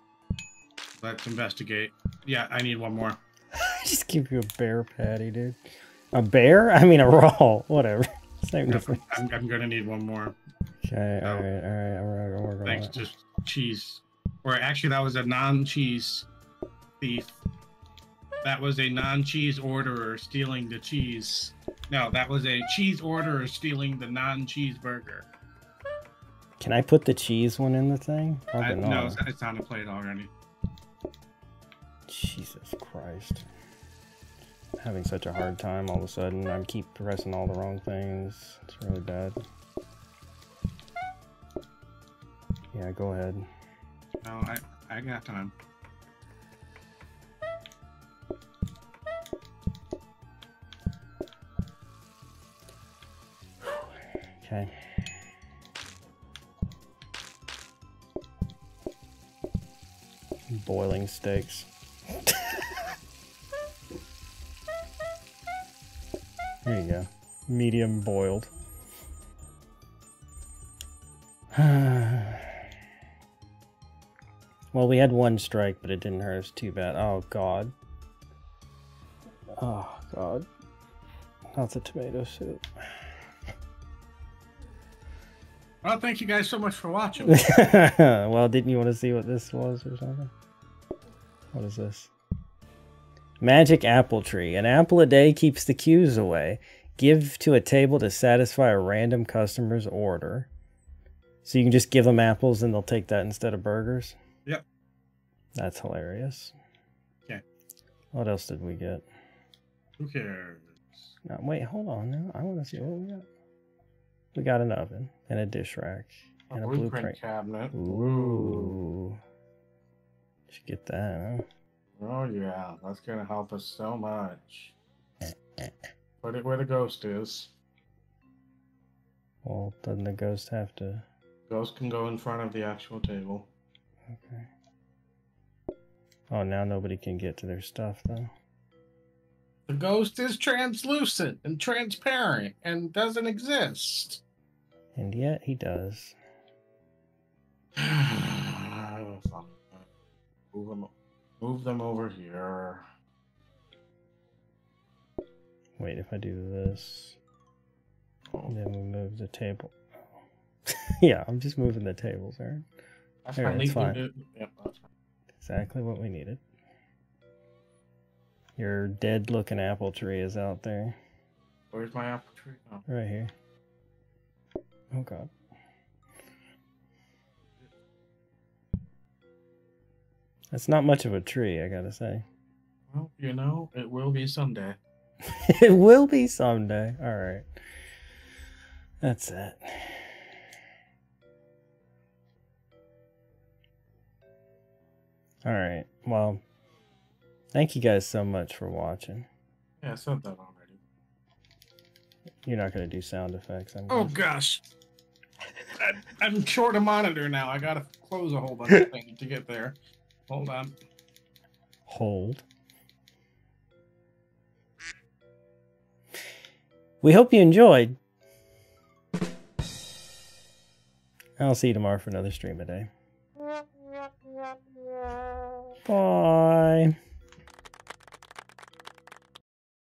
[SPEAKER 2] Let's investigate. Yeah, I need one more. [LAUGHS]
[SPEAKER 1] Just give you a bear patty, dude. A bear? I mean a roll. [LAUGHS] Whatever. Same
[SPEAKER 2] Yep,
[SPEAKER 1] difference.
[SPEAKER 2] I'm, I'm gonna need one more.
[SPEAKER 1] Okay,
[SPEAKER 2] No.
[SPEAKER 1] alright, alright, alright, I'm working on
[SPEAKER 2] Thanks,
[SPEAKER 1] it.
[SPEAKER 2] just cheese. Or actually, that was a non-cheese thief. That was a non-cheese orderer stealing the cheese. No, that was a cheese orderer stealing the non-cheeseburger.
[SPEAKER 1] Can I put the cheese one in the thing?
[SPEAKER 2] I, no, it's, it's on the plate already.
[SPEAKER 1] Jesus Christ. I'm having such a hard time all of a sudden. I keep pressing all the wrong things. It's really bad. Yeah, go ahead.
[SPEAKER 2] No, I I got time.
[SPEAKER 1] Okay. Boiling steaks. there you go. Medium boiled. [SIGHS] well, we had one strike, but it didn't hurt us too bad. Oh, God. Oh, God. Not the tomato soup.
[SPEAKER 2] Well, thank you guys so much for watching. [LAUGHS]
[SPEAKER 1] well, didn't you want to see what this was or something? What is this? Magic apple tree. An apple a day keeps the queues away. Give to a table to satisfy a random customer's order. So you can just give them apples and they'll take that instead of burgers?
[SPEAKER 2] Yep.
[SPEAKER 1] That's hilarious.
[SPEAKER 2] Okay.
[SPEAKER 1] What else did we get?
[SPEAKER 2] Who cares?
[SPEAKER 1] No, wait, hold on now. I want to see what we got. We got an oven and a dish rack and a blueprint.
[SPEAKER 2] cabinet.
[SPEAKER 1] Ooh. Should get that, huh?
[SPEAKER 2] Oh yeah, that's gonna help us so much. Put it where the ghost is.
[SPEAKER 1] Well, doesn't the ghost have to?
[SPEAKER 2] Ghost can go in front of the actual table.
[SPEAKER 1] Okay. Oh, now nobody can get to their stuff though.
[SPEAKER 2] The ghost is translucent and transparent and doesn't exist.
[SPEAKER 1] And yet he does. [SIGHS]
[SPEAKER 2] move them, move them over here.
[SPEAKER 1] Wait, if I do this,
[SPEAKER 2] Oh,
[SPEAKER 1] and then we move the table. [LAUGHS] yeah, I'm just moving the tables, Aaron.
[SPEAKER 2] That's
[SPEAKER 1] There,
[SPEAKER 2] fine.
[SPEAKER 1] fine.
[SPEAKER 2] Yep, that's fine.
[SPEAKER 1] Exactly what we needed. Your dead looking apple tree is out there.
[SPEAKER 2] Where's my apple tree? Oh.
[SPEAKER 1] Right here. Oh god. That's not much of a tree, I gotta say.
[SPEAKER 2] Well, you know, it will be someday. [LAUGHS]
[SPEAKER 1] it will be someday. Alright. That's it. Alright. Well, thank you guys so much for watching.
[SPEAKER 2] Yeah, I said that already.
[SPEAKER 1] You're not gonna do sound effects. I'm
[SPEAKER 2] Oh
[SPEAKER 1] guessing.
[SPEAKER 2] gosh. I, I'm short a monitor now. I gotta close a whole bunch of things to get there. Hold on.
[SPEAKER 1] hold. We hope you enjoyed. I'll see you tomorrow for another stream a day. Bye.